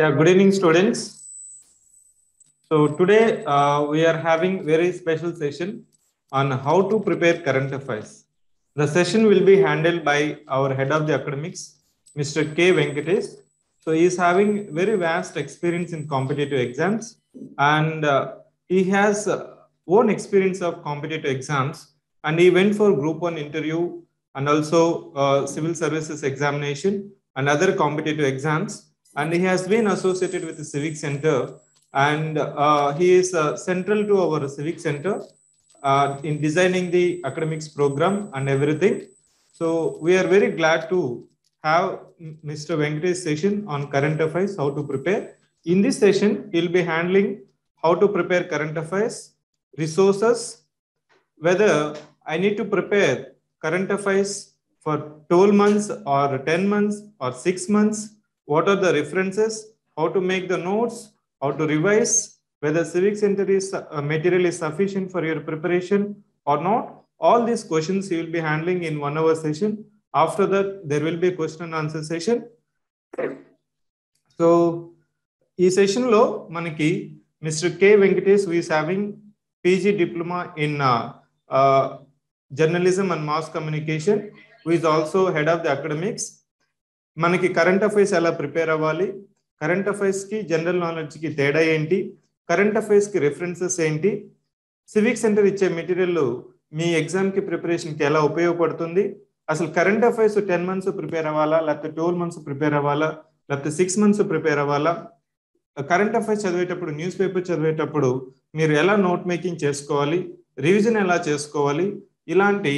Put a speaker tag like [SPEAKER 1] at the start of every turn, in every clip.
[SPEAKER 1] Yeah, good evening, students. So today uh, we are having very special session on how to prepare current affairs. The session will be handled by our head of the academics, Mr. K. Venkatesh. So he is having very vast experience in competitive exams and uh, he has uh, own experience of competitive exams and he went for group one interview and also uh, civil services examination and other competitive exams and he has been associated with the Civic Center and uh, he is uh, central to our Civic Center uh, in designing the academics program and everything. So we are very glad to have Mr. Venkatesh's session on current affairs, how to prepare. In this session, he'll be handling how to prepare current affairs, resources, whether I need to prepare current affairs for 12 months or 10 months or 6 months what are the references, how to make the notes, how to revise, whether civic center is, uh, material is sufficient for your preparation or not. All these questions you will be handling in one hour session. After that, there will be question and answer session. So, so ఈ సెషన్లో Mr. K K who is having PG diploma in uh, uh, journalism and mass communication, who is also head of the academics. మనకి current affairs ఎలా prepare అవ్వాలి current అఫైర్స్కి general నాలెడ్జ్కి తేడా ఏంటి current అఫైర్స్కి రెఫరెన్సెస్ ఏంటి సివిక్ సెంటర్ ఇచ్చే మెటీరియల్ మీ ఎగ్జామ్కి ప్రిపరేషన్కి ఎలా ఉపయోగపడుతుంది అసలు current affairs ten months prepare అవ్వాలా లేకపోతే ట్వెల్వ్ మంత్స్ ప్రిపేర్ అవ్వాలా లేకపోతే సిక్స్ మంత్స్ ప్రిపేర్ అవ్వాలా కరెంట్ అఫైర్స్ చదివేటప్పుడు న్యూస్ పేపర్ చదివేటప్పుడు మీరు ఎలా నోట్ మేకింగ్ చేసుకోవాలి రివిజన్ ఎలా చేసుకోవాలి ఇలాంటి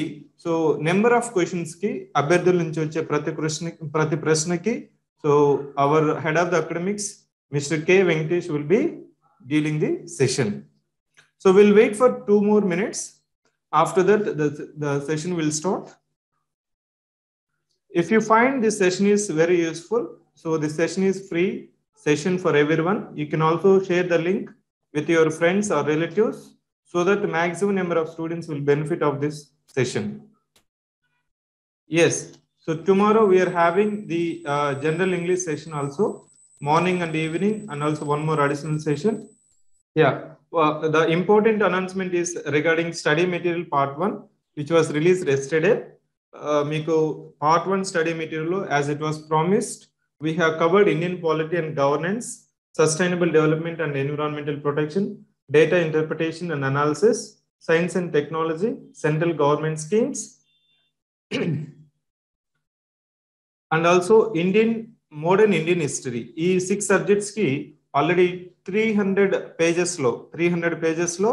[SPEAKER 1] సో నెంబర్ ఆఫ్ క్వశ్చన్స్ కి అభ్యర్థుల నుంచి వచ్చే ప్రతి ప్రశ్న ప్రతి ప్రశ్నకి so our head of the academics mister K Venkatesh will be dealing the session so will wait for two more minutes after that the session will start if you find this session is very useful so this session is free session for everyone you can also share the link with your friends or relatives so that the maximum number of students will benefit of this session. Yes, so tomorrow we are having the uh, general English session also, morning and evening, and also one more additional session. Yeah, well, the important announcement is regarding study material part one, which was released yesterday. Uh, మీకు part one study material as it was promised. We have covered Indian polity and governance, sustainable development, and environmental protection. Data interpretation and analysis science and technology central government schemes and also Indian modern Indian history ఈ six సబ్జెక్ట్స్కి already three hundred పేజెస్లో three hundred పేజెస్లో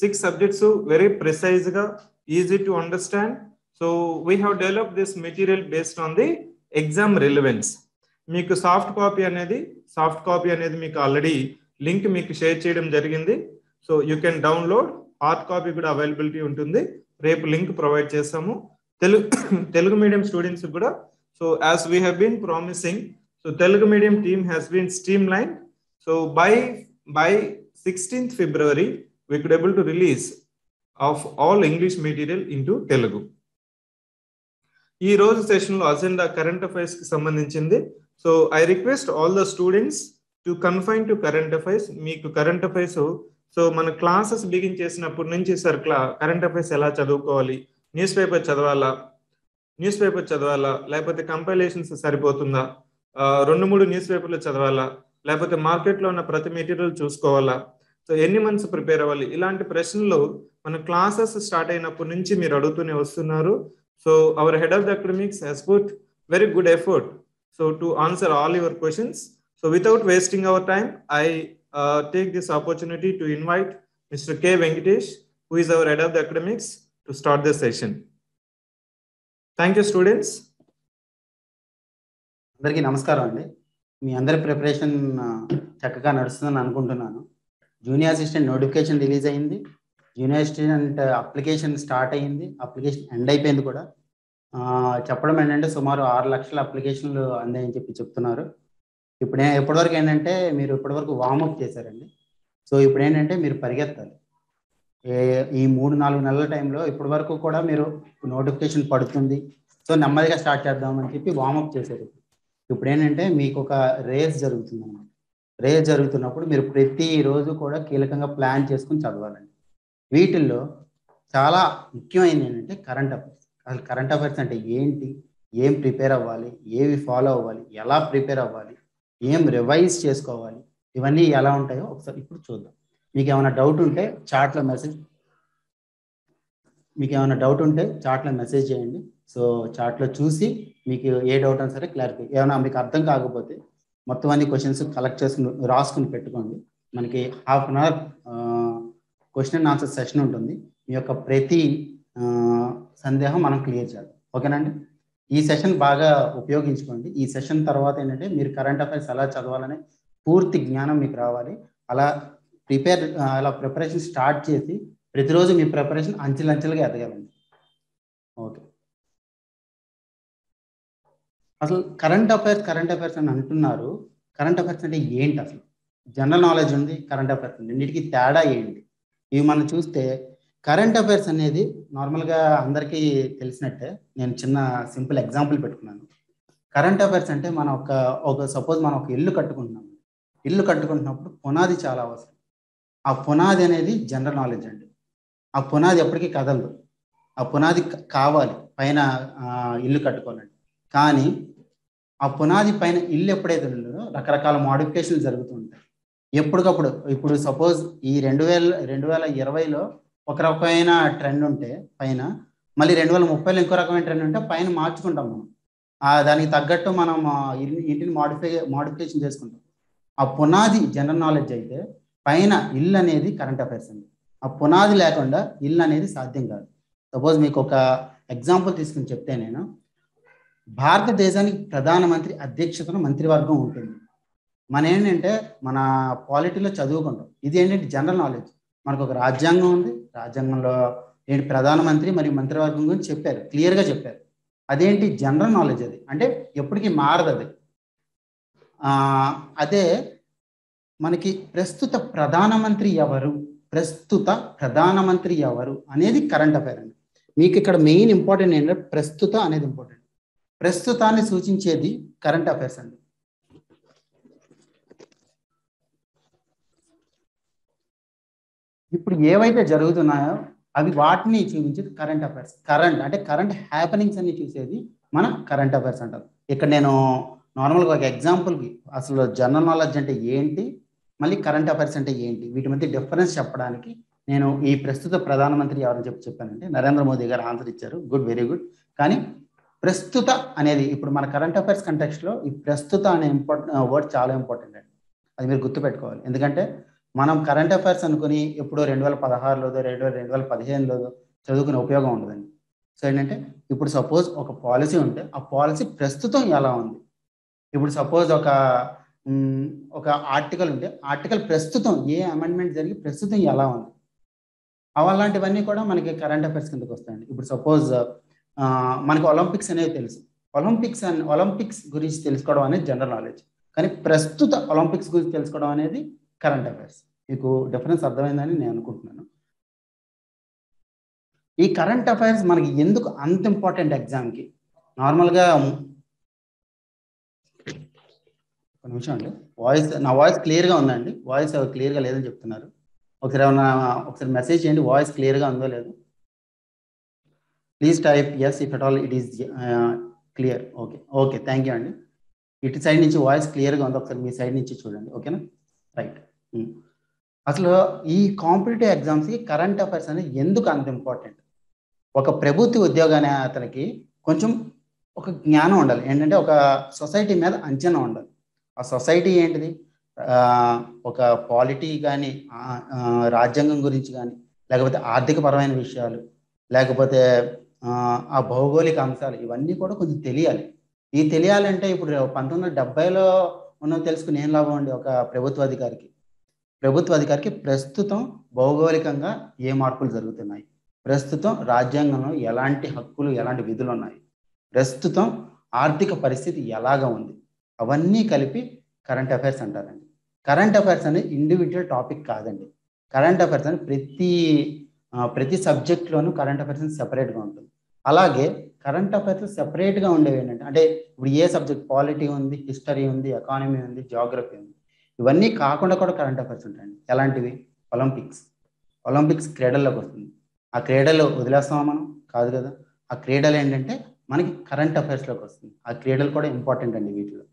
[SPEAKER 1] six subjects very precise easy to understand so we have develop this material based on the exam relevance మీకు soft copy అనేది soft copy అనేది మీకు already link మీకు share చేయడం జరిగింది so you can download hard copy కూడా availability ఉంటుంది రేపు లింక్ ప్రొవైడ్ చేస్తాము తెలుగు తెలుగు మీడియం స్టూడెంట్స్ కూడా so as we have been promising so Telugu medium team has been stream line so by by sixteenth February we could able to release of all English material into Telugu ఈ రోజు లో agenda current అఫైర్స్కి సంబంధించింది so I request all the students to confine to current affairs మీకు current affairs so మన classes begin చేసినప్పటి నుంచి sir క్లా కరెంట్ అఫైర్స్ ఎలా చదువుకోవాలి న్యూస్ పేపర్ చదవాలా న్యూస్ పేపర్ చదవాలా లేకపోతే కంపైలేషన్స్ సరిపోతుందా రెండు మూడు న్యూస్ పేపర్లు చదవాలా లేకపోతే మార్కెట్లో ఉన్న ప్రతి మెటీరియల్ చూసుకోవాలా సో ఎన్ని మంత్స్ ప్రిపేర్ అవ్వాలి ఇలాంటి ప్రశ్నలు మన క్లాసెస్ స్టార్ట్ అయినప్పటి నుంచి మీరు అడుగుతూనే వస్తున్నారు so our head of the academics he's put very good effort so to answer all your questions so without wasting our time I uh, take this opportunity to invite Mr. K. Venkatesh, who is our head of the academics, to start the session. Thank you students అందరికీ నమస్కారం అండి మీ అందరి preparation
[SPEAKER 2] uh, చక్కగా నడుస్తుందని అనుకుంటున్నాను junior assistant notification release అయింది junior assistant application start అయింది application end అయిపోయింది కూడా uh, చెప్పడం ఏంటంటే సుమారు ఆరు లక్షల అప్లికేషన్లు అందాయని చెప్పి చెప్తున్నారు ఇప్పుడు ఇప్పటివరకు ఏంటంటే మీరు ఇప్పటివరకు వార్మప్ చేశారండి సో ఇప్పుడు ఏంటంటే మీరు పరిగెత్తాలి ఈ మూడు నాలుగు నెలల టైంలో ఇప్పటి వరకు కూడా మీరు నోటిఫికేషన్ పడుతుంది సో నెమ్మదిగా స్టార్ట్ చేద్దామని చెప్పి వార్మప్ చేశారు ఇప్పుడు ఏంటంటే మీకు ఒక రేస్ జరుగుతుంది అనమాట రేస్ జరుగుతున్నప్పుడు మీరు ప్రతిరోజు కూడా కీలకంగా ప్లాన్ చేసుకుని చదవాలండి వీటిల్లో చాలా ముఖ్యమైనది ఏంటంటే కరెంట్ అఫైర్స్ అసలు కరెంట్ అఫైర్స్ అంటే ఏంటి ఏం ప్రిపేర్ అవ్వాలి ఏవి ఫాలో అవ్వాలి ఎలా ప్రిపేర్ అవ్వాలి ఏం రివైజ్ చేసుకోవాలి ఇవన్నీ ఎలా ఉంటాయో ఒకసారి ఇప్పుడు చూద్దాం మీకు ఏమైనా డౌట్ ఉంటే చాట్లో మెసేజ్ మీకు ఏమైనా డౌట్ ఉంటే చాట్లో మెసేజ్ చేయండి సో చాట్లో చూసి మీకు ఏ డౌట్ అయినా సరే క్లారిఫై ఏమైనా మీకు అర్థం కాకపోతే మొత్తం అన్ని క్వశ్చన్స్ కలెక్ట్ చేసుకుని రాసుకుని పెట్టుకోండి మనకి half an hour question and answer session ఉంటుంది మీ యొక్క ప్రతి సందేహం మనం క్లియర్ చేయాలి ఓకేనండి ఈ సెషన్ బాగా ఉపయోగించుకోండి ఈ సెషన్ తర్వాత ఏంటంటే మీరు కరెంట్ అఫైర్స్ ఎలా చదవాలనే పూర్తి జ్ఞానం మీకు రావాలి అలా ప్రిపేర్ అలా ప్రిపరేషన్ స్టార్ట్ చేసి ప్రతిరోజు మీ ప్రిపరేషన్ అంచెలంచెలుగా ఎదగాలండి ఓకే అసలు కరెంట్ అఫైర్స్ కరెంట్ అఫైర్స్ అని అంటున్నారు కరెంట్ అఫైర్స్ అంటే ఏంటి అసలు జనరల్ నాలెడ్జ్ ఉంది కరెంట్ అఫైర్స్ ఉంది రెండింటికి తేడా ఏంటి ఇవి మనం చూస్తే కరెంట్ అఫైర్స్ అనేది నార్మల్గా అందరికీ తెలిసినట్టే నేను చిన్న సింపుల్ ఎగ్జాంపుల్ పెట్టుకున్నాను కరెంట్ అఫైర్స్ అంటే మనం ఒక ఒక సపోజ్ మనం ఒక ఇల్లు కట్టుకుంటున్నాం ఇల్లు కట్టుకుంటున్నప్పుడు పునాది చాలా అవసరం ఆ పునాది అనేది జనరల్ నాలెడ్జ్ అండి ఆ పునాది ఎప్పటికీ కదలదు ఆ పునాది కావాలి పైన ఇల్లు కట్టుకోవాలండి కానీ ఆ పునాది పైన ఇల్లు ఎప్పుడైతే ఉండదో రకరకాల మాడిఫికేషన్లు జరుగుతూ ఉంటాయి ఎప్పటికప్పుడు ఇప్పుడు సపోజ్ ఈ రెండు వేల రెండు వేల ఇరవైలో ఒక రకమైన ట్రెండ్ ఉంటే పైన మళ్ళీ రెండు వేల ముప్పైలో ఇంకో రకమైన ట్రెండ్ ఉంటే పైన మార్చుకుంటాం మనం దానికి తగ్గట్టు మనం ఇంటిని మాడిఫై మాడిఫికేషన్ చేసుకుంటాం ఆ పునాది జనరల్ నాలెడ్జ్ అయితే పైన ఇల్లు అనేది కరెంట్ అఫైర్స్ అండి ఆ పునాది లేకుండా ఇల్లు అనేది సాధ్యం కాదు సపోజ్ మీకు ఒక ఎగ్జాంపుల్ తీసుకుని చెప్తే నేను భారతదేశానికి ప్రధానమంత్రి అధ్యక్షతన మంత్రివర్గం ఉంటుంది మన ఏంటంటే మన పాలిటీలో చదువుకుంటాం ఇది ఏంటంటే జనరల్ నాలెడ్జ్ మనకు ఒక రాజ్యాంగం ఉంది రాజ్యాంగంలో నేటి ప్రధానమంత్రి మరియు మంత్రివర్గం గురించి చెప్పారు క్లియర్గా చెప్పారు అదేంటి జనరల్ నాలెడ్జ్ అది అంటే ఎప్పటికీ మారదు అది అదే మనకి ప్రస్తుత ప్రధానమంత్రి ఎవరు ప్రస్తుత ప్రధానమంత్రి ఎవరు అనేది కరెంట్ అఫైర్ అండి మీకు ఇక్కడ మెయిన్ ఇంపార్టెంట్ ఏంటంటే ప్రస్తుత అనేది ఇంపార్టెంట్ ప్రస్తుతాన్ని సూచించేది కరెంట్ అఫైర్స్ అండి ఇప్పుడు ఏవైతే జరుగుతున్నాయో అవి వాటిని చూపించేది కరెంట్ అఫైర్స్ కరెంట్ అంటే కరెంట్ హ్యాపెనింగ్స్ అన్ని చూసేది మన కరెంట్ అఫైర్స్ అంటారు ఇక్కడ నేను నార్మల్గా ఒక ఎగ్జాంపుల్కి అసలు జనరల్ నాలెడ్జ్ అంటే ఏంటి మళ్ళీ కరెంట్ అఫైర్స్ అంటే ఏంటి వీటి మధ్య డిఫరెన్స్ చెప్పడానికి నేను ఈ ప్రస్తుత ప్రధానమంత్రి ఎవరని చెప్పి చెప్పానంటే నరేంద్ర మోదీ గారు ఆన్సర్ ఇచ్చారు గుడ్ వెరీ గుడ్ కానీ ప్రస్తుత అనేది ఇప్పుడు మన కరెంట్ అఫైర్స్ కంటెక్స్ట్లో ఈ ప్రస్తుత అనే ఇంపార్టెంట్ వర్డ్ చాలా ఇంపార్టెంట్ అండి అది మీరు గుర్తుపెట్టుకోవాలి ఎందుకంటే మనం కరెంట్ అఫైర్స్ అనుకుని ఎప్పుడో రెండు వేల పదహారులో రెండు వేల రెండు వేల పదిహేనులో చదువుకునే ఉపయోగం ఉండదండి సో ఏంటంటే ఇప్పుడు సపోజ్ ఒక పాలసీ ఉంటే ఆ పాలసీ ప్రస్తుతం ఎలా ఉంది ఇప్పుడు సపోజ్ ఒక ఒక ఆర్టికల్ ఉంటే ఆర్టికల్ ప్రస్తుతం ఏ అమెండ్మెంట్ జరిగి ప్రస్తుతం ఎలా ఉంది అలాంటివన్నీ కూడా మనకి కరెంట్ అఫైర్స్ కిందకు వస్తాయండి ఇప్పుడు సపోజ్ మనకి ఒలింపిక్స్ అనేది తెలుసు ఒలింపిక్స్ అండ్ ఒలింపిక్స్ గురించి తెలుసుకోవడం అనేది జనరల్ నాలెడ్జ్ కానీ ప్రస్తుత ఒలింపిక్స్ గురించి తెలుసుకోవడం అనేది కరెంట్ అఫైర్స్ మీకు డిఫరెన్స్ అర్థమైందని నేను అనుకుంటున్నాను ఈ కరెంట్ అఫైర్స్ మనకి ఎందుకు అంత ఇంపార్టెంట్ ఎగ్జామ్కి నార్మల్గా ఒక నిమిషం అండి వాయిస్ నా వాయిస్ క్లియర్గా ఉందండి వాయిస్ క్లియర్గా లేదని చెప్తున్నారు ఒకసారి ఏమన్నా ఒకసారి మెసేజ్ చేయండి వాయిస్ క్లియర్గా ఉందో లేదు please type yes if at all it is clear okay okay thank you అండి ఇటు సైడ్ నుంచి వాయిస్ క్లియర్గా ఉంది ఒకసారి మీ సైడ్ నుంచి చూడండి ఓకేనా రైట్ Hmm. అసలు ఈ కాంపిటేటివ్ ఎగ్జామ్స్కి కరెంట్ అఫైర్స్ అనేది ఎందుకు అంత ఇంపార్టెంట్ ఒక ప్రభుత్వ ఉద్యోగాన్ని అతనికి కొంచెం ఒక జ్ఞానం ఉండాలి ఏంటంటే ఒక సొసైటీ మీద అంచనా ఉండాలి ఆ సొసైటీ ఏంటిది ఒక పాలిటీ కానీ రాజ్యాంగం గురించి కానీ లేకపోతే ఆర్థికపరమైన విషయాలు లేకపోతే ఆ భౌగోళిక అంశాలు ఇవన్నీ కూడా కొంచెం తెలియాలి ఈ తెలియాలంటే ఇప్పుడు పంతొమ్మిది వందల డెబ్బైలో ఉన్నది తెలుసుకుని ఏం లాభం అండి ఒక ప్రభుత్వ అధికారికి ప్రభుత్వ అధికారికి ప్రస్తుతం భౌగోళికంగా ఏ మార్పులు జరుగుతున్నాయి ప్రస్తుతం రాజ్యాంగంలో ఎలాంటి హక్కులు ఎలాంటి విధులు ఉన్నాయి ప్రస్తుతం ఆర్థిక పరిస్థితి ఎలాగ ఉంది అవన్నీ కలిపి కరెంట్ అఫైర్స్ అంటారండి కరెంట్ అఫైర్స్ అనేది ఇండివిజువల్ టాపిక్ కాదండి కరెంట్ అఫైర్స్ అనేది ప్రతి ప్రతి సబ్జెక్ట్లోనూ కరెంట్ అఫైర్స్ సెపరేట్గా ఉంటుంది అలాగే కరెంట్ అఫైర్స్ సెపరేట్గా ఉండేవి ఏంటంటే అంటే ఇప్పుడు ఏ సబ్జెక్ట్ పాలిటీ ఉంది హిస్టరీ ఉంది ఎకానమీ ఉంది జాగ్రఫీ ఉంది ఇవన్నీ కాకుండా కూడా కరెంట్ అఫైర్స్ ఉంటాయండి ఎలాంటివి ఒలింపిక్స్ ఒలింపిక్స్ క్రీడల్లోకి వస్తుంది ఆ క్రీడలు వదిలేస్తామా మనం కాదు కదా ఆ క్రీడలు ఏంటంటే మనకి కరెంట్ అఫైర్స్లోకి వస్తుంది ఆ క్రీడలు కూడా ఇంపార్టెంట్ అండి వీటిలో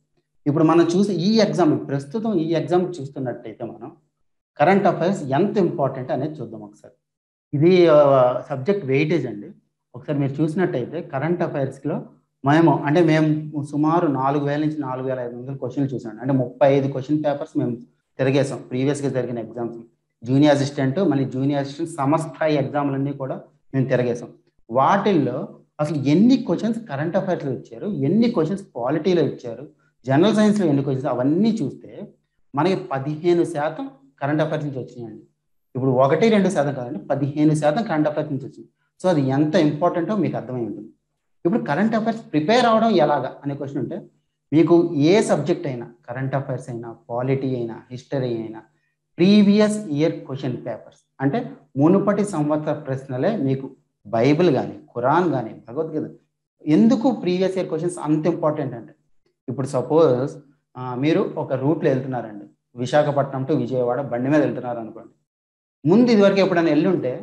[SPEAKER 2] ఇప్పుడు మనం చూసి ఈ ఎగ్జామ్ ప్రస్తుతం ఈ ఎగ్జామ్ చూస్తున్నట్టయితే మనం కరెంట్ అఫైర్స్ ఎంత ఇంపార్టెంట్ అనేది చూద్దాం ఒకసారి ఇది సబ్జెక్ట్ వెయిటేజ్ అండి ఒకసారి మీరు చూసినట్టయితే కరెంట్ అఫైర్స్లో మేము అంటే మేము సుమారు నాలుగు వేల నుంచి నాలుగు వేల ఐదు వందల క్వశ్చన్లు చూసాం అంటే ముప్పై ఐదు క్వశ్చన్ పేపర్స్ మేము తిరిగేసాం ప్రీవియస్గా జరిగిన ఎగ్జామ్స్ జూనియర్ అసిస్టెంట్ మళ్ళీ జూనియర్ అసిస్టెంట్ సమస్థాయి ఎగ్జామ్లన్నీ కూడా మేము తిరగేసాం వాటిల్లో అసలు ఎన్ని క్వశ్చన్స్ కరెంట్ అఫైర్స్లో ఇచ్చారు ఎన్ని క్వశ్చన్స్ పాలిటీలో ఇచ్చారు జనరల్ సైన్స్లో ఎన్ని క్వశ్చన్స్ అవన్నీ చూస్తే మనకి పదిహేను శాతం కరెంట్ అఫైర్స్ నుంచి వచ్చినాయండి ఇప్పుడు ఒకటి రెండు శాతం కాదండి పదిహేను శాతం కరెంట్ అఫైర్స్ నుంచి వచ్చింది సో అది ఎంత ఇంపార్టెంటో మీకు అర్థమై ఉంటుంది ఇప్పుడు కరెంట్ అఫైర్స్ ప్రిపేర్ అవడం ఎలాగా అనే క్వశ్చన్ ఉంటే మీకు ఏ సబ్జెక్ట్ అయినా కరెంట్ అఫైర్స్ అయినా పాలిటీ అయినా హిస్టరీ అయినా ప్రీవియస్ ఇయర్ క్వశ్చన్ పేపర్స్ అంటే మునుపటి సంవత్సర ప్రశ్నలే మీకు బైబిల్ కానీ ఖురాన్ కానీ భగవద్గీత ఎందుకు ప్రీవియస్ ఇయర్ క్వశ్చన్స్ అంత ఇంపార్టెంట్ అంటే ఇప్పుడు సపోజ్ మీరు ఒక రూట్లో వెళ్తున్నారండి విశాఖపట్నం టు విజయవాడ బండి మీద వెళ్తున్నారు అనుకోండి ముందు ఇదివరకు ఎప్పుడైనా వెళ్ళుంటే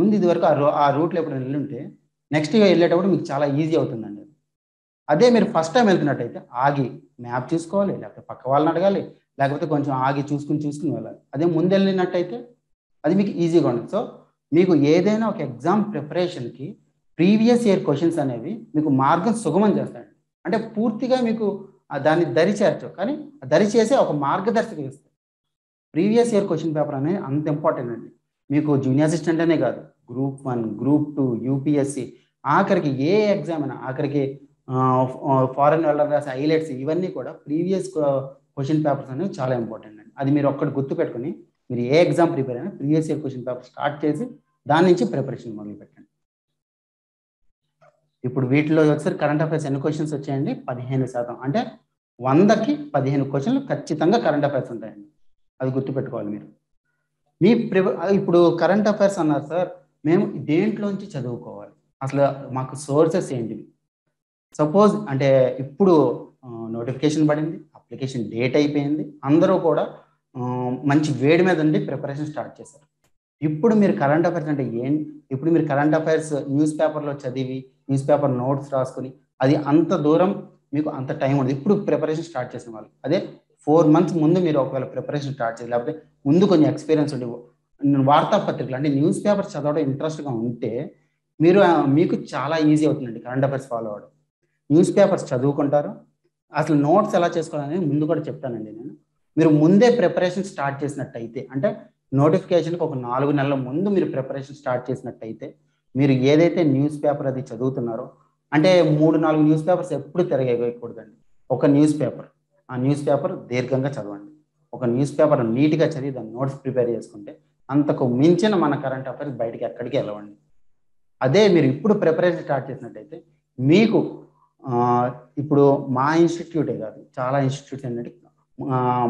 [SPEAKER 2] ముందు ఇదివరకు ఆ రూట్లో ఎప్పుడైనా వెళ్ళుంటే నెక్స్ట్ ఇక వెళ్ళేటప్పుడు మీకు చాలా ఈజీ అవుతుందండి అదే మీరు ఫస్ట్ టైం వెళ్తున్నట్టయితే ఆగి మ్యాప్ చూసుకోవాలి లేకపోతే పక్క వాళ్ళని అడగాలి లేకపోతే కొంచెం ఆగి చూసుకుని చూసుకుని వెళ్ళాలి అదే ముందు వెళ్ళినట్టయితే అది మీకు ఈజీగా ఉండదు సో మీకు ఏదైనా ఒక ఎగ్జామ్ ప్రిపరేషన్కి ప్రీవియస్ ఇయర్ క్వశ్చన్స్ అనేవి మీకు మార్గం సుగమం చేస్తాయండి అంటే పూర్తిగా మీకు దాన్ని చేర్చు కానీ దరిచేసే ఒక మార్గదర్శకం ఇస్తాయి ప్రీవియస్ ఇయర్ క్వశ్చన్ పేపర్ అనేది అంత ఇంపార్టెంట్ అండి మీకు జూనియర్ అసిస్టెంట్ అనే కాదు group one group two UPSC ఆఖరికి ఏ ఎగ్జామ్ అయినా ఆఖరికి ఫారెన్ వెళ్ళడం రాసే హైలైట్స్ ఇవన్నీ కూడా ప్రీవియస్ క్వశ్చన్ పేపర్స్ అనేవి చాలా ఇంపార్టెంట్ అండి అది మీరు ఒక్కటి గుర్తు పెట్టుకుని మీరు ఏ ఎగ్జామ్ ప్రిపేర్ అయినా previous year question paper start చేసి దాని నుంచి ప్రిపరేషన్ మొదలు పెట్టండి ఇప్పుడు వీటిలో వచ్చేసరికి కరెంట్ అఫైర్స్ ఎన్ని క్వశ్చన్స్ వచ్చాయండి పదిహేను శాతం అంటే వందకి పదిహేను క్వశ్చన్లు ఖచ్చితంగా కరెంట్ అఫైర్స్ ఉంటాయండి అది గుర్తుపెట్టుకోవాలి మీరు మీ ఇప్పుడు కరెంట్ అఫైర్స్ అన్నారు సార్ మేము దేంట్లోంచి చదువుకోవాలి అసలు మాకు సోర్సెస్ ఏంటివి సపోజ్ అంటే ఇప్పుడు నోటిఫికేషన్ పడింది అప్లికేషన్ డేట్ అయిపోయింది అందరూ కూడా మంచి వేడి మీద ఉండి ప్రిపరేషన్ స్టార్ట్ చేశారు ఇప్పుడు మీరు కరెంట్ అఫైర్స్ అంటే ఏం ఇప్పుడు మీరు కరెంట్ అఫైర్స్ న్యూస్ పేపర్లో చదివి న్యూస్ పేపర్ నోట్స్ రాసుకుని అది అంత దూరం మీకు అంత టైం ఉండదు ఇప్పుడు ప్రిపరేషన్ స్టార్ట్ చేసిన వాళ్ళు అదే ఫోర్ మంత్స్ ముందు మీరు ఒకవేళ ప్రిపరేషన్ స్టార్ట్ చేయాలి లేకపోతే ముందు కొంచెం ఎక్స్పీరియన్స్ ఉండి వార్తాపత్రికలు అంటే న్యూస్ పేపర్ చదవడం ఇంట్రెస్ట్గా ఉంటే మీరు మీకు చాలా ఈజీ అవుతుందండి కరెంట్ అఫేర్స్ ఫాలో అవ్వడం న్యూస్ పేపర్స్ చదువుకుంటారు అసలు నోట్స్ ఎలా చేసుకోవాలనేది ముందు కూడా చెప్తానండి నేను మీరు ముందే ప్రిపరేషన్ స్టార్ట్ చేసినట్టయితే అంటే నోటిఫికేషన్కి ఒక నాలుగు నెలల ముందు మీరు ప్రిపరేషన్ స్టార్ట్ చేసినట్టయితే మీరు ఏదైతే న్యూస్ పేపర్ అది చదువుతున్నారో అంటే మూడు నాలుగు న్యూస్ పేపర్స్ ఎప్పుడు తిరగకూడదండి ఒక న్యూస్ పేపర్ ఆ న్యూస్ పేపర్ దీర్ఘంగా చదవండి ఒక న్యూస్ పేపర్ నీట్గా చదివి దాన్ని నోట్స్ ప్రిపేర్ చేసుకుంటే అంతకు మించిన మన కరెంట్ అఫైర్స్ బయటకి ఎక్కడికి వెళ్ళవండి అదే మీరు ఇప్పుడు ప్రిపరేషన్ స్టార్ట్ చేసినట్టయితే మీకు ఇప్పుడు మా ఇన్స్టిట్యూటే కాదు చాలా ఇన్స్టిట్యూట్స్ ఏంటంటే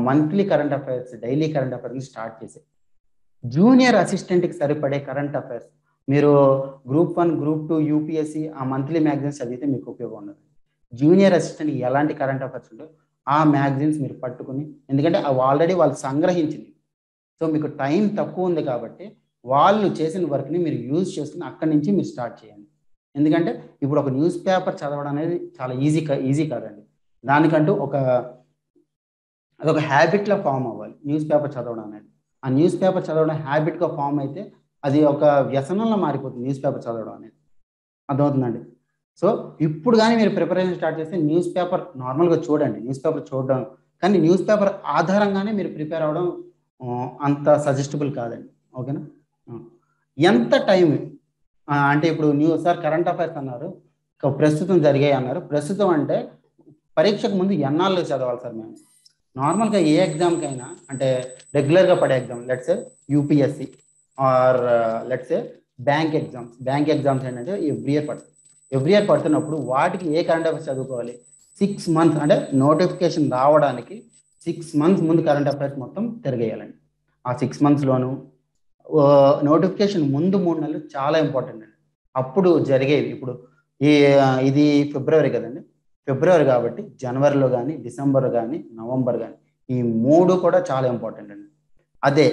[SPEAKER 2] monthly current affairs daily current affairs start చేసే జూనియర్ అసిస్టెంట్కి సరిపడే కరెంట్ అఫైర్స్ మీరు group one group two UPSC ఆ మంత్లీ మ్యాగజైన్స్ చదివితే మీకు ఉపయోగం ఉండదు జూనియర్ అసిస్టెంట్కి ఎలాంటి కరెంట్ అఫైర్స్ ఉండవు ఆ మ్యాగజైన్స్ మీరు పట్టుకుని ఎందుకంటే అవి ఆల్రెడీ వాళ్ళు సంగ్రహించింది సో మీకు టైం తక్కువ ఉంది కాబట్టి వాళ్ళు చేసిన వర్క్ని మీరు యూజ్ చేసుకుని అక్కడి నుంచి మీరు స్టార్ట్ చేయండి ఎందుకంటే ఇప్పుడు ఒక న్యూస్ పేపర్ చదవడం అనేది చాలా ఈజీ ఈజీ కాదండి దానికంటూ ఒక అదొక హ్యాబిట్లో ఫామ్ అవ్వాలి న్యూస్ పేపర్ చదవడం అనేది ఆ న్యూస్ పేపర్ చదవడం హ్యాబిట్గా ఫామ్ అయితే అది ఒక వ్యసనంలో మారిపోతుంది న్యూస్ పేపర్ చదవడం అనేది అర్థమవుతుందండి సో ఇప్పుడు కానీ మీరు ప్రిపరేషన్ స్టార్ట్ చేస్తే న్యూస్ పేపర్ నార్మల్గా చూడండి న్యూస్ పేపర్ చూడడం కానీ న్యూస్ పేపర్ ఆధారంగానే మీరు ప్రిపేర్ అవ్వడం అంత సజెస్టబుల్ కాదండి ఓకేనా ఎంత టైం అంటే ఇప్పుడు న్యూ సార్ కరెంట్ అఫైర్స్ అన్నారు ప్రస్తుతం జరిగాయి అన్నారు ప్రస్తుతం అంటే పరీక్షకు ముందు ఎన్నాళ్ళు చదవాలి సార్ మేము నార్మల్గా ఏ ఎగ్జామ్కి అయినా అంటే రెగ్యులర్గా పడే exam let's UPSC or let's bank exams bank exams ఏంటంటే ఎవ్రీ ఇయర్ పడుతుంది ఎవ్రీ ఇయర్ పడుతున్నప్పుడు వాటికి ఏ కరెంట్ అఫైర్స్ చదువుకోవాలి సిక్స్ మంత్స్ అంటే నోటిఫికేషన్ రావడానికి సిక్స్ మంత్స్ ముందు కరెంట్ అఫైర్స్ మొత్తం తిరగేయాలండి ఆ సిక్స్ మంత్స్లోను నోటిఫికేషన్ ముందు మూడు నెలలు చాలా ఇంపార్టెంట్ అండి అప్పుడు జరిగేవి ఇప్పుడు ఈ ఇది ఫిబ్రవరి కదండి ఫిబ్రవరి కాబట్టి జనవరిలో కానీ డిసెంబర్ కానీ నవంబర్ కానీ ఈ మూడు కూడా చాలా ఇంపార్టెంట్ అండి అదే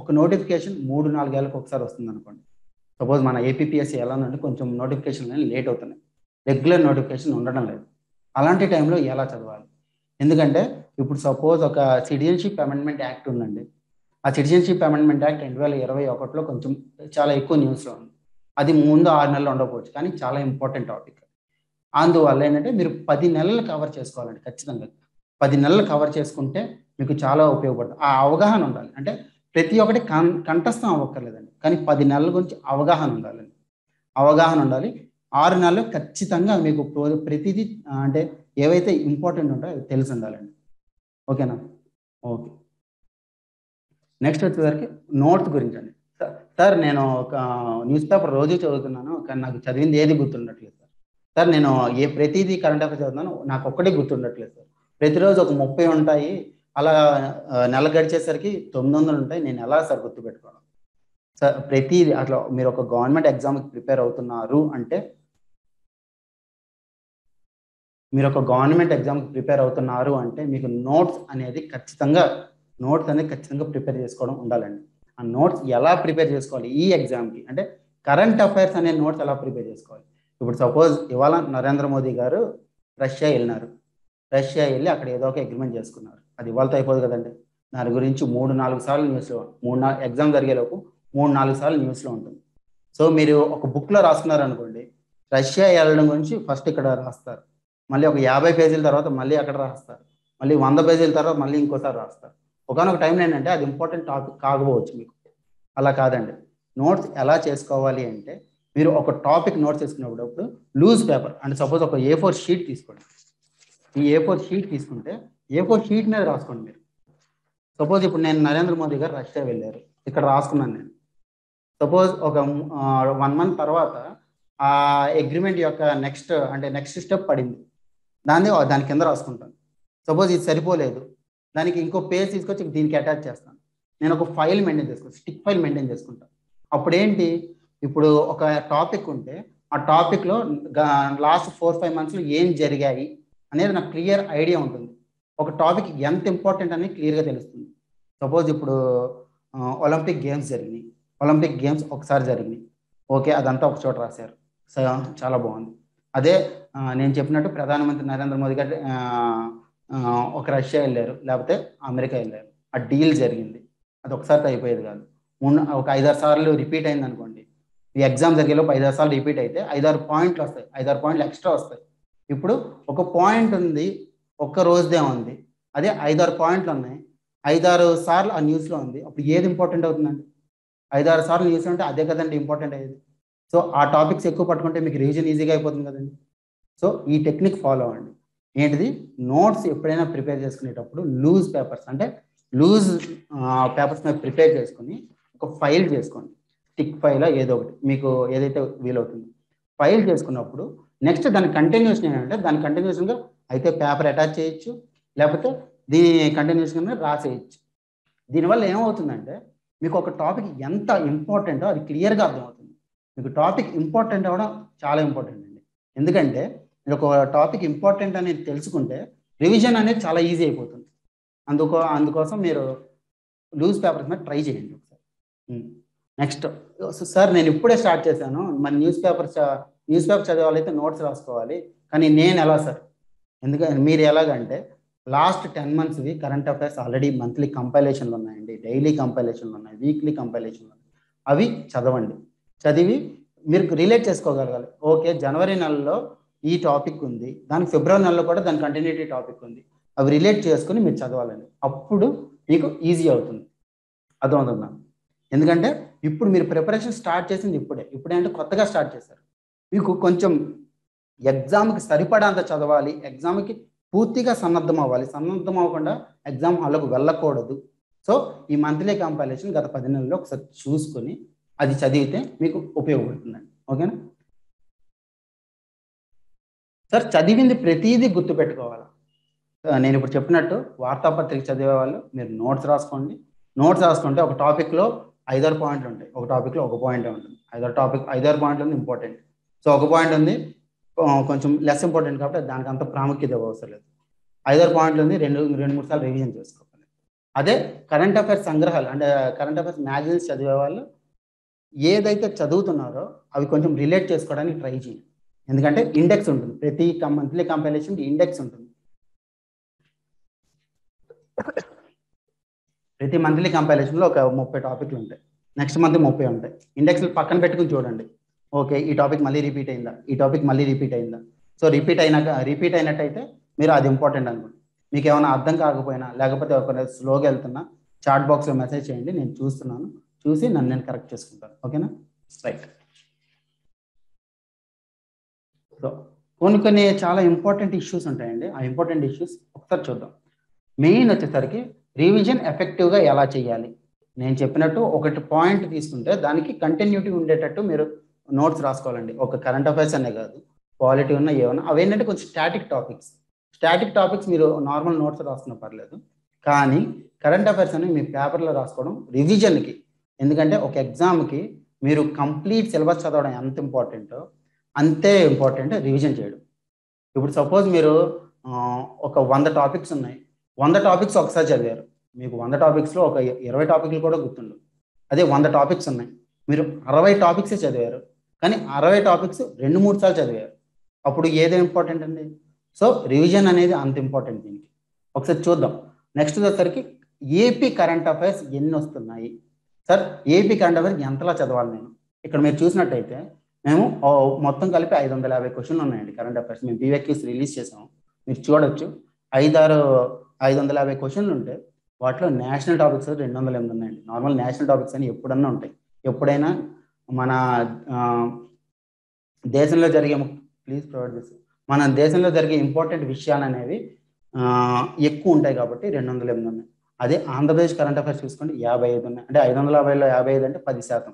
[SPEAKER 2] ఒక నోటిఫికేషన్ మూడు నాలుగేళ్ళకి ఒకసారి వస్తుంది అనుకోండి సపోజ్ మన ఏపీఎస్సి ఎలా ఉందంటే కొంచెం నోటిఫికేషన్ అనేది లేట్ అవుతున్నాయి రెగ్యులర్ నోటిఫికేషన్ ఉండడం లేదు అలాంటి టైంలో ఎలా చదవాలి ఎందుకంటే ఇప్పుడు సపోజ్ ఒక సిటిజన్షిప్ అమెండ్మెంట్ యాక్ట్ ఉందండి ఆ సిటిజన్షిప్ అమెండ్మెంట్ యాక్ట్ రెండు వేల ఇరవై ఒకటిలో కొంచెం చాలా ఎక్కువ న్యూస్లో ఉంది అది ముందు ఆరు నెలలు ఉండకపోవచ్చు కానీ చాలా ఇంపార్టెంట్ టాపిక్ అందువల్ల ఏంటంటే మీరు పది నెలలు కవర్ చేసుకోవాలండి ఖచ్చితంగా పది నెలలు కవర్ చేసుకుంటే మీకు చాలా ఉపయోగపడుతుంది ఆ అవగాహన ఉండాలి అంటే ప్రతి ఒక్కటి కం కంఠస్థం అవ్వక్కర్లేదండి కానీ పది నెలల గురించి అవగాహన ఉండాలండి అవగాహన ఉండాలి ఆరు నెలలు ఖచ్చితంగా మీకు ప్రతిదీ అంటే ఏవైతే ఇంపార్టెంట్ ఉంటాయో అవి తెలిసి ఉండాలండి ఓకేనా ఓకే నెక్స్ట్ వచ్చేసరికి నోట్స్ గురించి అండి సార్ నేను ఒక న్యూస్ పేపర్ రోజు చదువుతున్నాను కానీ నాకు చదివింది ఏది గుర్తుండట్లేదు సార్ సార్ నేను ఏ ప్రతిదీ కరెంట్ అఫేర్స్ చదువుతున్నాను నాకు ఒక్కటి గుర్తుండట్లేదు సార్ ప్రతిరోజు ఒక ముప్పై ఉంటాయి అలా నెల గడిచేసరికి తొమ్మిది వందలు ఉంటాయి నేను ఎలా సార్ గుర్తుపెట్టుకోవడం సార్ ప్రతిదీ అట్లా మీరు ఒక గవర్నమెంట్ ఎగ్జామ్కి ప్రిపేర్ అవుతున్నారు అంటే మీరు ఒక గవర్నమెంట్ ఎగ్జామ్కి ప్రిపేర్ అవుతున్నారు అంటే మీకు నోట్స్ అనేది ఖచ్చితంగా నోట్స్ అనేది ఖచ్చితంగా ప్రిపేర్ చేసుకోవడం ఉండాలండి ఆ నోట్స్ ఎలా ప్రిపేర్ చేసుకోవాలి ఈ ఎగ్జామ్కి అంటే కరెంట్ అఫైర్స్ అనే నోట్స్ ఎలా ప్రిపేర్ చేసుకోవాలి ఇప్పుడు సపోజ్ ఇవాళ నరేంద్ర మోదీ గారు రష్యా వెళ్ళినారు రష్యా వెళ్ళి అక్కడ ఏదో ఒక అగ్రిమెంట్ చేసుకున్నారు అది ఇవాళతో అయిపోదు కదండి దాని గురించి మూడు నాలుగు సార్లు న్యూస్లో మూడు నాలుగు ఎగ్జామ్ జరిగేలోపు మూడు నాలుగు సార్లు న్యూస్లో ఉంటుంది సో మీరు ఒక బుక్లో రాసుకున్నారనుకోండి అనుకోండి రష్యా వెళ్ళడం గురించి ఫస్ట్ ఇక్కడ రాస్తారు మళ్ళీ ఒక యాభై పేజీల తర్వాత మళ్ళీ అక్కడ రాస్తారు మళ్ళీ వంద పేజీల తర్వాత మళ్ళీ ఇంకోసారి రాస్తారు ఒకనొక టైంలో ఏంటంటే అది ఇంపార్టెంట్ టాపిక్ కాకపోవచ్చు మీకు అలా కాదండి నోట్స్ ఎలా చేసుకోవాలి అంటే మీరు ఒక టాపిక్ నోట్స్ చేసుకునేటప్పుడు లూజ్ పేపర్ అంటే సపోజ్ ఒక ఏ ఫోర్ షీట్ తీసుకోండి ఈ ఏ ఫోర్ షీట్ తీసుకుంటే ఏ ఫోర్ షీట్ మీద రాసుకోండి మీరు సపోజ్ ఇప్పుడు నేను నరేంద్ర మోదీ గారు రష్యా వెళ్ళారు ఇక్కడ రాసుకున్నాను నేను సపోజ్ ఒక వన్ మంత్ తర్వాత ఆ అగ్రిమెంట్ యొక్క నెక్స్ట్ అంటే నెక్స్ట్ స్టెప్ పడింది దాన్ని దాని కింద రాసుకుంటాను సపోజ్ ఇది సరిపోలేదు దానికి ఇంకో పేజ్ తీసుకొచ్చి దీనికి అటాచ్ చేస్తాను నేను ఒక ఫైల్ మెయింటైన్ చేసుకుంటాను స్టిక్ ఫైల్ మెయింటైన్ చేసుకుంటాను అప్పుడు ఏంటి ఇప్పుడు ఒక టాపిక్ ఉంటే ఆ టాపిక్లో లాస్ట్ ఫోర్ ఫైవ్ మంత్స్లో ఏం జరిగాయి అనేది నాకు క్లియర్ ఐడియా ఉంటుంది ఒక టాపిక్ ఎంత ఇంపార్టెంట్ అనేది క్లియర్గా తెలుస్తుంది సపోజ్ ఇప్పుడు ఒలింపిక్ గేమ్స్ జరిగినాయి ఒలింపిక్ గేమ్స్ ఒకసారి జరిగినాయి ఓకే అదంతా ఒక చోట రాశారు చాలా బాగుంది అదే నేను చెప్పినట్టు ప్రధానమంత్రి నరేంద్ర మోదీ గారి ఒక రష్యా వెళ్ళారు లేకపోతే అమెరికా వెళ్ళారు ఆ డీల్ జరిగింది అది ఒకసారి అయిపోయేది కాదు ఒక ఐదారు సార్లు రిపీట్ అయింది అనుకోండి ఈ ఎగ్జామ్ జరిగేలోపు ఐదారు సార్లు రిపీట్ అయితే ఐదారు పాయింట్లు వస్తాయి ఐదారు పాయింట్లు ఎక్స్ట్రా వస్తాయి ఇప్పుడు ఒక పాయింట్ ఉంది ఒక్క రోజుదే ఉంది అదే ఐదారు పాయింట్లు ఉన్నాయి ఐదారు సార్లు ఆ న్యూస్లో ఉంది అప్పుడు ఏది ఇంపార్టెంట్ అవుతుందండి ఐదారు సార్లు న్యూస్ ఉంటే అదే కదండి ఇంపార్టెంట్ అయ్యేది సో ఆ టాపిక్స్ ఎక్కువ పట్టుకుంటే మీకు రివిజన్ ఈజీగా అయిపోతుంది కదండి సో ఈ టెక్నిక్ ఫాలో అవ్వండి ఏంటిది నోట్స్ ఎప్పుడైనా ప్రిపేర్ చేసుకునేటప్పుడు లూజ్ పేపర్స్ అంటే లూజ్ పేపర్స్ మీద ప్రిపేర్ చేసుకుని ఒక ఫైల్ చేసుకోండి టిక్ ఫైల్ ఏదో ఒకటి మీకు ఏదైతే వీలవుతుంది ఫైల్ చేసుకున్నప్పుడు నెక్స్ట్ దాని కంటిన్యూషన్ ఏంటంటే దాని కంటిన్యూషన్గా అయితే పేపర్ అటాచ్ చేయొచ్చు లేకపోతే దీని కంటిన్యూషన్గా రాసేయచ్చు దీనివల్ల ఏమవుతుందంటే మీకు ఒక టాపిక్ ఎంత ఇంపార్టెంటో అది క్లియర్గా అర్థమవుతుంది మీకు టాపిక్ ఇంపార్టెంట్ అవ్వడం చాలా ఇంపార్టెంట్ అండి ఎందుకంటే మీరు ఒక టాపిక్ ఇంపార్టెంట్ అనేది తెలుసుకుంటే రివిజన్ అనేది చాలా ఈజీ అయిపోతుంది అందుకో అందుకోసం మీరు న్యూస్ పేపర్స్ మీద ట్రై చేయండి
[SPEAKER 3] ఒకసారి
[SPEAKER 2] నెక్స్ట్ సార్ నేను ఇప్పుడే స్టార్ట్ చేశాను మన న్యూస్ పేపర్ న్యూస్ పేపర్ చదవాలైతే నోట్స్ రాసుకోవాలి కానీ నేను ఎలా సార్ ఎందుకంటే మీరు ఎలాగంటే లాస్ట్ టెన్ మంత్స్వి కరెంట్ అఫైర్స్ ఆల్రెడీ మంత్లీ కంపైలేషన్లు ఉన్నాయండి డైలీ కంపైలేషన్లు ఉన్నాయి వీక్లీ కంపైలేషన్లు ఉన్నాయి అవి చదవండి చదివి మీరు రిలేట్ చేసుకోగలగాలి ఓకే జనవరి నెలలో ఈ టాపిక్ ఉంది దానికి ఫిబ్రవరి నెలలో కూడా దాని కంటిన్యూటీ టాపిక్ ఉంది అవి రిలేట్ చేసుకుని మీరు చదవాలండి అప్పుడు మీకు ఈజీ అవుతుంది అర్థమవుతుందా ఎందుకంటే ఇప్పుడు మీరు ప్రిపరేషన్ స్టార్ట్ చేసింది ఇప్పుడే ఇప్పుడే అంటే కొత్తగా స్టార్ట్ చేశారు మీకు కొంచెం ఎగ్జామ్కి సరిపడంత చదవాలి ఎగ్జామ్కి పూర్తిగా సన్నద్ధం అవ్వాలి సన్నద్ధం అవ్వకుండా ఎగ్జామ్ హాల్లోకి వెళ్ళకూడదు సో ఈ మంత్లీ కంపైలేషన్ గత పది నెలల్లో ఒకసారి చూసుకొని అది చదివితే మీకు ఉపయోగపడుతుందండి ఓకేనా సార్ చదివింది ప్రతిదీ గుర్తుపెట్టుకోవాలి నేను ఇప్పుడు చెప్పినట్టు వార్తాపత్రిక చదివే వాళ్ళు మీరు నోట్స్ రాసుకోండి నోట్స్ రాసుకుంటే ఒక టాపిక్లో ఐదారు పాయింట్లు ఉంటాయి ఒక టాపిక్లో ఒక పాయింట్ ఉంటుంది ఐదారు టాపిక్ ఐదారు పాయింట్లు ఉంది ఇంపార్టెంట్ సో ఒక పాయింట్ ఉంది కొంచెం లెస్ ఇంపార్టెంట్ కాబట్టి దానికి అంత ప్రాముఖ్యత అవసరం లేదు ఐదారు పాయింట్లు ఉంది రెండు రెండు మూడు సార్లు రివిజన్ చేసుకోవాలి అదే కరెంట్ అఫైర్స్ సంగ్రహాలు అంటే కరెంట్ అఫైర్స్ మ్యాగజైన్స్ చదివే వాళ్ళు ఏదైతే చదువుతున్నారో అవి కొంచెం రిలేట్ చేసుకోవడానికి ట్రై చేయండి ఎందుకంటే ఇండెక్స్ ఉంటుంది ప్రతి మంత్లీ కంపైలేషన్ ఇండెక్స్ ఉంటుంది ప్రతి మంత్లీ లో ఒక ముప్పై టాపిక్లు ఉంటాయి నెక్స్ట్ మంత్ ముప్పై ఉంటాయి ఇండెక్స్ పక్కన పెట్టుకుని చూడండి ఓకే ఈ టాపిక్ మళ్ళీ రిపీట్ అయిందా ఈ టాపిక్ మళ్ళీ రిపీట్ అయిందా సో రిపీట్ అయినాక రిపీట్ అయినట్టయితే మీరు అది ఇంపార్టెంట్ అనుకోండి మీకు ఏమైనా అర్థం కాకపోయినా లేకపోతే ఒక స్లోగా వెళ్తున్నా చాట్ బాక్స్లో మెసేజ్ చేయండి నేను చూస్తున్నాను చూసి నన్ను నేను కరెక్ట్ చేసుకుంటాను ఓకేనా రైట్ సో కొన్ని కొన్ని చాలా ఇంపార్టెంట్ ఇష్యూస్ ఉంటాయండి ఆ ఇంపార్టెంట్ ఇష్యూస్ ఒకసారి చూద్దాం మెయిన్ వచ్చేసరికి రివిజన్ ఎఫెక్టివ్గా ఎలా చేయాలి నేను చెప్పినట్టు ఒకటి పాయింట్ తీసుకుంటే దానికి కంటిన్యూటీ ఉండేటట్టు మీరు నోట్స్ రాసుకోవాలండి ఒక కరెంట్ అఫైర్స్ అనే కాదు క్వాలిటీ ఉన్న ఏమన్నా అవేంటంటే కొంచెం స్టాటిక్ టాపిక్స్ స్టాటిక్ టాపిక్స్ మీరు నార్మల్ నోట్స్ రాసుకున్న పర్లేదు కానీ కరెంట్ అఫైర్స్ అనేవి మీ పేపర్లో రాసుకోవడం రివిజన్కి ఎందుకంటే ఒక ఎగ్జామ్కి మీరు కంప్లీట్ సిలబస్ చదవడం ఎంత ఇంపార్టెంటో అంతే ఇంపార్టెంట్ రివిజన్ చేయడం ఇప్పుడు సపోజ్ మీరు ఒక వంద టాపిక్స్ ఉన్నాయి వంద టాపిక్స్ ఒకసారి చదివారు మీకు వంద టాపిక్స్లో ఒక ఇరవై టాపిక్లు కూడా గుర్తుండవు అదే వంద టాపిక్స్ ఉన్నాయి మీరు అరవై టాపిక్సే చదివారు కానీ అరవై టాపిక్స్ రెండు మూడు సార్లు చదివారు అప్పుడు ఏది ఇంపార్టెంట్ అండి సో రివిజన్ అనేది అంత ఇంపార్టెంట్ దీనికి ఒకసారి చూద్దాం నెక్స్ట్ వచ్చేసరికి ఏపీ కరెంట్ అఫైర్స్ ఎన్ని వస్తున్నాయి సార్ ఏపీ కరెంట్ అఫైర్స్ ఎంతలా చదవాలి నేను ఇక్కడ మీరు చూసినట్టయితే మేము మొత్తం కలిపి ఐదు వందల యాభై క్వశ్చన్లు ఉన్నాయండి కరెంట్ అఫైర్స్ మేము పీవెక్యూస్ రిలీజ్ చేసాము మీరు చూడొచ్చు ఐదారు ఐదు వందల యాభై క్వశ్చన్లు ఉంటే వాటిలో నేషనల్ టాపిక్స్ రెండు వందల ఎనిమిది ఉన్నాయండి నార్మల్ నేషనల్ టాపిక్స్ అని ఎప్పుడన్నా ఉంటాయి ఎప్పుడైనా మన దేశంలో జరిగే ప్లీజ్ ప్రొవైడ్ చేసి మన దేశంలో జరిగే ఇంపార్టెంట్ విషయాలు అనేవి ఎక్కువ ఉంటాయి కాబట్టి రెండు వందల ఎనిమిది ఉన్నాయి అదే ఆంధ్రప్రదేశ్ కరెంట్ అఫైర్స్ చూసుకుంటే యాభై ఐదు ఉన్నాయి అంటే ఐదు వందల యాభైలో యాభై ఐదు అంటే పది శాతం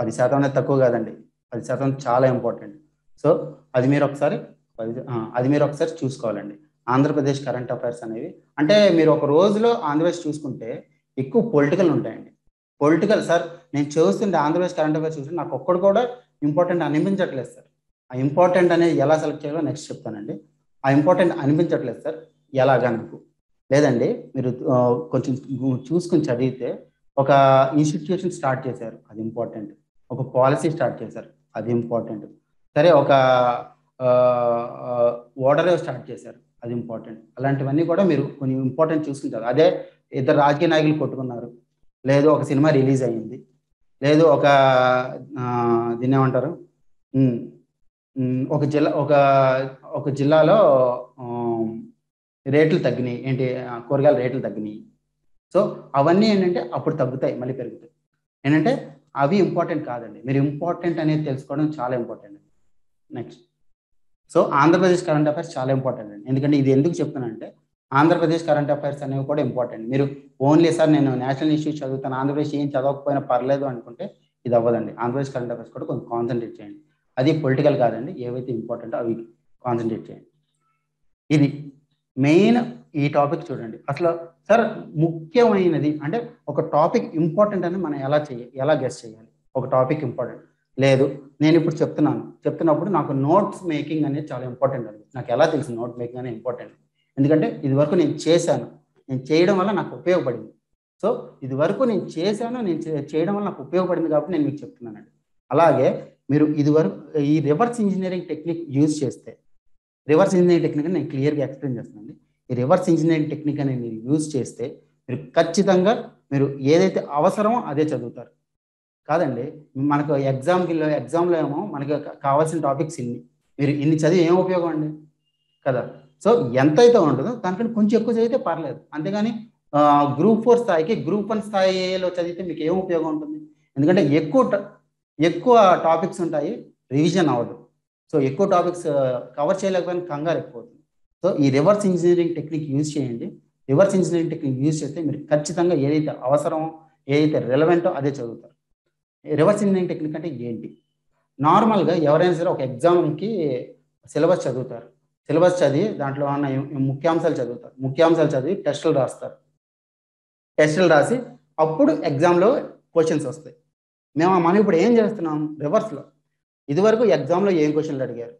[SPEAKER 2] పది శాతం అనేది తక్కువ కాదండి పది శాతం చాలా ఇంపార్టెంట్ సో అది మీరు ఒకసారి అది మీరు ఒకసారి చూసుకోవాలండి ఆంధ్రప్రదేశ్ కరెంట్ అఫైర్స్ అనేవి అంటే మీరు ఒక రోజులో ఆంధ్రప్రదేశ్ చూసుకుంటే ఎక్కువ పొలిటికల్ ఉంటాయండి పొలిటికల్ సార్ నేను చూస్తుంటే ఆంధ్రప్రదేశ్ కరెంట్ అఫైర్స్ చూసి నాకు ఒక్కడు కూడా ఇంపార్టెంట్ అనిపించట్లేదు సార్ ఆ ఇంపార్టెంట్ అనేది ఎలా సెలెక్ట్ చేయాలో నెక్స్ట్ చెప్తానండి ఆ ఇంపార్టెంట్ అనిపించట్లేదు సార్ ఎలాగా నాకు లేదండి మీరు కొంచెం చూసుకుని చదివితే ఒక ఇన్స్టిట్యూషన్ స్టార్ట్ చేశారు అది ఇంపార్టెంట్ ఒక పాలసీ స్టార్ట్ చేశారు అది ఇంపార్టెంట్ సరే ఒక ఓడరే స్టార్ట్ చేశారు అది ఇంపార్టెంట్ అలాంటివన్నీ కూడా మీరు కొన్ని ఇంపార్టెంట్ చూసుకుంటారు అదే ఇద్దరు రాజకీయ నాయకులు కొట్టుకున్నారు లేదు ఒక సినిమా రిలీజ్ అయ్యింది లేదు ఒక దీన్ని ఏమంటారు ఒక జిల్లా ఒక ఒక జిల్లాలో రేట్లు తగ్గినాయి ఏంటి కూరగాయల రేట్లు తగ్గినాయి సో అవన్నీ ఏంటంటే అప్పుడు తగ్గుతాయి మళ్ళీ పెరుగుతాయి ఏంటంటే అవి ఇంపార్టెంట్ కాదండి మీరు ఇంపార్టెంట్ అనేది తెలుసుకోవడం చాలా important next so Andhra Pradesh current affairs చాలా ఇంపార్టెంట్ అండి ఎందుకంటే ఇది ఎందుకు అంటే ఆంధ్రప్రదేశ్ కరెంట్ అఫైర్స్ అనేవి కూడా ఇంపార్టెంట్ మీరు ఓన్లీ సార్ నేను నేషనల్ ఇష్యూస్ చదువుతాను ఆంధ్రప్రదేశ్ ఏం చదవకపోయినా పర్లేదు అనుకుంటే ఇది అవ్వదండి ఆంధ్రప్రదేశ్ కరెంట్ అఫైర్స్ కూడా కొంచెం కాన్సన్ట్రేట్ చేయండి అది పొలిటికల్ కాదండి ఏవైతే ఇంపార్టెంట్ అవి కాన్సన్ట్రేట్ చేయండి ఇది మెయిన్ ఈ టాపిక్ చూడండి అసలు సార్ ముఖ్యమైనది అంటే ఒక టాపిక్ ఇంపార్టెంట్ అని మనం ఎలా చేయ ఎలా గెస్ చేయాలి ఒక టాపిక్ ఇంపార్టెంట్ లేదు నేను ఇప్పుడు చెప్తున్నాను చెప్తున్నప్పుడు నాకు నోట్స్ మేకింగ్ అనేది చాలా ఇంపార్టెంట్ అండి నాకు ఎలా తెలుసు నోట్ మేకింగ్ అనేది ఇంపార్టెంట్ ఎందుకంటే ఇది వరకు నేను చేశాను నేను చేయడం వల్ల నాకు ఉపయోగపడింది సో ఇది వరకు నేను చేశాను నేను చేయడం వల్ల నాకు ఉపయోగపడింది కాబట్టి నేను మీకు చెప్తున్నానండి అలాగే మీరు ఇది వరకు ఈ రివర్స్ ఇంజనీరింగ్ టెక్నిక్ యూజ్ చేస్తే రివర్స్ ఇంజనీరింగ్ టెక్నిక్ నేను క్లియర్గా ఎక్స్ప్లెయిన్ చేస్తున్నాను ఈ రివర్స్ ఇంజనీరింగ్ టెక్నిక్ అనేది మీరు యూజ్ చేస్తే మీరు ఖచ్చితంగా మీరు ఏదైతే అవసరమో అదే చదువుతారు కాదండి మనకు ఎగ్జామ్కిలో ఎగ్జామ్లో ఏమో మనకి కావాల్సిన టాపిక్స్ ఇన్ని మీరు ఇన్ని చదివి ఏం ఉపయోగం అండి కదా సో ఎంత అయితే ఉంటుందో దానికంటే కొంచెం ఎక్కువ చదివితే పర్లేదు అంతేగాని గ్రూప్ ఫోర్ స్థాయికి గ్రూప్ వన్ స్థాయిలో చదివితే మీకు ఏం ఉపయోగం ఉంటుంది ఎందుకంటే ఎక్కువ ఎక్కువ టాపిక్స్ ఉంటాయి రివిజన్ అవ్వదు సో ఎక్కువ టాపిక్స్ కవర్ చేయలేకపోయినా కంగారు ఎక్కువ సో ఈ రివర్స్ ఇంజనీరింగ్ టెక్నిక్ యూజ్ చేయండి రివర్స్ ఇంజనీరింగ్ టెక్నిక్ యూజ్ చేస్తే మీరు ఖచ్చితంగా ఏదైతే అవసరమో ఏదైతే రిలవెంటో అదే చదువుతారు రివర్స్ ఇంజనీరింగ్ టెక్నిక్ అంటే ఏంటి నార్మల్గా ఎవరైనా సరే ఒక ఎగ్జామ్కి సిలబస్ చదువుతారు సిలబస్ చదివి దాంట్లో ఉన్న ముఖ్యాంశాలు చదువుతారు ముఖ్యాంశాలు చదివి టెస్టులు రాస్తారు టెస్టులు రాసి అప్పుడు ఎగ్జామ్లో క్వశ్చన్స్ వస్తాయి మేము మనం ఇప్పుడు ఏం చేస్తున్నాం రివర్స్లో ఇదివరకు ఎగ్జామ్లో ఏం క్వశ్చన్లు అడిగారు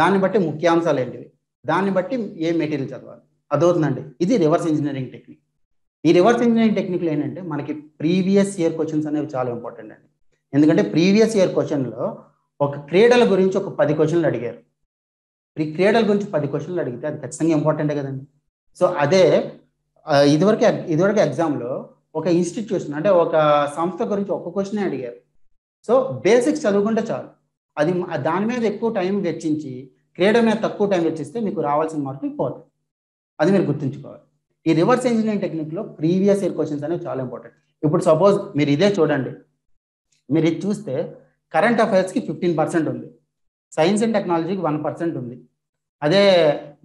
[SPEAKER 2] దాన్ని బట్టి ముఖ్యాంశాలు ఏంటివి దాన్ని బట్టి ఏ మెటీరియల్ చదవాలి అదవుతుందండి ఇది రివర్స్ ఇంజనీరింగ్ టెక్నిక్ ఈ రివర్స్ ఇంజనీరింగ్ టెక్నిక్లు ఏంటంటే మనకి ప్రీవియస్ ఇయర్ క్వశ్చన్స్ అనేవి చాలా ఇంపార్టెంట్ అండి ఎందుకంటే ప్రీవియస్ ఇయర్ క్వశ్చన్లో ఒక క్రీడల గురించి ఒక పది క్వశ్చన్లు అడిగారు ఈ క్రీడల గురించి పది క్వశ్చన్లు అడిగితే అది ఖచ్చితంగా ఇంపార్టెంటే కదండి సో అదే ఇదివరకు ఇదివరకు ఎగ్జామ్లో ఒక ఇన్స్టిట్యూషన్ అంటే ఒక సంస్థ గురించి ఒక్క క్వశ్చనే అడిగారు సో బేసిక్స్ చదువుకుంటే చాలు అది దాని మీద ఎక్కువ టైం వెచ్చించి క్రియేటివ్ మీద తక్కువ టైం ఇచ్చిస్తే మీకు రావాల్సిన మార్కులు పోతాయి అది మీరు గుర్తుంచుకోవాలి ఈ రివర్స్ ఇంజనీరింగ్ టెక్నిక్లో ప్రీవియస్ ఇయర్ క్వశ్చన్స్ అనేవి చాలా ఇంపార్టెంట్ ఇప్పుడు సపోజ్ మీరు ఇదే చూడండి మీరు ఇది చూస్తే కరెంట్ అఫైర్స్కి ఫిఫ్టీన్ పర్సెంట్ ఉంది సైన్స్ అండ్ టెక్నాలజీకి వన్ పర్సెంట్ ఉంది అదే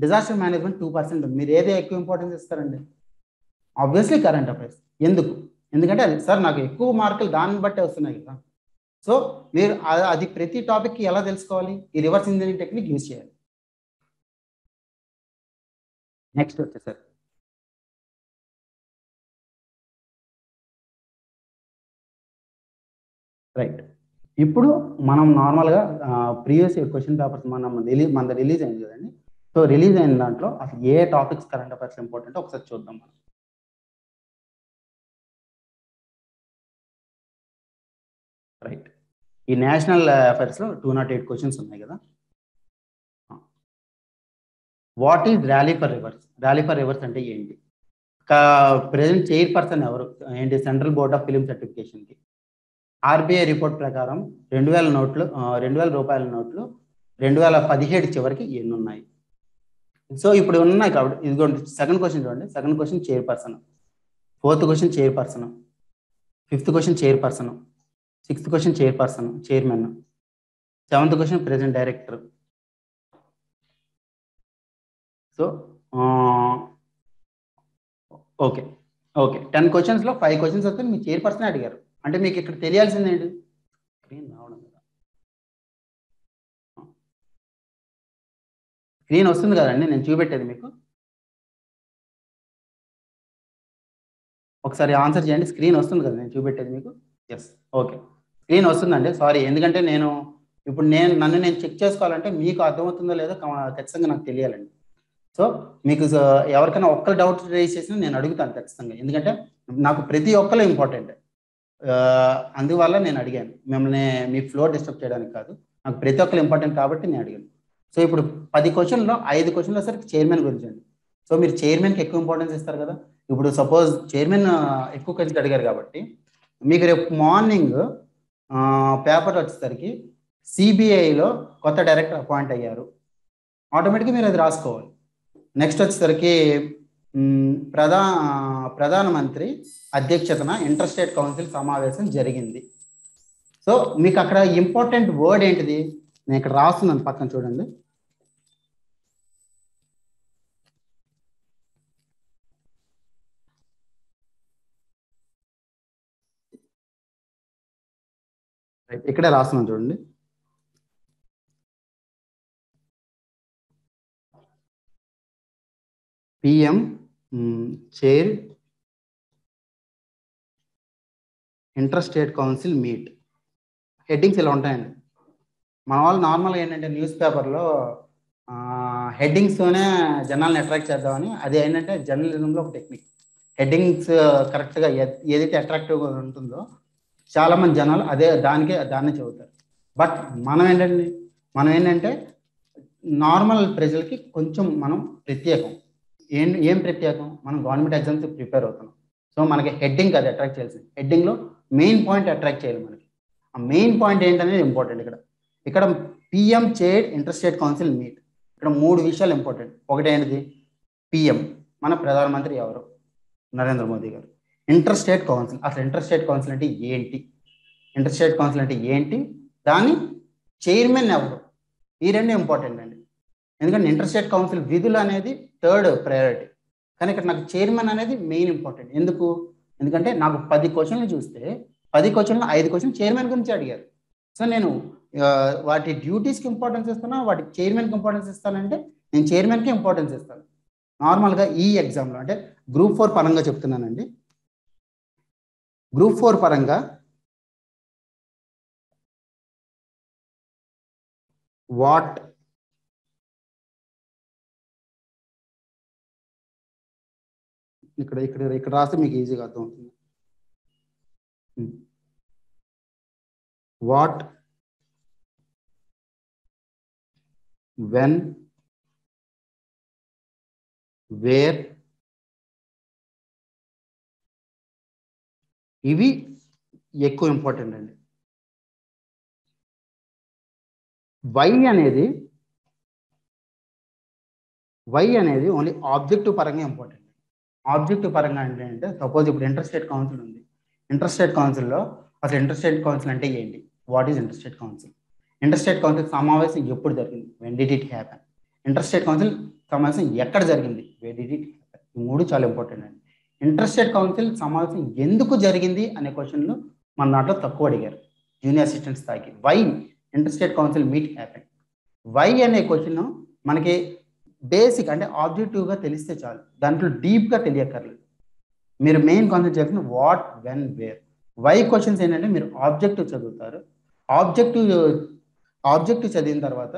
[SPEAKER 2] డిజాస్టర్ మేనేజ్మెంట్ టూ పర్సెంట్ ఉంది మీరు ఏదే ఎక్కువ ఇంపార్టెన్స్ ఇస్తారండి ఆబ్వియస్లీ కరెంట్ అఫైర్స్ ఎందుకు ఎందుకంటే సార్ నాకు ఎక్కువ మార్కులు దాన్ని బట్టే వస్తున్నాయి కదా సో
[SPEAKER 3] మీరు అది ప్రతి టాపిక్కి ఎలా తెలుసుకోవాలి ఈ రివర్స్ ఇంజనీరింగ్ టెక్నిక్ యూజ్ చేయాలి నెక్స్ట్ సార్ రైట్ ఇప్పుడు మనం నార్మల్గా ప్రీవియస్ క్వశ్చన్ పేపర్స్ మనం రిలీజ్ మన రిలీజ్ అయింది కదండి సో రిలీజ్ అయిన దాంట్లో అసలు ఏ టాపిక్స్ కరెంట్ అఫైర్స్ ఇంపార్టెంట్ ఒకసారి చూద్దాం మనం ఈ నేషనల్ అఫైర్స్లో టూ నాట్ ఎయిట్ క్వశ్చన్స్ ఉన్నాయి కదా
[SPEAKER 2] what is rally for reverse rally for reverse అంటే ఏంటి ప్రజెంట్ చైర్పర్సన్ ఎవరు ఏంటి సెంట్రల్ బోర్డ్ ఆఫ్ ఫిలిం సర్టిఫికేషన్కి ఆర్బీఐ రిపోర్ట్ ప్రకారం రెండు వేల నోట్లు రెండు వేల రూపాయల నోట్లు రెండు వేల పదిహేడు చివరికి ఎన్ని ఉన్నాయి సో ఇప్పుడు ఉన్నాయి కాబట్టి ఇదిగోండి సెకండ్ క్వశ్చన్ చూడండి second question chairperson fourth question chairperson fifth question chairperson sixth question chairperson
[SPEAKER 3] chairman seventh question president director so okay
[SPEAKER 2] okay ten క్వశ్చన్స్లో ఫైవ్ క్వశ్చన్స్ వస్తే మీ చైర్పర్సన్ అడిగారు అంటే మీకు ఇక్కడ తెలియాల్సింది ఏంటి
[SPEAKER 3] స్క్రీన్ రావడం కదా స్క్రీన్ వస్తుంది కదండి నేను చూపెట్టేది మీకు ఒకసారి ఆన్సర్ చేయండి స్క్రీన్ వస్తుంది కదా నేను చూపెట్టేది మీకు ఎస్ ఓకే స్క్రీన్ వస్తుందండి
[SPEAKER 2] సారీ ఎందుకంటే నేను ఇప్పుడు నేను నన్ను నేను చెక్ చేసుకోవాలంటే మీకు అర్థమవుతుందో లేదో ఖచ్చితంగా నాకు తెలియాలండి సో మీకు ఎవరికైనా ఒక్కరు డౌట్ రేస్ చేసినా నేను అడుగుతాను ఖచ్చితంగా ఎందుకంటే నాకు ప్రతి ఒక్కరు ఇంపార్టెంట్ అందువల్ల నేను అడిగాను మిమ్మల్ని మీ ఫ్లో డిస్టర్బ్ చేయడానికి కాదు నాకు ప్రతి ఒక్కరు ఇంపార్టెంట్ కాబట్టి నేను అడిగాను సో ఇప్పుడు పది క్వశ్చన్లో ఐదు క్వశ్చన్లు సరికి చైర్మన్ గురించి అండి సో మీరు చైర్మన్కి ఎక్కువ ఇంపార్టెన్స్ ఇస్తారు కదా ఇప్పుడు సపోజ్ చైర్మన్ ఎక్కువ క్వశ్చన్ అడిగారు కాబట్టి మీకు రేపు మార్నింగ్ పేపర్ వచ్చేసరికి సిబిఐలో కొత్త డైరెక్టర్ అపాయింట్ అయ్యారు ఆటోమేటిక్గా మీరు అది రాసుకోవాలి నెక్స్ట్ వచ్చేసరికి ప్రధా ప్రధానమంత్రి అధ్యక్షతన ఇంటర్స్టేట్ కౌన్సిల్ సమావేశం జరిగింది సో మీకు అక్కడ ఇంపార్టెంట్ వర్డ్ ఏంటిది నేను ఇక్కడ రాస్తున్నాను పక్కన చూడండి
[SPEAKER 3] ఇక్కడే రాస్తున్నాను చూడండి PM chair inter state council meet
[SPEAKER 2] headings ఇలా ఉంటాయండి మన వాళ్ళు నార్మల్గా ఏంటంటే న్యూస్ పేపర్లో హెడ్డింగ్స్తోనే జనాల్ని అట్రాక్ట్ చేద్దామని అది ఏంటంటే జర్నలిజంలో ఒక టెక్నిక్ హెడ్డింగ్స్ కరెక్ట్గా ఏదైతే అట్రాక్టివ్గా ఉంటుందో చాలామంది జనాలు అదే దానికే దాన్ని చదువుతారు బట్ మనం ఏంటండి మనం ఏంటంటే నార్మల్ ప్రజలకి కొంచెం మనం ప్రత్యేకం ఏం ఏం ప్రత్యేకం మనం గవర్నమెంట్ ఎగ్జామ్స్ ప్రిపేర్ అవుతున్నాం సో మనకి హెడ్డింగ్ అది అట్రాక్ట్ చేయాల్సింది హెడ్డింగ్లో మెయిన్ పాయింట్ అట్రాక్ట్ చేయాలి మనకి ఆ మెయిన్ పాయింట్ ఏంటనేది ఇంపార్టెంట్ ఇక్కడ ఇక్కడ PM చేడ్ inter state council meet ఇక్కడ మూడు విషయాలు ఇంపార్టెంట్ ఒకటి ఏంటిది పిఎం మన ప్రధానమంత్రి ఎవరు నరేంద్ర మోదీ గారు ఇంటర్ స్టేట్ కౌన్సిల్ అసలు ఇంటర్ స్టేట్ కౌన్సిల్ అంటే ఏంటి ఇంటర్ స్టేట్ కౌన్సిల్ అంటే ఏంటి దాని చైర్మన్ ఎవరు ఈ రెండు ఇంపార్టెంట్ అండి ఎందుకంటే ఇంటర్ స్టేట్ కౌన్సిల్ విధులు అనేది థర్డ్ ప్రయారిటీ కానీ ఇక్కడ నాకు చైర్మన్ అనేది మెయిన్ ఇంపార్టెంట్ ఎందుకు ఎందుకంటే నాకు పది క్వశ్చన్లు చూస్తే పది క్వశ్చన్లు ఐదు క్వశ్చన్ చైర్మన్ గురించి అడిగారు సో నేను వాటి డ్యూటీస్కి ఇంపార్టెన్స్ ఇస్తున్నా వాటి చైర్మన్కి ఇంపార్టెన్స్ ఇస్తానంటే నేను చైర్మన్కి ఇంపార్టెన్స్ ఇస్తాను నార్మల్గా ఈ ఎగ్జామ్లో అంటే గ్రూప్ ఫోర్ పరంగా చెప్తున్నానండి
[SPEAKER 3] గ్రూప్ ఫోర్ పరంగా వాట్ ఇక్కడ ఇక్కడ ఇక్కడ రాస్తే మీకు ఈజీగా అర్థమవుతుంది వాట్ వెన్ వేర్ ఇవి ఎక్కువ ఇంపార్టెంట్ అండి వై అనేది వై అనేది ఓన్లీ ఆబ్జెక్టివ్ పరంగా ఇంపార్టెంట్ ఆబ్జెక్టివ్ పరంగా అంటే అంటే సపోజ్
[SPEAKER 2] ఇప్పుడు ఇంటర్స్టేట్ కౌన్సిల్ ఉంది ఇంటర్స్టేట్ కౌన్సిల్లో అసలు ఇంటర్స్టేట్ కౌన్సిల్ అంటే ఏంటి what is interstate council interstate council సమావేశం ఎప్పుడు జరిగింది when did it happen interstate council సమావేశం ఎక్కడ జరిగింది వెన్ డిడ్ ఇట్ హ్యాపెన్ ఈ మూడు చాలా ఇంపార్టెంట్ అండి ఇంటర్స్టేట్ కౌన్సిల్ సమావేశం ఎందుకు జరిగింది అనే క్వశ్చన్లు మన దాంట్లో తక్కువ అడిగారు జూనియర్ అసిస్టెంట్స్ స్థాయికి why interstate council meet happen why అనే క్వశ్చన్ మనకి బేసిక్ అంటే ఆబ్జెక్టివ్గా తెలిస్తే చాలు దాంట్లో డీప్గా తెలియక్కర్లేదు మీరు మెయిన్ కాన్సెప్ట్ చేసిన what when where why questions ఏంటంటే మీరు ఆబ్జెక్టివ్ చదువుతారు ఆబ్జెక్టివ్ ఆబ్జెక్టివ్ చదివిన తర్వాత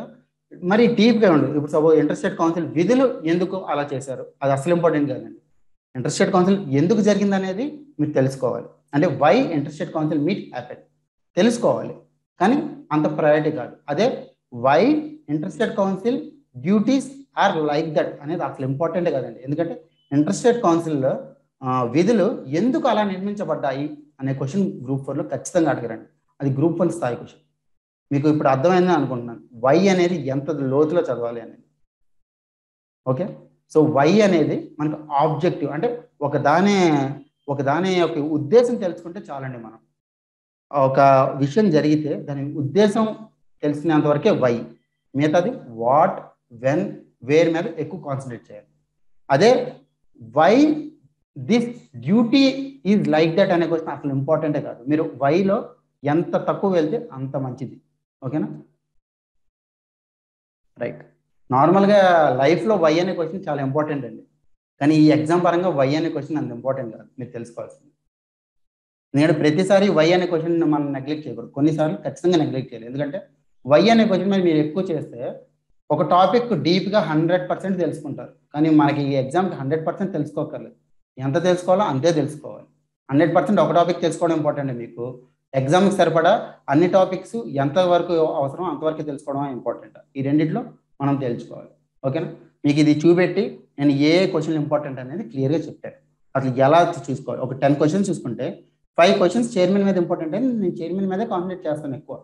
[SPEAKER 2] మరి డీప్గా ఉండదు ఇప్పుడు సపోజ్ ఇంటర్స్టేట్ కౌన్సిల్ విధులు ఎందుకు అలా చేశారు అది అసలు ఇంపార్టెంట్ కాదండి ఇంటర్స్టేట్ కౌన్సిల్ ఎందుకు జరిగింది అనేది మీరు తెలుసుకోవాలి అంటే why interstate council meet happen తెలుసుకోవాలి కానీ అంత ప్రయారిటీ కాదు అదే why interstate council duties are like that అనేది అసలు ఇంపార్టెంట్ కదండి ఎందుకంటే ఇంటర్స్టేట్ కౌన్సిల్లో విధులు ఎందుకు అలా నిర్మించబడ్డాయి అనే క్వశ్చన్ గ్రూప్ ఫోర్లో ఖచ్చితంగా అడగరండి అది గ్రూప్ వన్ స్థాయి క్వశ్చన్ మీకు ఇప్పుడు అర్థమైందని అనుకుంటున్నాను వై అనేది ఎంత లోతులో చదవాలి అనేది ఓకే సో వై అనేది మనకు ఆబ్జెక్టివ్ అంటే ఒక దానే ఒక దాని యొక్క ఉద్దేశం తెలుసుకుంటే చాలండి మనం ఒక విషయం జరిగితే దాని ఉద్దేశం తెలిసినంత వరకే వై మిగతాది వాట్ వెన్ వేర్ మీద ఎక్కువ కాన్సన్ట్రేట్ చేయాలి అదే why this duty is like that అనే క్వశ్చన్ అసలు ఇంపార్టెంటే కాదు మీరు వైలో ఎంత తక్కువ వెళ్తే అంత మంచిది ఓకేనా రైట్ నార్మల్గా లైఫ్లో వై అనే క్వశ్చన్ చాలా ఇంపార్టెంట్ అండి కానీ ఈ ఎగ్జామ్ పరంగా వై అనే క్వశ్చన్ అంత ఇంపార్టెంట్ కాదు మీరు తెలుసుకోవాల్సింది నేను ప్రతిసారి వై అనే క్వశ్చన్ మనం నెగ్లెక్ట్ చేయకూడదు కొన్నిసార్లు ఖచ్చితంగా నెగ్లెక్ట్ చేయాలి ఎందుకంటే వై అనే క్వశ్చన్ మీద మీరు ఎక్కువ చేస్తే ఒక టాపిక్ డీప్గా హండ్రెడ్ పర్సెంట్ తెలుసుకుంటారు కానీ మనకి ఈ ఎగ్జామ్కి హండ్రెడ్ పర్సెంట్ తెలుసుకోకర్లేదు ఎంత తెలుసుకోవాలో అంతే తెలుసుకోవాలి హండ్రెడ్ పర్సెంట్ ఒక టాపిక్ తెలుసుకోవడం ఇంపార్టెంట్ మీకు ఎగ్జామ్కి సరిపడా అన్ని టాపిక్స్ ఎంత వరకు అవసరం అంతవరకు తెలుసుకోవడం ఇంపార్టెంట్ ఈ రెండింటిలో మనం తెలుసుకోవాలి ఓకేనా మీకు ఇది చూపెట్టి నేను ఏ క్వశ్చన్ ఇంపార్టెంట్ అనేది క్లియర్గా చెప్తాను అసలు ఎలా చూసుకోవాలి ఒక టెన్ క్వశ్చన్స్ చూసుకుంటే ఫైవ్ క్వశ్చన్స్ చైర్మన్ మీద ఇంపార్టెంట్ అని నేను చైర్మన్ మీద కాన్సన్ట్రేట్ చేస్తాను ఎక్కువ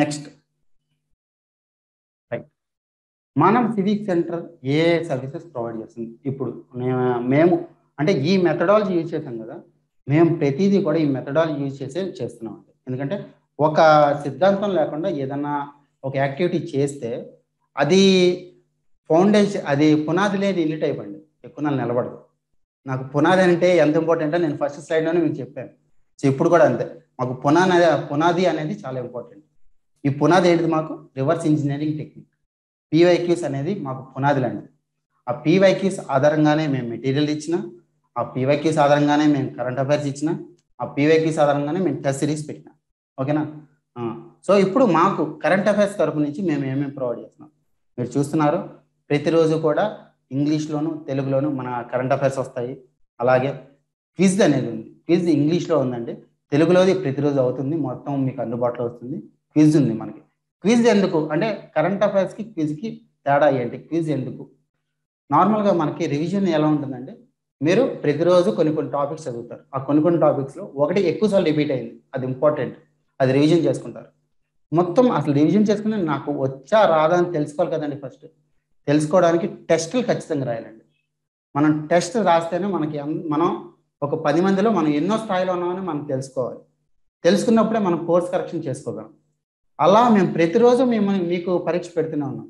[SPEAKER 3] నెక్స్ట్ మనం సివిక్ సెంటర్
[SPEAKER 2] ఏ సర్వీసెస్ ప్రొవైడ్ చేస్తుంది ఇప్పుడు మేము అంటే ఈ మెథడాలజీ యూజ్ చేసాం కదా మేము ప్రతిదీ కూడా ఈ మెథడాలజీ యూజ్ చేసే చేస్తున్నాం ఎందుకంటే ఒక సిద్ధాంతం లేకుండా ఏదన్నా ఒక యాక్టివిటీ చేస్తే అది ఫౌండేషన్ అది పునాది లేని ఇల్లిట్ అయిపోయింది ఎక్కువ నెలలు నిలబడదు నాకు పునాది అంటే ఎంత ఇంపార్టెంట్ నేను ఫస్ట్ స్లైడ్లోనే మీకు చెప్పాను సో ఇప్పుడు కూడా అంతే మాకు పునాది పునాది అనేది చాలా ఇంపార్టెంట్ ఈ పునాది ఏంటిది మాకు రివర్స్ ఇంజనీరింగ్ టెక్నిక్ పీవైక్యూస్ అనేది మాకు పునాది లాంటిది ఆ పీవైక్యూస్ ఆధారంగానే మేము మెటీరియల్ ఇచ్చిన ఆ పీవైక్యూస్ ఆధారంగానే మేము కరెంట్ అఫైర్స్ ఇచ్చిన ఆ పీవైక్యూస్ ఆధారంగానే మేము టెస్ట్ సిరీస్ పెట్టిన ఓకేనా సో ఇప్పుడు మాకు కరెంట్ అఫైర్స్ తరపు నుంచి మేము ఏమేమి ప్రొవైడ్ చేస్తున్నాం మీరు చూస్తున్నారు ప్రతిరోజు కూడా ఇంగ్లీష్లోను తెలుగులోను మన కరెంట్ అఫైర్స్ వస్తాయి అలాగే క్విజ్ అనేది ఉంది క్విజ్ ఇంగ్లీష్లో ఉందండి తెలుగులోది ప్రతిరోజు అవుతుంది మొత్తం మీకు అందుబాటులో వస్తుంది క్విజ్ ఉంది మనకి క్విజ్ ఎందుకు అంటే కరెంట్ అఫైర్స్కి క్విజ్కి తేడా ఏంటి క్విజ్ ఎందుకు నార్మల్గా మనకి రివిజన్ ఎలా ఉంటుందంటే మీరు ప్రతిరోజు కొన్ని కొన్ని టాపిక్స్ చదువుతారు ఆ కొన్ని కొన్ని టాపిక్స్లో ఒకటి ఎక్కువసార్లు రిపీట్ అయింది అది ఇంపార్టెంట్ అది రివిజన్ చేసుకుంటారు మొత్తం అసలు రివిజన్ చేసుకుని నాకు వచ్చా రాదా అని తెలుసుకోవాలి కదండి ఫస్ట్ తెలుసుకోవడానికి టెస్టులు ఖచ్చితంగా రాయాలండి మనం టెస్ట్ రాస్తేనే మనకి మనం ఒక పది మందిలో మనం ఎన్నో స్థాయిలో ఉన్నామని మనం తెలుసుకోవాలి తెలుసుకున్నప్పుడే మనం కోర్స్ కరెక్షన్ చేసుకోగలం అలా మేము ప్రతిరోజు మేము మీకు పరీక్ష పెడుతూనే ఉన్నాం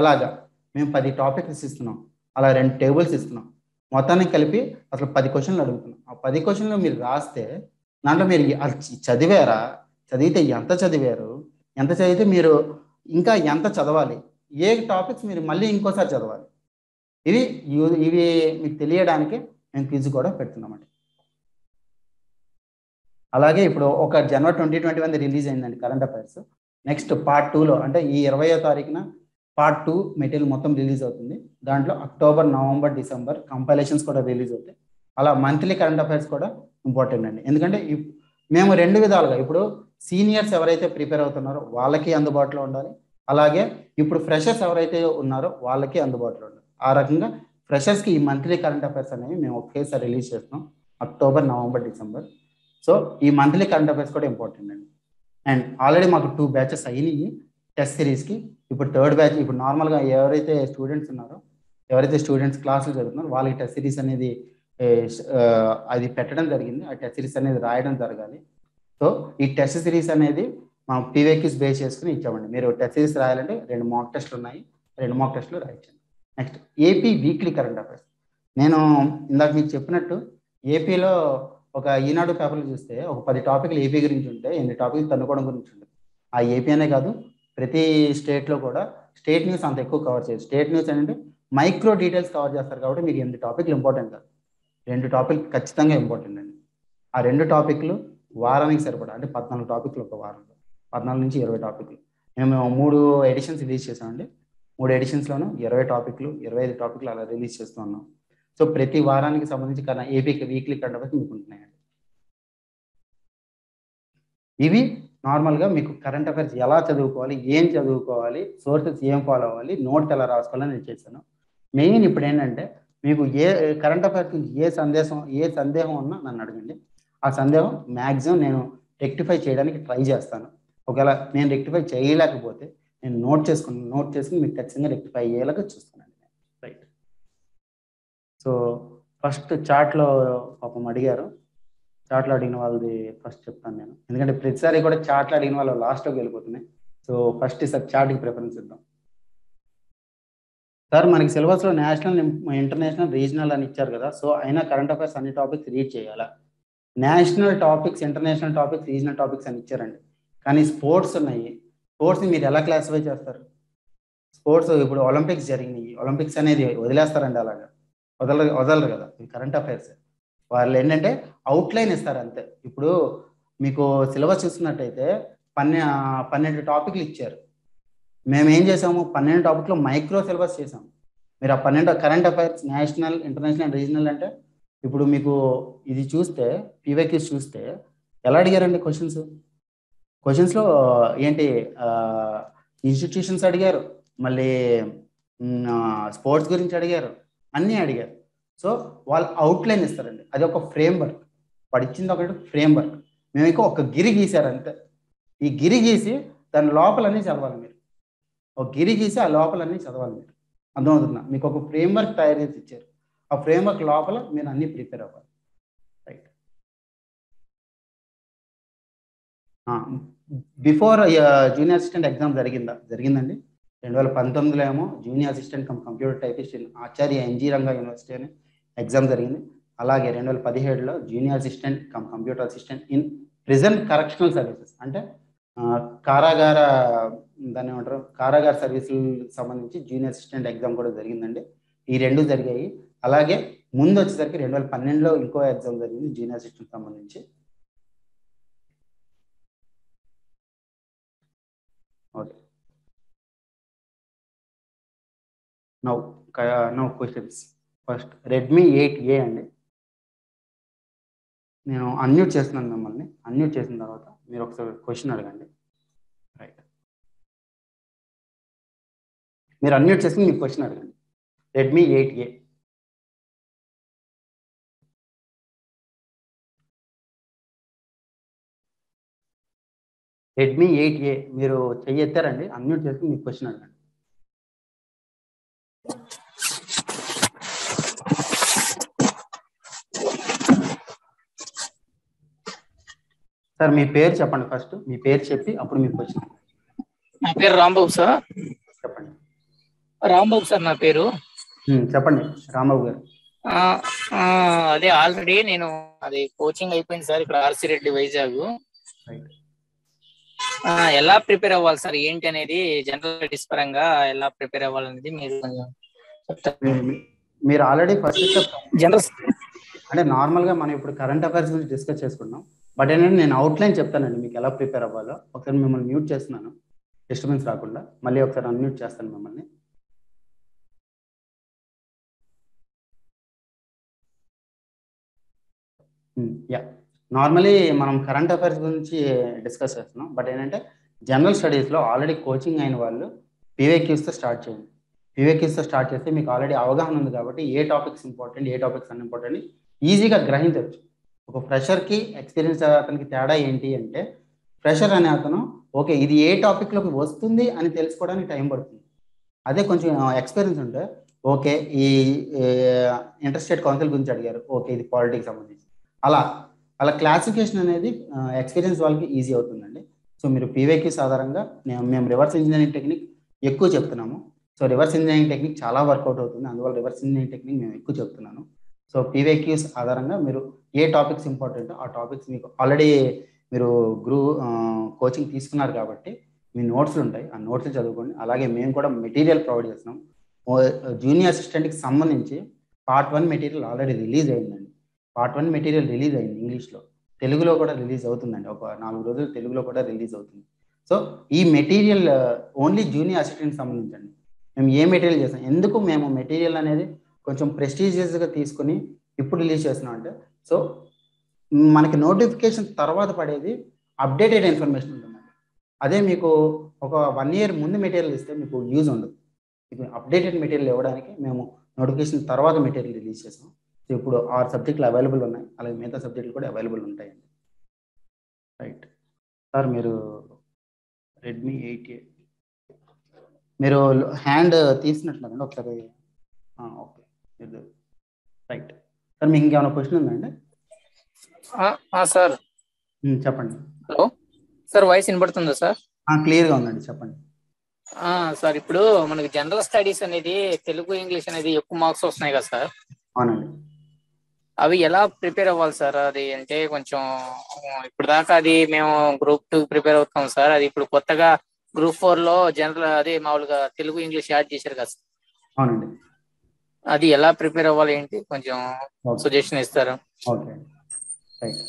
[SPEAKER 2] ఎలాగా మేము పది టాపిక్స్ ఇస్తున్నాం అలా రెండు టేబుల్స్ ఇస్తున్నాం మొత్తాన్ని కలిపి అసలు పది క్వశ్చన్లు అడుగుతున్నాం ఆ పది క్వశ్చన్లు మీరు రాస్తే దాంట్లో మీరు చదివారా చదివితే ఎంత చదివారు ఎంత చదివితే మీరు ఇంకా ఎంత చదవాలి ఏ టాపిక్స్ మీరు మళ్ళీ ఇంకోసారి చదవాలి ఇది ఇవి మీకు తెలియడానికి మేము క్విజ్ కూడా పెడుతున్నామండి అలాగే ఇప్పుడు ఒక జనవరి ట్వంటీ ట్వంటీ వన్ రిలీజ్ అయిందండి కరెంట్ అఫైర్స్ నెక్స్ట్ పార్ట్ టూలో అంటే ఈ ఇరవయో తారీఖున పార్ట్ టూ మెటీరియల్ మొత్తం రిలీజ్ అవుతుంది దాంట్లో అక్టోబర్ నవంబర్ డిసెంబర్ కంపైలేషన్స్ కూడా రిలీజ్ అవుతాయి అలా మంత్లీ కరెంట్ అఫైర్స్ కూడా ఇంపార్టెంట్ అండి ఎందుకంటే మేము రెండు విధాలుగా ఇప్పుడు సీనియర్స్ ఎవరైతే ప్రిపేర్ అవుతున్నారో వాళ్ళకి అందుబాటులో ఉండాలి అలాగే ఇప్పుడు ఫ్రెషర్స్ ఎవరైతే ఉన్నారో వాళ్ళకి అందుబాటులో ఉండాలి ఆ రకంగా ఫ్రెషర్స్కి ఈ మంత్లీ కరెంట్ అఫైర్స్ అనేవి మేము ఒకేసారి రిలీజ్ చేస్తున్నాం అక్టోబర్ నవంబర్ డిసెంబర్ సో ఈ మంత్లీ కరెంట్ అఫైర్స్ కూడా ఇంపార్టెంట్ అండి అండ్ ఆల్రెడీ మాకు టూ బ్యాచెస్ అయినాయి టెస్ట్ సిరీస్కి ఇప్పుడు థర్డ్ బ్యాచ్ ఇప్పుడు నార్మల్గా ఎవరైతే స్టూడెంట్స్ ఉన్నారో ఎవరైతే స్టూడెంట్స్ క్లాసులు జరుగుతున్నారో వాళ్ళకి టెస్ట్ సిరీస్ అనేది అది పెట్టడం జరిగింది ఆ టెస్ట్ సిరీస్ అనేది రాయడం జరగాలి సో ఈ టెస్ట్ సిరీస్ అనేది మనం పీవేక్యూస్ బేస్ చేసుకుని ఇచ్చామండి మీరు టెస్ట్ సిరీస్ రాయాలంటే రెండు మాక్ టెస్ట్లు ఉన్నాయి రెండు మాక్ టెస్ట్లు రాయించండి next AP weekly current affairs నేను ఇందాక మీకు చెప్పినట్టు ఏపీలో ఒక ఈనాడు పేపర్లు చూస్తే ఒక పది టాపిక్లు ఏపీ గురించి ఉంటే ఎన్ని టాపిక్లు తన్నుకోవడం గురించి ఉంటుంది ఆ ఏపీ అనే కాదు ప్రతి స్టేట్లో కూడా స్టేట్ న్యూస్ అంత ఎక్కువ కవర్ చేయదు స్టేట్ న్యూస్ ఏంటంటే మైక్రో డీటెయిల్స్ కవర్ చేస్తారు కాబట్టి మీకు ఎనిమిది టాపిక్లు ఇంపార్టెంట్ కాదు రెండు టాపిక్ ఖచ్చితంగా ఇంపార్టెంట్ అండి ఆ రెండు టాపిక్లు వారానికి సరిపడా అంటే పద్నాలుగు టాపిక్లు ఒక వారంలో పద్నాలుగు నుంచి ఇరవై టాపిక్లు మేము మూడు ఎడిషన్స్ రిలీజ్ చేసామండి మూడు ఎడిషన్స్లోనూ ఇరవై టాపిక్లు ఇరవై ఐదు టాపిక్లు అలా రిలీజ్ చేస్తున్నాం సో ప్రతి వారానికి సంబంధించి కన్నా ఏపీ వీక్లీ కంటపతి మీకు ఉంటున్నాయండి ఇవి నార్మల్గా మీకు కరెంట్ అఫైర్స్ ఎలా చదువుకోవాలి ఏం చదువుకోవాలి సోర్సెస్ ఏం ఫాలో అవ్వాలి నోట్స్ ఎలా రాసుకోవాలని నేను చేశాను మెయిన్ ఇప్పుడు ఏంటంటే మీకు ఏ కరెంట్ అఫైర్స్ ఏ సందేశం ఏ సందేహం ఉన్నా నన్ను అడగండి ఆ సందేహం మ్యాక్సిమం నేను రెక్టిఫై చేయడానికి ట్రై చేస్తాను ఒకవేళ నేను రెక్టిఫై చేయలేకపోతే నేను నోట్ చేసుకుని నోట్ చేసుకుని మీకు ఖచ్చితంగా రెక్టిఫై అయ్యేలాగా చూస్తాను రైట్ సో ఫస్ట్ చాట్లో పాపం అడిగారు చాట్లో అడిగిన వాళ్ళది ఫస్ట్ చెప్తాను నేను ఎందుకంటే ప్రతిసారి కూడా చాట్లో అడిగిన వాళ్ళు లాస్ట్లోకి వెళ్ళిపోతున్నాయి సో ఫస్ట్ సార్ చాట్కి ప్రిఫరెన్స్ ఇద్దాం సార్ మనకి సిలబస్లో నేషనల్ ఇంటర్నేషనల్ రీజనల్ అని ఇచ్చారు కదా సో అయినా కరెంట్ అఫైర్స్ అన్ని టాపిక్స్ రీడ్ చేయాలా national topics international topics regional topics అని ఇచ్చారండి కానీ స్పోర్ట్స్ ఉన్నాయి స్పోర్ట్స్ని మీరు ఎలా క్లాసిఫై చేస్తారు స్పోర్ట్స్ ఇప్పుడు ఒలింపిక్స్ జరిగినాయి ఒలింపిక్స్ అనేది వదిలేస్తారండి అలాగా వదల వదలరు కదా కరెంట్ అఫైర్స్ వాళ్ళు ఏంటంటే అవుట్లైన్ ఇస్తారు అంతే ఇప్పుడు మీకు సిలబస్ చూసినట్టయితే పన్నె పన్నెండు టాపిక్లు ఇచ్చారు మేము ఏం చేసాము పన్నెండు టాపిక్లు మైక్రో సిలబస్ చేసాము మీరు ఆ పన్నెండు current affairs national international regional అంటే ఇప్పుడు మీకు ఇది చూస్తే పీవైక్యూస్ చూస్తే ఎలా అడిగారండి క్వశ్చన్స్ క్వశ్చన్స్లో ఏంటి ఇన్స్టిట్యూషన్స్ అడిగారు మళ్ళీ స్పోర్ట్స్ గురించి అడిగారు అన్నీ అడిగారు సో వాళ్ళు అవుట్లైన్ ఇస్తారండి అది ఒక ఫ్రేమ్ వర్క్ పడిచ్చింది ఒకటి ఫ్రేమ్ వర్క్ మేము ఒక గిరి గీశారు అంతే ఈ గిరి గీసి దాని లోపలన్నీ చదవాలి మీరు ఒక గిరి గీసి ఆ లోపలన్నీ చదవాలి మీరు అర్థమవుతుందా మీకు ఒక ఫ్రేమ్ వర్క్ తయారు చేసి ఇచ్చారు ఆ ఫ్రేమ్వర్క్ లోపల మీరు అన్ని ప్రిపేర్ అవ్వాలి right before junior assistant exam జరిగిందా జరిగిందండి రెండు వేల పంతొమ్మిదిలో ఏమో junior assistant cum computer typist Acharya NG Ranga university అని ఎగ్జామ్ జరిగింది అలాగే రెండు వేల పదిహేడులో junior assistant cum computer assistant in prison correctional services అంటే కారాగార దాన్ని ఏమంటారు కారాగార సర్వీసులకు సంబంధించి జూనియర్ అసిస్టెంట్ ఎగ్జామ్ కూడా జరిగిందండి ఈ రెండు జరిగాయి అలాగే ముందు వచ్చేసరికి రెండు వేల పన్నెండులో ఇంకో ఎగ్జామ్ జరిగింది జీనియర్ సిస్టమ్ సంబంధించి
[SPEAKER 3] okay now now questions first Redmi eight A అండి నేను అన్మ్యూట్ చేస్తున్నాను మిమ్మల్ని అన్మ్యూట్ చేసిన తర్వాత మీరు ఒకసారి క్వశ్చన్ అడగండి రైట్ మీరు అన్యూట్ చేసి మీ క్వశ్చన్ అడగండి Redmi eight A Redmi eight A మీరు చెయ్యెత్తారండి అన్మ్యూట్ చేసి మీకు క్వశ్చన్ అడగండి
[SPEAKER 2] సార్ మీ పేరు చెప్పండి ఫస్ట్ మీ పేరు చెప్పి అప్పుడు మీకు క్వశ్చన్
[SPEAKER 3] నా పేరు రాంబాబు సార్ చెప్పండి
[SPEAKER 2] రాంబాబు సార్ నా పేరు చెప్పండి రాంబాబు గారు అదే ఆల్రెడీ నేను అది కోచింగ్ అయిపోయింది సార్ ఇక్కడ ఆర్సి రెడ్డి వైజాగ్
[SPEAKER 4] ఎలా ప్రిపేర్ అవ్వాలి సార్ ఏంటి అనేది జనరల్ స్టడీస్ పరంగా ఎలా ప్రిపేర్ అవ్వాలనేది మీరు
[SPEAKER 2] మీరు ఆల్రెడీ ఫస్ట్ జనరల్ అంటే నార్మల్ గా మనం ఇప్పుడు కరెంట్ అఫైర్స్ గురించి డిస్కస్ చేసుకున్నాం బట్ ఏంటంటే నేను అవుట్లైన్ చెప్తానండి మీకు ఎలా ప్రిపేర్ అవ్వాలో ఒకసారి మిమ్మల్ని మ్యూట్ చేస్తున్నాను డిస్టర్బెన్స్ రాకుండా మళ్ళీ ఒకసారి అన్మ్యూట్ చేస్తాను
[SPEAKER 3] మిమ్మల్ని యా hmm, నార్మలీ మనం కరెంట్ అఫైర్స్ గురించి
[SPEAKER 2] డిస్కస్ చేస్తున్నాం బట్ ఏంటంటే జనరల్ స్టడీస్లో ఆల్రెడీ కోచింగ్ అయిన వాళ్ళు పీవేక్యూస్తో స్టార్ట్ చేయండి పీవేక్యూస్తో స్టార్ట్ చేస్తే మీకు ఆల్రెడీ అవగాహన ఉంది కాబట్టి ఏ టాపిక్స్ ఇంపార్టెంట్ ఏ టాపిక్స్ అన్ ఇంపార్టెంట్ ఈజీగా గ్రహించవచ్చు ఒక ఫ్రెషర్కి ఎక్స్పీరియన్స్ అతనికి తేడా ఏంటి అంటే ఫ్రెషర్ అనే అతను ఓకే ఇది ఏ టాపిక్లోకి వస్తుంది అని తెలుసుకోవడానికి టైం పడుతుంది అదే కొంచెం ఎక్స్పీరియన్స్ ఉంటే ఓకే ఈ ఇంటర్స్టేట్ కౌన్సిల్ గురించి అడిగారు ఓకే ఇది పాలిటిక్స్ సంబంధించి అలా అలా క్లాసిఫికేషన్ అనేది ఎక్స్పీరియన్స్ వాళ్ళకి ఈజీ అవుతుందండి సో మీరు పీవేకి సాధారణంగా మేము మేము రివర్స్ ఇంజనీరింగ్ టెక్నిక్ ఎక్కువ చెప్తున్నాము సో రివర్స్ ఇంజనీరింగ్ టెక్నిక్ చాలా వర్కౌట్ అవుతుంది అందువల్ల రివర్స్ ఇంజనీరింగ్ టెక్నిక్ మేము ఎక్కువ చెప్తున్నాను సో పీవేక్యూస్ ఆధారంగా మీరు ఏ టాపిక్స్ ఇంపార్టెంట్ ఆ టాపిక్స్ మీకు ఆల్రెడీ మీరు గ్రూ కోచింగ్ తీసుకున్నారు కాబట్టి మీ నోట్స్లు ఉంటాయి ఆ నోట్స్లు చదువుకోండి అలాగే మేము కూడా మెటీరియల్ ప్రొవైడ్ చేస్తున్నాం జూనియర్ అసిస్టెంట్కి సంబంధించి part one material already release అయిందండి పార్ట్ వన్ మెటీరియల్ రిలీజ్ అయింది ఇంగ్లీష్లో తెలుగులో కూడా రిలీజ్ అవుతుందండి ఒక నాలుగు రోజులు తెలుగులో కూడా రిలీజ్ అవుతుంది సో ఈ మెటీరియల్ ఓన్లీ జూనియర్ అసిస్టెంట్ సంబంధించండి మేము ఏ మెటీరియల్ చేస్తాం ఎందుకు మేము మెటీరియల్ అనేది కొంచెం ప్రెస్టీజియస్గా తీసుకుని ఇప్పుడు రిలీజ్ చేస్తున్నాం అంటే సో మనకి నోటిఫికేషన్ తర్వాత పడేది అప్డేటెడ్ ఇన్ఫర్మేషన్ ఉంటుందండి అదే మీకు ఒక వన్ ఇయర్ ముందు మెటీరియల్ ఇస్తే మీకు యూజ్ ఉండదు మీకు అప్డేటెడ్ మెటీరియల్ ఇవ్వడానికి మేము నోటిఫికేషన్ తర్వాత మెటీరియల్ రిలీజ్ చేసాం సో ఇప్పుడు ఆరు సబ్జెక్టులు అవైలబుల్ ఉన్నాయి అలాగే మిగతా సబ్జెక్టులు కూడా అవైలబుల్ ఉంటాయండి రైట్ సార్ మీరు
[SPEAKER 5] రెడ్మీ ఎయిట్
[SPEAKER 2] మీరు హ్యాండ్ తీసినట్లేదండి ఒకసారి ఓకే రైట్ సార్ మీకు ఇంకేమైనా క్వశ్చన్ ఉందండి సార్ చెప్పండి హలో సార్ వాయిస్ వినబడుతుందా సార్ క్లియర్గా ఉందండి చెప్పండి సార్ ఇప్పుడు
[SPEAKER 4] మనకి జనరల్ స్టడీస్ అనేది తెలుగు ఇంగ్లీష్ అనేది ఎక్కువ మార్క్స్ వస్తున్నాయి కదా సార్ అవునండి అవి ఎలా ప్రిపేర్ అవ్వాలి సార్ అది అంటే కొంచెం ఇప్పుడు దాకా అది మేము
[SPEAKER 2] గ్రూప్ టూ ప్రిపేర్ అవుతాం సార్ అది ఇప్పుడు కొత్తగా గ్రూప్ ఫోర్ లో జనరల్ అదే మామూలుగా తెలుగు ఇంగ్లీష్ యాడ్ చేశారు కదా సార్ అవునండి అది ఎలా ప్రిపేర్ అవ్వాలి ఏంటి కొంచెం సజెషన్ ఇస్తారు ఓకే రైట్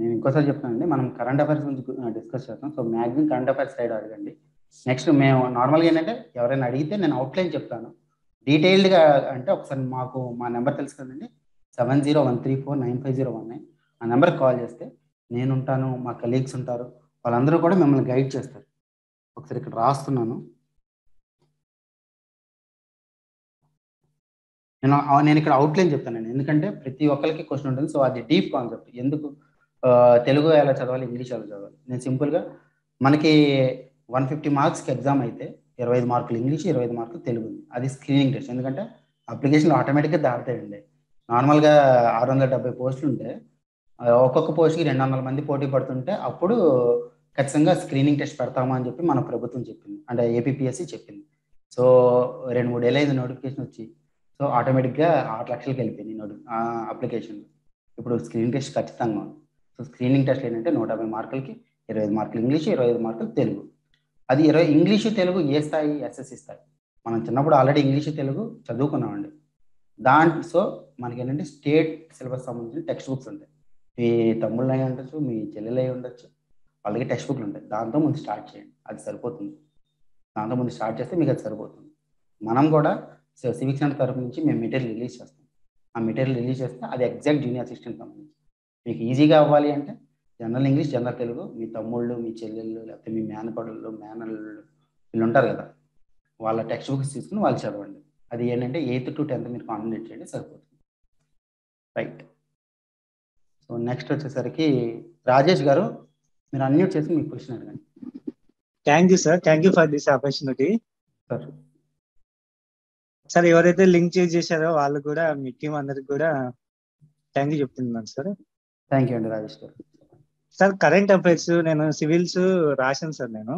[SPEAKER 2] నేను ఇంకోసారి చెప్తానండి మనం కరెంట్ అఫైర్స్ గురించి డిస్కస్ చేస్తాం so maximum current affairs side అడగండి నెక్స్ట్ మేము నార్మల్గా ఏంటంటే ఎవరైనా అడిగితే నేను అవుట్లైన్ చెప్తాను డీటెయిల్డ్గా అంటే ఒకసారి మాకు మా నెంబర్ తెలుసు కదండి seven zero one three four nine five zero one nine ఆ నెంబర్కి కాల్ చేస్తే నేను ఉంటాను
[SPEAKER 3] మా కలీగ్స్ ఉంటారు వాళ్ళందరూ కూడా మిమ్మల్ని గైడ్ చేస్తారు ఒకసారి ఇక్కడ రాస్తున్నాను నేను నేను ఇక్కడ అవుట్లైన్ చెప్తానండి ఎందుకంటే ప్రతి ఒక్కరికి క్వశ్చన్ ఉంటుంది సో అది డీప్ కాన్సెప్ట్ ఎందుకు తెలుగు ఎలా
[SPEAKER 2] చదవాలి ఇంగ్లీష్ ఎలా చదవాలి నేను సింపుల్గా మనకి వన్ ఫిఫ్టీ మార్క్స్కి ఎగ్జామ్ అయితే ఇరవై ఐదు మార్కులు ఇంగ్లీష్ ఇరవై ఐదు మార్కులు తెలుగు అది స్క్రీనింగ్ టెస్ట్ ఎందుకంటే అప్లికేషన్లు ఆటోమేటిక్గా దాడతాయండి నార్మల్గా ఆరు వందల డెబ్బై పోస్టులు ఉంటే ఒక్కొక్క పోస్ట్కి రెండు వందల మంది పోటీ పడుతుంటే అప్పుడు ఖచ్చితంగా స్క్రీనింగ్ టెస్ట్ పెడతామా అని చెప్పి మన ప్రభుత్వం చెప్పింది అంటే ఏపీఎస్సి చెప్పింది సో రెండు మూడు ఏళ్ళైంది నోటిఫికేషన్ వచ్చి సో ఆటోమేటిక్గా ఆరు లక్షలకు వెళ్ళిపోయింది నోటి అప్లికేషన్ ఇప్పుడు స్క్రీనింగ్ టెస్ట్ ఖచ్చితంగా ఉంది సో స్క్రీనింగ్ టెస్ట్ ఏంటంటే నూట యాభై మార్కులకి ఇరవై ఐదు మార్కులు ఇంగ్లీష్ ఇరవై ఐదు మార్కులు తెలుగు అది ఇరవై ఇంగ్లీషు తెలుగు ఏ స్థాయి ఎస్ఎస్ ఇస్తాయి మనం చిన్నప్పుడు ఆల్రెడీ ఇంగ్లీషు తెలుగు చదువుకున్నామండి దాంట్లో సో మనకి ఏంటంటే స్టేట్ సిలబస్ సంబంధించిన టెక్స్ట్ బుక్స్ ఉంటాయి మీ తమ్ముళ్ళు అయి ఉండొచ్చు మీ చెల్లెలు అయి ఉండొచ్చు వాళ్ళకి టెక్స్ట్ బుక్లు ఉంటాయి దాంతో ముందు స్టార్ట్ చేయండి అది సరిపోతుంది దాంతో ముందు స్టార్ట్ చేస్తే మీకు అది సరిపోతుంది మనం కూడా సివిక్స్ సెంటర్ తరఫు నుంచి మేము మెటీరియల్ రిలీజ్ చేస్తాం ఆ మెటీరియల్ రిలీజ్ చేస్తే అది ఎగ్జాక్ట్ జూనియర్ అసిస్టెంట్ సంబంధించి మీకు ఈజీగా అవ్వాలి అంటే జనరల్ ఇంగ్లీష్ జనరల్ తెలుగు మీ తమ్ముళ్ళు మీ చెల్లెళ్ళు లేకపోతే మీ మేనపడుళ్ళు మేనల్లు వీళ్ళు ఉంటారు కదా వాళ్ళ టెక్స్ట్ బుక్స్ తీసుకుని వాళ్ళు చదవండి అది ఏంటంటే ఎయిత్ టు టెన్త్ మీరు కాన్సన్ట్రేట్ చేయండి సరిపోతుంది రైట్ సో నెక్స్ట్ వచ్చేసరికి రాజేష్ గారు మీరు అన్యూట్ చేసి మీకు క్వశ్చన్ అడగండి thank you sir thank you for this opportunity sir sir ఎవరైతే లింక్ చేసి చేశారో వాళ్ళు కూడా మీ టీం అందరికి కూడా థ్యాంక్ యూ చెప్తున్నాను సార్ థ్యాంక్ యూ అండి రాజేష్ గారు సార్ కరెంట్ అఫైర్స్ నేను సివిల్స్ రాశాను సార్ నేను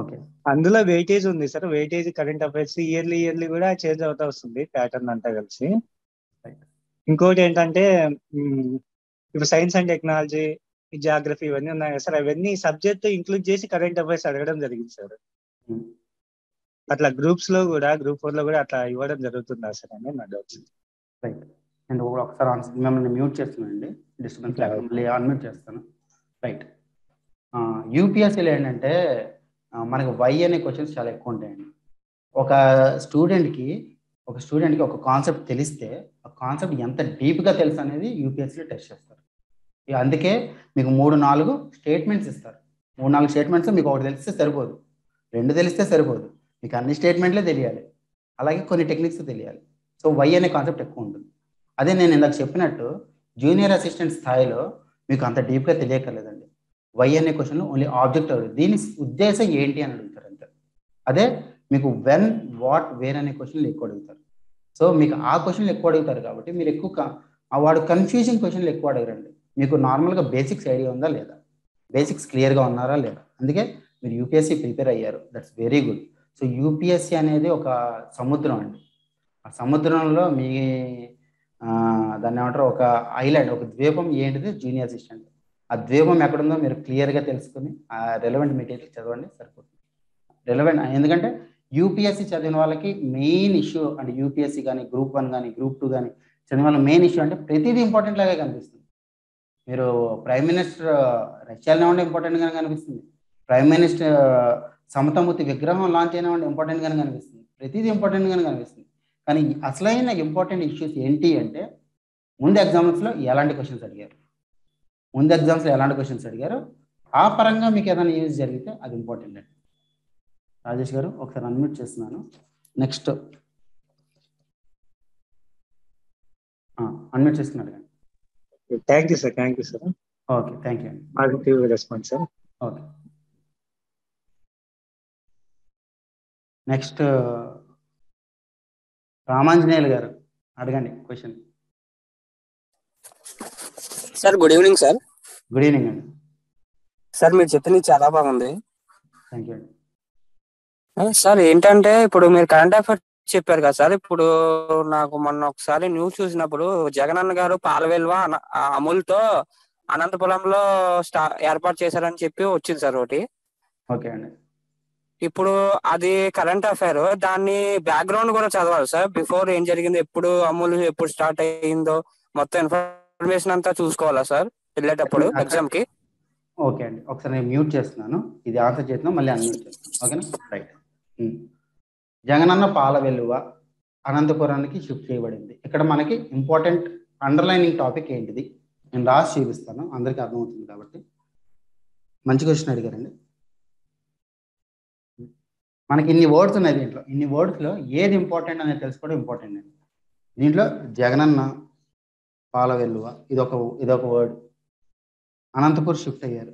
[SPEAKER 2] ఓకే అందులో వెయిటేజ్ ఉంది sir weightage current affairs yearly yearly కూడా చేంజ్ అవుతా వస్తుంది ప్యాటర్న్ అంతా కలిసి
[SPEAKER 5] ఇంకోటి ఏంటంటే ఇప్పుడు సైన్స్ అండ్ టెక్నాలజీ జాగ్రఫీ ఇవన్నీ ఉన్నాయి కదా సార్ అవన్నీ సబ్జెక్ట్ ఇంక్లూడ్ చేసి కరెంట్ అఫైర్స్ అడగడం జరిగింది సార్ అట్లా గ్రూప్స్ లో కూడా గ్రూప్ ఫోర్ లో కూడా అట్లా ఇవ్వడం జరుగుతుందా సార్ అని నా డౌట్స్ రైట్
[SPEAKER 2] అండ్ ఒకసారి మిమ్మల్ని మ్యూట్ చేస్తున్నాను అండి డిస్టర్బెన్స్ లేకుండా అన్మ్యూట్ చేస్తాను రైట్ యూపీఎస్సీలో ఏంటంటే మనకు వై అనే క్వశ్చన్స్ చాలా ఎక్కువ ఉంటాయండి ఒక స్టూడెంట్కి ఒక స్టూడెంట్కి ఒక కాన్సెప్ట్ తెలిస్తే ఆ కాన్సెప్ట్ ఎంత డీప్గా తెలుసు అనేది యూపీఎస్సీలో టెస్ట్ చేస్తారు అందుకే మీకు మూడు నాలుగు స్టేట్మెంట్స్ ఇస్తారు మూడు నాలుగు స్టేట్మెంట్స్ మీకు ఒకటి తెలిస్తే సరిపోదు రెండు తెలిస్తే సరిపోదు మీకు అన్ని స్టేట్మెంట్లే తెలియాలి అలాగే కొన్ని టెక్నిక్స్ తెలియాలి సో వై అనే కాన్సెప్ట్ ఎక్కువ ఉంటుంది అదే నేను ఇందాక చెప్పినట్టు జూనియర్ అసిస్టెంట్ స్థాయిలో మీకు అంత డీప్గా తెలియకర్లేదండి వై అనే క్వశ్చన్ ఓన్లీ ఆబ్జెక్ట్ దీని ఉద్దేశం ఏంటి అని అడుగుతారు అంతే అదే మీకు వెన్ వాట్ వేర్ అనే క్వశ్చన్లు ఎక్కువ అడుగుతారు సో మీకు ఆ క్వశ్చన్లు ఎక్కువ అడుగుతారు కాబట్టి మీరు ఎక్కువ వాడు కన్ఫ్యూజింగ్ క్వశ్చన్లు ఎక్కువ అడగరండి మీకు నార్మల్గా బేసిక్స్ ఐడియా ఉందా లేదా బేసిక్స్ క్లియర్గా ఉన్నారా లేదా అందుకే మీరు యూపీఎస్సీ ప్రిపేర్ అయ్యారు that's very good so UPSC అనేది ఒక సముద్రం అండి ఆ సముద్రంలో మీ దాన్ని ఏమంటారు ఒక ఐలాండ్ ఒక ద్వీపం ఏంటిది జూనియర్ అసిస్టెంట్ ఆ ద్వీపం ఎక్కడుందో మీరు క్లియర్గా తెలుసుకుని ఆ రెలవెంట్ మెటీరియల్ చదవండి సరిపోతుంది రెలవెంట్ ఎందుకంటే యూపీఎస్సి చదివిన వాళ్ళకి మెయిన్ ఇష్యూ అంటే యూపీఎస్సి కానీ గ్రూప్ వన్ కానీ గ్రూప్ టూ కానీ చదివిన వాళ్ళ మెయిన్ ఇష్యూ అంటే ప్రతిదీ ఇంపార్టెంట్ లాగే కనిపిస్తుంది మీరు ప్రైమ్ మినిస్టర్ రష్యాలోనే ఉండే ఇంపార్టెంట్గానే కనిపిస్తుంది ప్రైమ్ మినిస్టర్ సమతమూర్తి విగ్రహం లాంచ్ అయినా ఉండే ఇంపార్టెంట్గానే కనిపిస్తుంది ప్రతిదీ ఇంపార్టెంట్గానే కనిపిస్తుంది కానీ అసలైన ఇంపార్టెంట్ ఇష్యూస్ ఏంటి అంటే ముందు ఎగ్జామ్స్లో ఎలాంటి క్వశ్చన్స్ అడిగారు ముందు ఎగ్జామ్స్లో ఎలాంటి క్వశ్చన్స్ అడిగారు ఆ పరంగా మీకు ఏదైనా యూజ్ జరిగితే అది ఇంపార్టెంట్ అండి రాజేష్ గారు ఒకసారి అన్మ్యూట్ చేస్తున్నాను నెక్స్ట్
[SPEAKER 3] అన్మ్యూట్ చేస్తున్నాడు కానీ thank you sir thank you sir okay thank you అండి respond sir okay next Ramanjaneyulu గారు అడగండి question
[SPEAKER 2] sir good evening sir good evening అండి సార్ మీరు చెప్పింది చాలా బాగుంది థ్యాంక్ యూ సార్ ఏంటంటే ఇప్పుడు మీరు కరెంట్ అఫైర్స్ చెప్పారు కదా సార్ ఇప్పుడు నాకు మొన్న ఒకసారి న్యూస్ చూసినప్పుడు జగన్ అన్న గారు పాలవెల్వ అమూల్తో అనంతపురంలో స్టా ఏర్పాటు చేశారని చెప్పి వచ్చింది సార్ ఒకటి ఓకే అండి ఇప్పుడు అది కరెంట్
[SPEAKER 4] అఫైర్ దాన్ని బ్యాక్గ్రౌండ్ కూడా చదవాలి సార్ బిఫోర్ ఏం జరిగింది ఎప్పుడు అమూల్ ఎప్పుడు స్టార్ట్ అయ్యిందో మొత్తం ఇన్ఫర్మేషన్ అంతా చూసుకోవాలా సార్ వెళ్ళేటప్పుడు ఎగ్జామ్ కి
[SPEAKER 2] ఓకే అండి ఒకసారి నేను మ్యూట్ చేస్తున్నాను ఇది ఆన్సర్ చేస్తున్నా మళ్ళీ అన్మ్యూట్ చేస్తున్నాను ఓకేనా రైట్ hmm. జగనన్న పాల వెలువ అనంతపురానికి షిఫ్ట్ చేయబడింది ఇక్కడ మనకి ఇంపార్టెంట్ అండర్లైనింగ్ టాపిక్ ఏంటిది నేను రాసి చూపిస్తాను అందరికీ అర్థమవుతుంది కాబట్టి మంచి క్వశ్చన్ అడిగారండి మనకి ఇన్ని వర్డ్స్ ఉన్నాయి దీంట్లో ఇన్ని వర్డ్స్లో ఏది ఇంపార్టెంట్ అనేది తెలుసుకోవడం ఇంపార్టెంట్ అండి దీంట్లో జగనన్న పాల వెల్లువ ఇదొక ఇదొక వర్డ్ అనంతపూర్ షిఫ్ట్ అయ్యారు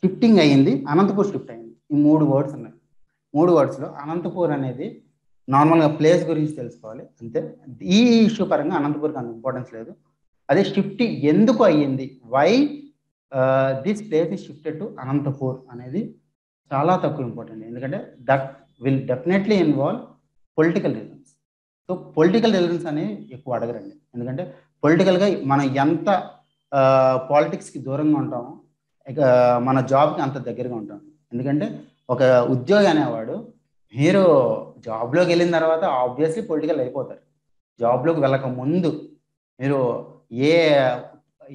[SPEAKER 2] షిఫ్టింగ్ అయ్యింది అనంతపూర్ షిఫ్ట్ అయ్యింది ఈ మూడు వర్డ్స్ ఉన్నాయి మూడు వర్డ్స్లో అనంతపూర్ అనేది నార్మల్గా ప్లేస్ గురించి తెలుసుకోవాలి అంతే ఈ ఇష్యూ పరంగా అనంతపూర్కి అంత ఇంపార్టెన్స్ లేదు అదే షిఫ్ట్ ఎందుకు అయ్యింది why this place is shifted to Anantapur అనేది చాలా తక్కువ ఇంపార్టెంట్ ఎందుకంటే that will definitely involve political reasons so political reasons అనేవి ఎక్కువ అడగరండి ఎందుకంటే పొలిటికల్గా మనం ఎంత పాలిటిక్స్కి దూరంగా ఉంటామో ఇక మన జాబ్కి అంత దగ్గరగా ఉంటాం ఎందుకంటే ఒక ఉద్యోగి అనేవాడు మీరు జాబ్లోకి వెళ్ళిన తర్వాత ఆబ్వియస్లీ పొలిటికల్ అయిపోతారు జాబ్లోకి వెళ్ళక ముందు మీరు ఏ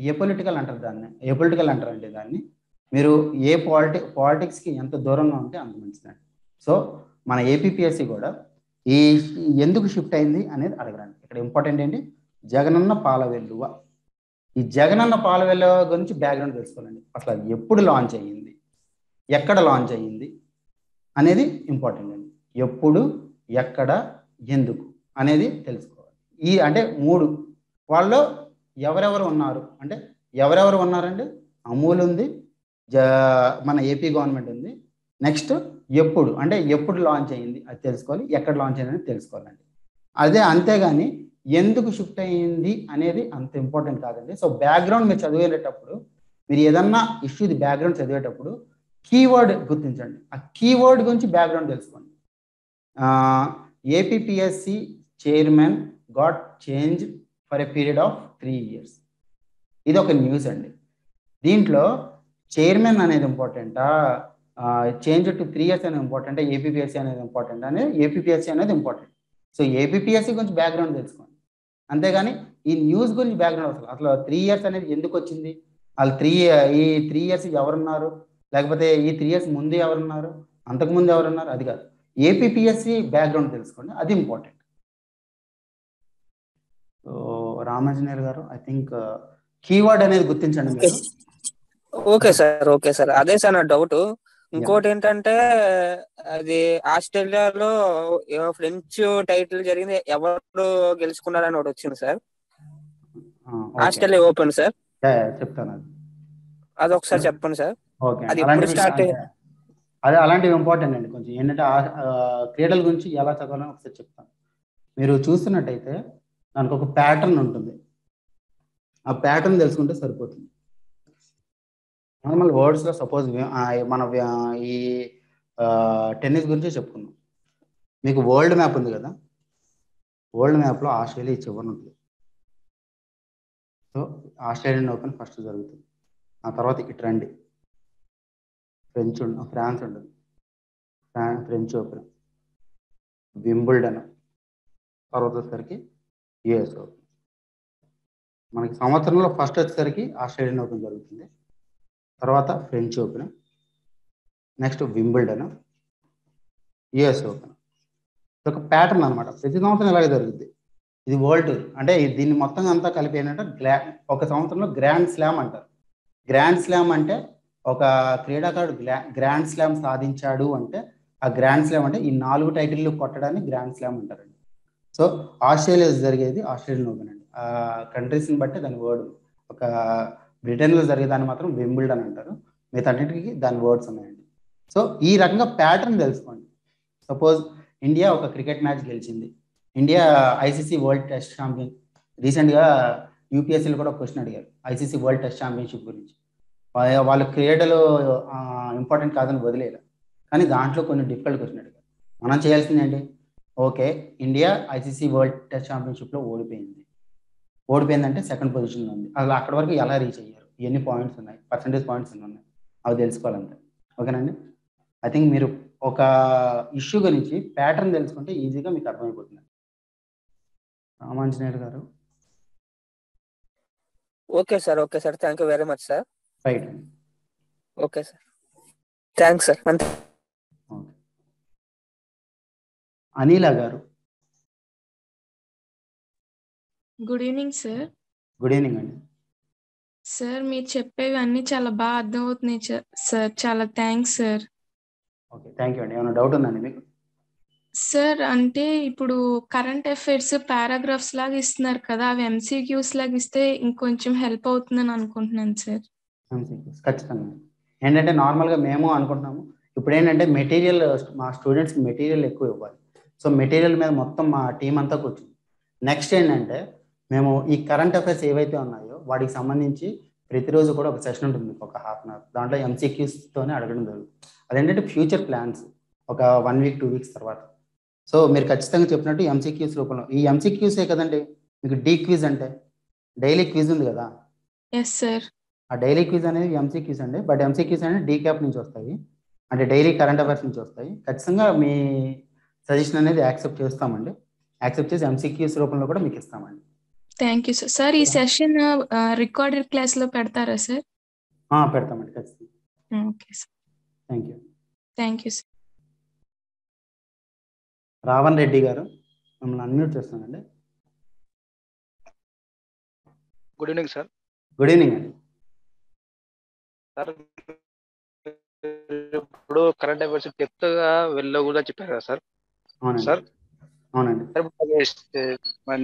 [SPEAKER 2] ఏ పొలిటికల్ అంటారు దాన్ని ఏ పొలిటికల్ అంటారండి దాన్ని మీరు ఏ పాలిటి పాలిటిక్స్కి ఎంత దూరంగా ఉంటే అంత మంచిదండి సో మన ఏపీపీఎస్సి కూడా ఈ ఎందుకు షిఫ్ట్ అయింది అనేది అడగడానికి ఇక్కడ ఇంపార్టెంట్ ఏంటి జగనన్న వెల్లువ ఈ జగనన్న వెలువ గురించి బ్యాక్గ్రౌండ్ తెలుసుకోవాలండి అసలు అది ఎప్పుడు లాంచ్ అయ్యింది ఎక్కడ లాంచ్ అయ్యింది అనేది ఇంపార్టెంట్ అండి ఎప్పుడు ఎక్కడ ఎందుకు అనేది తెలుసుకోవాలి ఈ అంటే మూడు వాళ్ళు ఎవరెవరు ఉన్నారు అంటే ఎవరెవరు ఉన్నారండి అమూల్ ఉంది మన ఏపీ గవర్నమెంట్ ఉంది నెక్స్ట్ ఎప్పుడు అంటే ఎప్పుడు లాంచ్ అయ్యింది అది తెలుసుకోవాలి ఎక్కడ లాంచ్ అయింది తెలుసుకోవాలండి అదే అంతేగాని ఎందుకు షిఫ్ట్ అయ్యింది అనేది అంత ఇంపార్టెంట్ కాదండి సో బ్యాక్గ్రౌండ్ మీరు చదివేటప్పుడు మీరు ఏదన్నా ఇష్యూది బ్యాక్గ్రౌండ్ చదివేటప్పుడు కీవర్డ్ గుర్తించండి ఆ కీవర్డ్ గురించి బ్యాక్గ్రౌండ్ తెలుసుకోండి APPSC chairman got change for a period of three years ఇది ఒక న్యూస్ అండి దీంట్లో చైర్మన్ అనేది ఇంపార్టెంటా చేంజ్ టు త్రీ ఇయర్స్ అనేది ఇంపార్టెంట్ ఏపీపీఎస్సీ అనేది ఇంపార్టెంట్ అనేది ఏపీపీఎస్సీ అనేది ఇంపార్టెంట్ సో ఏపీపీఎస్సీ గురించి బ్యాక్గ్రౌండ్ తెలుసుకోండి అంతేగాని ఈ న్యూస్ గురించి బ్యాక్గ్రౌండ్ అసలు అసలు త్రీ ఇయర్స్ అనేది ఎందుకు వచ్చింది వాళ్ళు త్రీ ఈ త్రీ ఇయర్స్ ఎవరున్నారు లేకపోతే ఈ త్రీ ఇయర్స్ ముందు ఎవరున్నారు అంతకుముందు ఎవరున్నారు అది కాదు ఏపీపీఎస్సి బ్యాక్గ్రౌండ్ తెలుసుకోండి అది ఇంపార్టెంట్ సో రామాంజనేయులు గారు ఐ థింక్ కీవర్డ్ అనేది గుర్తించండి మీరు ఓకే సార్
[SPEAKER 4] ఓకే సార్ అదే సార్ నా డౌట్ ఇంకోటి ఏంటంటే
[SPEAKER 2] అది ఆస్ట్రేలియాలో
[SPEAKER 4] ఫ్రెంచ్ టైటిల్ జరిగింది ఎవరు గెలుచుకున్నారని ఒకటి వచ్చింది సార్ ఆస్ట్రేలియా ఓపెన్ సార్ చెప్తాను అది ఒకసారి చెప్పండి సార్
[SPEAKER 2] అది ఎప్పుడు స్టార్ట్ అదే అలాంటివి ఇంపార్టెంట్ అండి కొంచెం ఏంటంటే క్రీడల గురించి ఎలా చదవాలని ఒకసారి చెప్తాను మీరు చూస్తున్నట్టయితే దానికి ఒక ప్యాటర్న్ ఉంటుంది ఆ ప్యాటర్న్ తెలుసుకుంటే సరిపోతుంది నార్మల్ లో సపోజ్ మన ఈ టెన్నిస్ గురించి చెప్పుకుందాం మీకు వరల్డ్ మ్యాప్ ఉంది కదా వరల్డ్ మ్యాప్లో ఆస్ట్రేలియా చివరి ఉంటుంది సో ఆస్ట్రేలియన్ ఓపెన్ ఫస్ట్ జరుగుతుంది ఆ తర్వాత ఇటు రండి
[SPEAKER 3] ఫ్రెంచ్ ఫ్రాన్స్ ఉంటుంది ఫ్రెంచ్ ఓపెన్ వింబుల్డన్ తర్వాత వచ్చేసరికి యుఎస్ ఓపెన్
[SPEAKER 2] మనకి సంవత్సరంలో ఫస్ట్ వచ్చేసరికి ఆస్ట్రేలియన్ ఓపెన్ జరుగుతుంది తర్వాత French open next Wimbledon US open ఇది ఒక ప్యాటర్న్ అనమాట ప్రతి సంవత్సరం ఇలాగే జరుగుద్ది ఇది వరల్డ్ అంటే దీన్ని మొత్తం అంతా కలిపి ఏంటంటే గ్రా ఒక సంవత్సరంలో గ్రాండ్ స్లామ్ అంటారు గ్రాండ్ స్లామ్ అంటే ఒక క్రీడాకారుడు గ్రాండ్ స్లామ్ సాధించాడు అంటే ఆ గ్రాండ్ స్లామ్ అంటే ఈ నాలుగు టైటిల్లు కొట్టడాన్ని గ్రాండ్ స్లామ్ అంటారండి సో ఆస్ట్రేలియా జరిగేది ఆస్ట్రేలియన్ ఓపెన్ అండి కంట్రీస్ని బట్టి దాని వర్డ్ ఒక బ్రిటన్లో దాన్ని మాత్రం వెంబుల్డన్ అంటారు మిగతాన్నిటికీ దాని వర్డ్స్ ఉన్నాయండి సో ఈ రకంగా ప్యాటర్న్ తెలుసుకోండి సపోజ్ ఇండియా ఒక క్రికెట్ మ్యాచ్ గెలిచింది India ICC world test champion రీసెంట్గా యూపీఎస్సీలో కూడా క్వశ్చన్ అడిగారు ఐసీసీ వరల్డ్ టెస్ట్ ఛాంపియన్షిప్ గురించి వాళ్ళ క్రీడలు ఇంపార్టెంట్ కాదని వదిలేరు కానీ దాంట్లో కొన్ని డిఫికల్ట్ క్వశ్చన్ అడిగారు మనం చేయాల్సింది okay India ICC world test ఛాంపియన్షిప్లో ఓడిపోయింది ఓడిపోయిందంటే సెకండ్ పొజిషన్లో ఉంది అసలు అక్కడ వరకు ఎలా రీచ్ అయ్యారు ఎన్ని పాయింట్స్ ఉన్నాయి పర్సంటేజ్ పాయింట్స్ ఎన్ని ఉన్నాయి అవి తెలుసుకోవాలంటే ఓకేనండి ఐ థింక్ మీరు ఒక ఇష్యూ గురించి ప్యాటర్న్ తెలుసుకుంటే ఈజీగా మీకు అర్థమైపోతుంది రామాంజనేయుడు గారు okay sir okay sir thank you very much sir
[SPEAKER 3] right okay sir thanks sir అంతే అనిలా గారు good evening sir good evening అండి సార్ మీరు చెప్పేవి అన్ని చాలా బాగా అర్థమవుతున్నాయి సార్ చాలా thanks sir
[SPEAKER 2] okay thank you అండి ఏమైనా డౌట్ ఉందండి మీకు
[SPEAKER 3] సార్ అంటే ఇప్పుడు కరెంట్ అఫైర్స్ పారాగ్రాఫ్స్ లాగా ఇస్తున్నారు కదా అవి ఎంసీక్యూస్ లాగా ఇస్తే ఇంకొంచెం హెల్ప్ అవుతుందని అనుకుంటున్నాను సార్
[SPEAKER 5] ఎంసీక్యూస్ ఖచ్చితంగా
[SPEAKER 2] ఏంటంటే నార్మల్గా మేము అనుకుంటున్నాము ఇప్పుడు ఏంటంటే మెటీరియల్ మా స్టూడెంట్స్ మెటీరియల్ ఎక్కువ ఇవ్వాలి సో మెటీరియల్ మీద మొత్తం మా టీం అంతా కూర్చుంది నెక్స్ట్ ఏంటంటే మేము ఈ కరెంట్ అఫైర్స్ ఏవైతే ఉన్నాయో వాటికి సంబంధించి ప్రతిరోజు కూడా ఒక సెషన్ ఉంటుంది ఒక హాఫ్ అన్ అవర్ దాంట్లో ఎంసీక్యూస్తోనే అడగడం జరుగుతుంది అదేంటంటే ఫ్యూచర్ ప్లాన్స్ ఒక వన్ వీక్ టూ వీక్స్ తర్వాత సో మీరు ఖచ్చితంగా చెప్పినట్టు ఎంసీక్యూస్ రూపంలో ఈ ఎంసీక్యూసే కదండి మీకు డీ క్విజ్ అంటే డైలీ క్విజ్ ఉంది కదా ఎస్ సార్ ఆ డైలీ క్విజ్ అనేది ఎంసీక్యూస్ అండి బట్ ఎంసీక్యూస్ అనేది డీ క్యాప్ నుంచి వస్తాయి అంటే డైలీ కరెంట్ అఫైర్స్ నుంచి వస్తాయి ఖచ్చితంగా మీ సజెషన్ అనేది యాక్సెప్ట్ చేస్తామండి యాక్సెప్ట్ చేసి ఎంసీక్యూస్ రూపంలో కూడా మీకు ఇస్తామండి
[SPEAKER 3] థ్యాంక్ యూ సార్ సార్ ఈ సెషన్ రికార్డెడ్ క్లాస్ లో పెడతారా సార్
[SPEAKER 5] పెడతామండి ఖచ్చితంగా okay sir thank you
[SPEAKER 3] thank you sir Ravan Reddy గారు మిమ్మల్ని అన్మ్యూట్ చేస్తానండి good evening sir good evening అండి
[SPEAKER 2] సార్ ఇప్పుడు కరెంట్ గా డెప్త్ కూడా చెప్పారు కదా సార్ సార్ అవునండి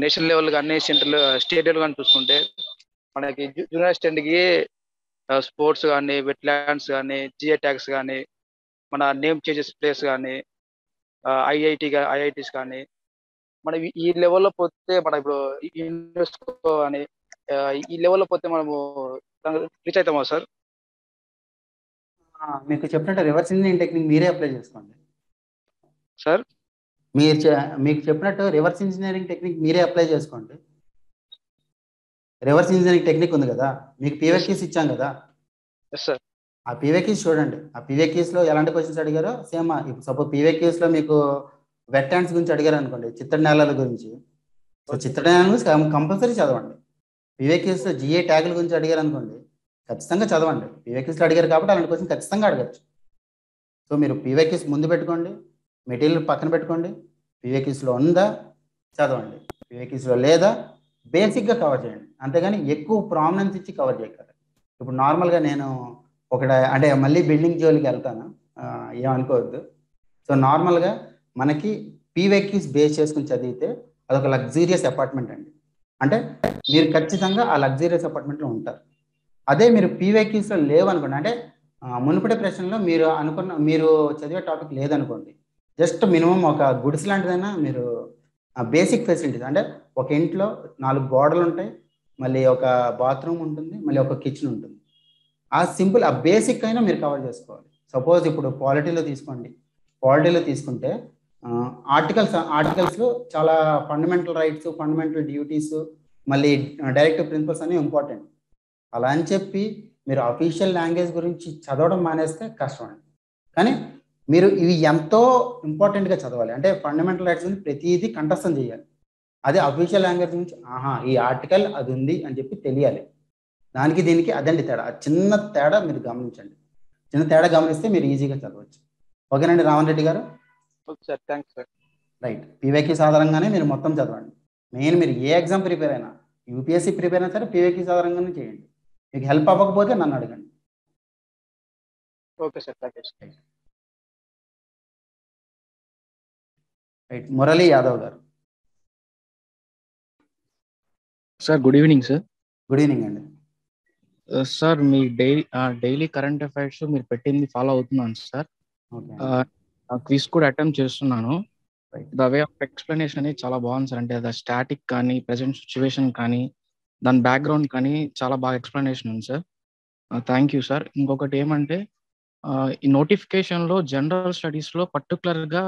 [SPEAKER 2] నేషనల్ లెవెల్ కానీ సెంట్రల్ స్టేట్ లెవెల్ కానీ చూసుకుంటే మనకి జూనియర్ స్టాండ్కి స్పోర్ట్స్ కానీ వెట్ ల్యాండ్స్ కానీ జిఏ ట్యాక్స్ కానీ మన నేమ్ చేంజెస్ ప్లేస్ కానీ ఐఐటి ఐఐటిస్ కానీ మనం ఈ లెవెల్లో పోతే మన ఇప్పుడు యూనివర్సిటీ అని
[SPEAKER 3] ఈ లెవెల్లో పోతే మనము రీచ్ అవుతామా సార్
[SPEAKER 2] మీకు చెప్పినట్టు రివర్స్ ఇంజనీరింగ్ టెక్నిక్ మీరే అప్లై
[SPEAKER 3] చేసుకోండి సార్
[SPEAKER 2] మీరు మీకు చెప్పినట్టు రివర్స్ ఇంజనీరింగ్ టెక్నిక్ మీరే అప్లై చేసుకోండి రివర్స్ ఇంజనీరింగ్ టెక్నిక్ ఉంది కదా మీకు పీవెక్యూస్ ఇచ్చాం కదా ఆ పీవెక్యూస్ చూడండి ఆ పీవెక్యూస్ లో ఎలాంటి క్వశ్చన్స్ అడిగారో సేమ్ ఇప్పుడు సపోజ్ పీవెక్యూస్ లో మీకు వెట్ హ్యాండ్స్ గురించి అడిగారు అనుకోండి చిత్ర నేలల గురించి సో చిత్ర నేల గురించి కంపల్సరీ చదవండి పీవెక్యూస్ లో జిఏ ట్యాగుల గురించి అడిగారు అనుకోండి ఖచ్చితంగా చదవండి పీవెక్యూస్ లో అడిగారు కాబట్టి అలాంటి క్వశ్చన్ ఖచ్చితంగా అడగచ్చు సో మీరు పీవెక్యూస్ ముందు పెట్టుకోండి మెటీరియల్ పక్కన పెట్టుకోండి వివేకీస్లో ఉందా చదవండి వివేకీస్లో లేదా బేసిక్గా కవర్ చేయండి అంతేగాని ఎక్కువ ప్రామినెన్స్ ఇచ్చి కవర్ చేయాలి ఇప్పుడు నార్మల్గా నేను ఒక అంటే మళ్ళీ బిల్డింగ్ జోలికి వెళ్తాను ఏమనుకోవద్దు సో నార్మల్గా మనకి పీవేకీస్ బేస్ చేసుకుని చదివితే అదొక లగ్జీరియస్ అపార్ట్మెంట్ అండి అంటే మీరు ఖచ్చితంగా ఆ లగ్జీరియస్ అపార్ట్మెంట్లో ఉంటారు అదే మీరు లేవు లేవనుకోండి అంటే మునుపటి ప్రశ్నలో మీరు అనుకున్న మీరు చదివే టాపిక్ లేదనుకోండి జస్ట్ మినిమం ఒక గుడిస్ లాంటిదైనా మీరు బేసిక్ ఫెసిలిటీస్ అంటే ఒక ఇంట్లో నాలుగు గోడలు ఉంటాయి మళ్ళీ ఒక బాత్రూమ్ ఉంటుంది మళ్ళీ ఒక కిచెన్ ఉంటుంది ఆ సింపుల్ ఆ బేసిక్ అయినా మీరు కవర్ చేసుకోవాలి సపోజ్ ఇప్పుడు క్వాలిటీలో తీసుకోండి క్వాలిటీలో తీసుకుంటే ఆర్టికల్స్ ఆర్టికల్స్లో చాలా ఫండమెంటల్ రైట్స్ ఫండమెంటల్ డ్యూటీస్ మళ్ళీ డైరెక్టివ్ ప్రిన్సిపల్స్ అనేవి ఇంపార్టెంట్ అలా అని చెప్పి మీరు అఫీషియల్ లాంగ్వేజ్ గురించి చదవడం మానేస్తే కష్టం అండి కానీ మీరు ఇవి ఎంతో ఇంపార్టెంట్గా చదవాలి అంటే ఫండమెంటల్ రైట్స్ నుంచి ప్రతిదీ కంఠస్థం చేయాలి అదే అఫీషియల్ లాంగ్వేజ్ నుంచి ఆహా ఈ ఆర్టికల్ అది ఉంది అని చెప్పి తెలియాలి దానికి దీనికి అదండి తేడా చిన్న తేడా మీరు గమనించండి చిన్న తేడా గమనిస్తే మీరు ఈజీగా చదవచ్చు ఓకేనండి రామన్ రెడ్డి గారు సార్ థ్యాంక్స్ సార్ రైట్ పీవేకి సాధారణంగానే మీరు మొత్తం చదవండి మెయిన్ మీరు ఏ ఎగ్జామ్ ప్రిపేర్ అయినా యూపీఎస్సీ
[SPEAKER 3] ప్రిపేర్ అయినా సరే పీవేకి సాధారణంగానే చేయండి మీకు హెల్ప్ అవ్వకపోతే నన్ను అడగండి okay sir thank you right Murali Yadav గారు sir good
[SPEAKER 2] evening sir good evening అండి సార్ మీ డైలీ డైలీ కరెంట్ అఫైర్స్ మీరు పెట్టింది ఫాలో అవుతున్నాను సార్ క్విజ్ కూడా అటెంప్ట్ చేస్తున్నాను ద వే ఆఫ్ ఎక్స్ప్లెనేషన్ అనేది చాలా బాగుంది సార్ అంటే ద స్టాటిక్ కానీ ప్రజెంట్ సిచ్యువేషన్ కానీ దాని బ్యాక్గ్రౌండ్ కానీ చాలా బాగా ఎక్స్ప్లెనేషన్ ఉంది సార్ థ్యాంక్ యూ సార్ ఇంకొకటి ఏమంటే ఈ నోటిఫికేషన్లో జనరల్ స్టడీస్లో పర్టికులర్గా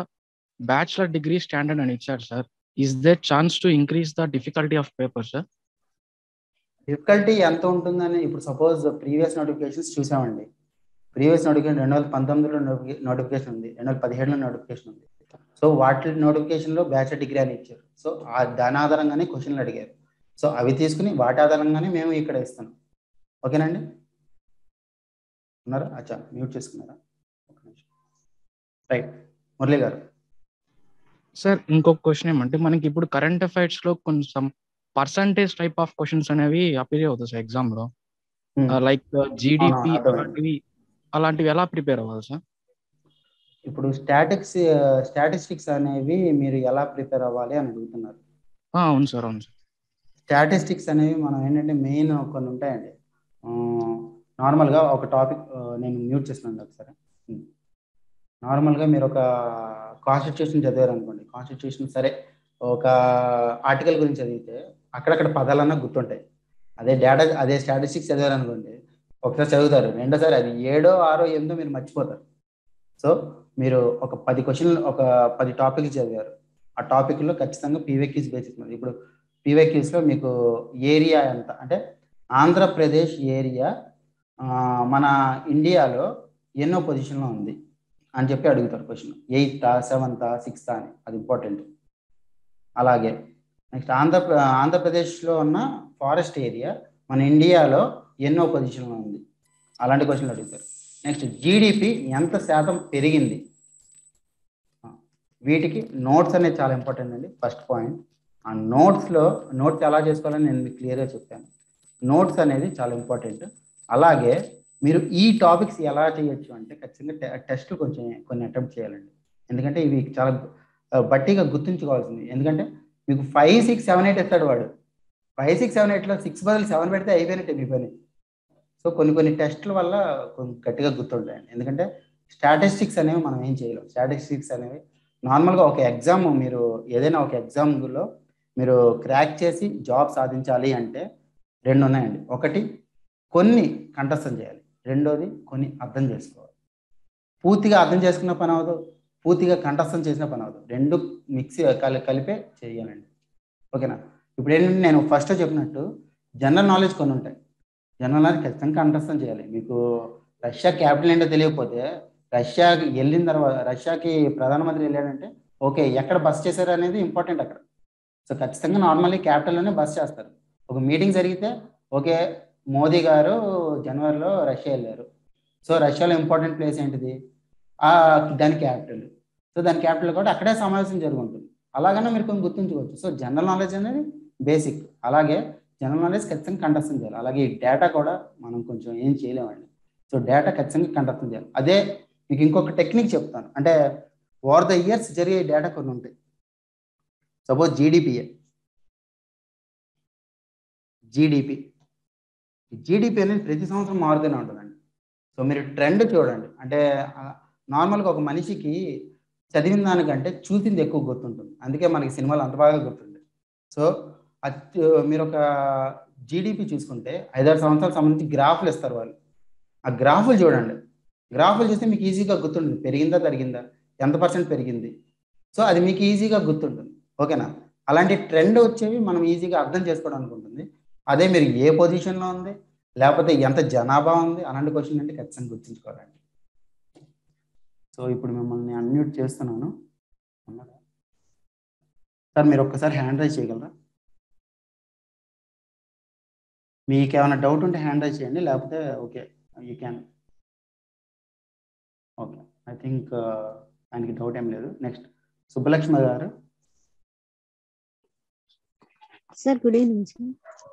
[SPEAKER 2] బ్యాచులర్ డిగ్రీ స్టాండర్డ్ అని ఇచ్చారు sir is they chance to increase the difficulty of paper sir difficulty ఎంత ఉంటుందని ఇప్పుడు సపోజ్ ప్రీవియస్ నోటిఫికేషన్స్ చూసామండి ప్రీవియస్ నోటిఫికేషన్ రెండు వేల పంతొమ్మిదిలో నోటిఫికేషన్ ఉంది రెండు వేల పదిహేడులో నోటిఫికేషన్ ఉంది సో వాటి నోటిఫికేషన్లో బ్యాచిలర్ డిగ్రీ అని ఇచ్చారు సో ఆ దాని ఆధారంగానే క్వశ్చన్లు అడిగారు సో అవి తీసుకుని వాటి ఆధారంగానే మేము ఇక్కడ ఇస్తాం ఓకేనండి ఉన్నారా అచ్చా మ్యూట్ చేసుకున్నారా రైట్ మురళి గారు సార్ ఇంకొక క్వశ్చన్ ఏమంటే మనకి ఇప్పుడు కరెంట్ అఫైర్స్ లో కొంచెం పర్సంటేజ్ టైప్ ఆఫ్ క్వశ్చన్స్ అనేవి అపీర్ అవుతాయి సార్ ఎగ్జామ్ లో
[SPEAKER 5] like hmm. GDP uh, uh, అలాంటివి అలాంటివి ఎలా ప్రిపేర్ అవ్వాలి సార్ ఇప్పుడు
[SPEAKER 2] స్టాటిక్స్ స్టాటిస్టిక్స్ uh, అనేవి మీరు ఎలా ప్రిపేర్ అవ్వాలి అని అడుగుతున్నారు అవును సార్ అవును సార్ స్టాటిస్టిక్స్ అనేవి మనం ఏంటంటే మెయిన్ కొన్ని ఉంటాయండి నార్మల్గా ఒక టాపిక్ నేను మ్యూట్ చేస్తున్నాను ఒకసారి నార్మల్గా మీరు ఒక కాన్స్టిట్యూషన్ చదివారు అనుకోండి కాన్స్టిట్యూషన్ సరే ఒక ఆర్టికల్ గురించి చదివితే అక్కడక్కడ పదాలన్నా గుర్తుంటాయి అదే డేటా అదే స్టాటిస్టిక్స్ చదివారు అనుకోండి ఒకసారి చదువుతారు రెండోసారి అది ఏడో ఆరో ఎనిమిదో మీరు మర్చిపోతారు సో మీరు ఒక పది క్వశ్చన్లు ఒక పది టాపిక్ చదివారు ఆ టాపిక్లో ఖచ్చితంగా పీవైక్యూస్ బేసిస్ ఉంది ఇప్పుడు పీవైక్యూస్లో మీకు ఏరియా ఎంత అంటే ఆంధ్రప్రదేశ్ ఏరియా మన ఇండియాలో ఎన్నో పొజిషన్లో ఉంది అని చెప్పి అడుగుతారు క్వశ్చన్ ఎయితా సెవెంతా సిక్స్త్ అని అది ఇంపార్టెంట్ అలాగే నెక్స్ట్ ఆంధ్ర ఆంధ్రప్రదేశ్లో ఉన్న ఫారెస్ట్ ఏరియా మన ఇండియాలో ఎన్నో పొజిషన్లో ఉంది అలాంటి క్వశ్చన్లు అడుగుతారు నెక్స్ట్ జీడిపి ఎంత శాతం పెరిగింది వీటికి నోట్స్ అనేది చాలా ఇంపార్టెంట్ అండి ఫస్ట్ పాయింట్ ఆ నోట్స్లో నోట్స్ ఎలా చేసుకోవాలని నేను మీకు క్లియర్గా చెప్పాను నోట్స్ అనేది చాలా ఇంపార్టెంట్ అలాగే మీరు ఈ టాపిక్స్ ఎలా చేయొచ్చు అంటే ఖచ్చితంగా టెస్ట్ కొంచెం కొన్ని అటెంప్ట్ చేయాలండి ఎందుకంటే ఇవి చాలా బట్టిగా గుర్తుంచుకోవాల్సింది ఎందుకంటే మీకు ఫైవ్ సిక్స్ సెవెన్ ఎయిట్ ఇస్తాడు వాడు ఫైవ్ సిక్స్ సెవెన్ ఎయిట్లో సిక్స్ బదులు సెవెన్ పెడితే అయిపోయినట్టే మీ పని సో కొన్ని కొన్ని టెస్ట్ల వల్ల కొన్ని గట్టిగా గుర్తుంటాయండి ఎందుకంటే స్టాటిస్టిక్స్ అనేవి మనం ఏం చేయలేము స్టాటిస్టిక్స్ అనేవి నార్మల్గా ఒక ఎగ్జామ్ మీరు ఏదైనా ఒక ఎగ్జామ్లో మీరు క్రాక్ చేసి జాబ్ సాధించాలి అంటే రెండు ఉన్నాయండి ఒకటి కొన్ని కంఠస్థం చేయాలి రెండోది కొన్ని అర్థం చేసుకోవాలి పూర్తిగా అర్థం చేసుకున్న పని అవదు పూర్తిగా కంఠస్థం చేసిన పని అవదు రెండు మిక్సీ కలి కలిపే చేయాలండి ఓకేనా ఇప్పుడు ఏంటంటే నేను ఫస్ట్ చెప్పినట్టు జనరల్ నాలెడ్జ్ కొన్ని ఉంటాయి జనరల్ నాలెడ్జ్ ఖచ్చితంగా కంఠస్థం చేయాలి మీకు రష్యా క్యాపిటల్ ఏంటో తెలియకపోతే రష్యాకి వెళ్ళిన తర్వాత రష్యాకి ప్రధానమంత్రి వెళ్ళాడంటే ఓకే ఎక్కడ బస్ చేశారు అనేది ఇంపార్టెంట్ అక్కడ సో ఖచ్చితంగా నార్మల్లీ క్యాపిటల్లోనే బస్ చేస్తారు ఒక మీటింగ్ జరిగితే ఓకే మోదీ గారు జనవరిలో రష్యా వెళ్ళారు సో రష్యాలో ఇంపార్టెంట్ ప్లేస్ ఏంటిది దాని క్యాపిటల్ సో దాని క్యాపిటల్ కూడా అక్కడే సమావేశం జరుగుతుంది అలాగనే మీరు కొన్ని గుర్తుంచుకోవచ్చు సో జనరల్ నాలెడ్జ్ అనేది బేసిక్ అలాగే జనరల్ నాలెడ్జ్ ఖచ్చితంగా కంటస్థం చేయాలి అలాగే ఈ డేటా కూడా మనం కొంచెం ఏం చేయలేమండి సో డేటా ఖచ్చితంగా కంటస్థం చేయాలి అదే మీకు ఇంకొక టెక్నిక్ చెప్తాను అంటే ఓవర్ ద ఇయర్స్ జరిగే డేటా కొన్ని ఉంటాయి
[SPEAKER 3] సపోజ్ జీడిపిఏ జీడిపి జీడిపి అనేది ప్రతి సంవత్సరం మారుతూనే ఉంటుందండి సో మీరు ట్రెండ్
[SPEAKER 2] చూడండి అంటే నార్మల్గా ఒక మనిషికి చదివిన దానికంటే చూసింది ఎక్కువ గుర్తుంటుంది అందుకే మనకి సినిమాలు అంత బాగా గుర్తుంది సో మీరు ఒక జీడిపి చూసుకుంటే ఐదారు సంవత్సరాల సంబంధించి గ్రాఫ్లు ఇస్తారు వాళ్ళు ఆ గ్రాఫ్లు చూడండి గ్రాఫ్లు చూస్తే మీకు ఈజీగా గుర్తుంటుంది పెరిగిందా తరిగిందా ఎంత పర్సెంట్ పెరిగింది సో అది మీకు ఈజీగా గుర్తుంటుంది ఓకేనా అలాంటి ట్రెండ్ వచ్చేవి మనం ఈజీగా అర్థం చేసుకోవడం అనుకుంటుంది అదే మీరు ఏ పొజిషన్లో ఉంది లేకపోతే ఎంత జనాభా ఉంది అలాంటి క్వశ్చన్ అంటే ఖచ్చితంగా గుర్తుంచుకోవాలండి సో ఇప్పుడు మిమ్మల్ని అన్మ్యూట్ చేస్తున్నాను
[SPEAKER 3] సార్ మీరు ఒక్కసారి హ్యాండ్ రైజ్ చేయగలరా మీకు ఏమైనా డౌట్ ఉంటే హ్యాండ్ రైజ్ చేయండి లేకపోతే okay you can
[SPEAKER 2] okay I think ఆయనకి డౌట్ ఏం లేదు నెక్స్ట్ సుబ్బలక్ష్మి గారు
[SPEAKER 4] sir good evening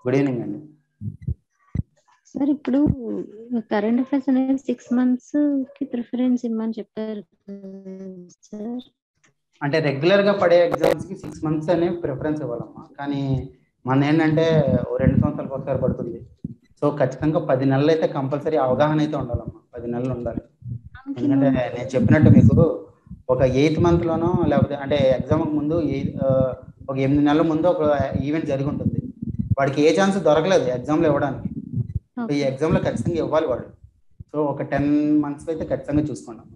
[SPEAKER 4] good evening అండి సార్ ఇప్పుడు కరెంట్ అఫైర్స్ అనేది సిక్స్ మంత్స్ కి ప్రిఫరెన్స్ ఇవ్వమని చెప్పారు సార్
[SPEAKER 2] అంటే రెగ్యులర్ గా పడే ఎగ్జామ్స్ కి సిక్స్ మంత్స్ అనే ప్రిఫరెన్స్ ఇవ్వాలమ్మా కానీ మన ఏంటంటే రెండు సంవత్సరాలకు ఒకసారి పడుతుంది సో ఖచ్చితంగా పది నెలలు అయితే కంపల్సరీ అవగాహన అయితే ఉండాలమ్మా పది నెలలు ఉండాలి ఎందుకంటే నేను చెప్పినట్టు మీకు ఒక ఎయిత్ మంత్ లోనో లేకపోతే అంటే ఎగ్జామ్ ముందు ఒక ఎనిమిది నెలల ముందు ఒక ఈవెంట్ జరిగి ఉంటుంది వాడికి ఏ ఛాన్స్ దొరకలేదు ఎగ్జామ్లు ఇవ్వడానికి ఈ ఎగ్జామ్లో ఖచ్చితంగా ఇవ్వాలి వాడు సో ఒక టెన్ మంత్స్ అయితే ఖచ్చితంగా చూసుకున్నాం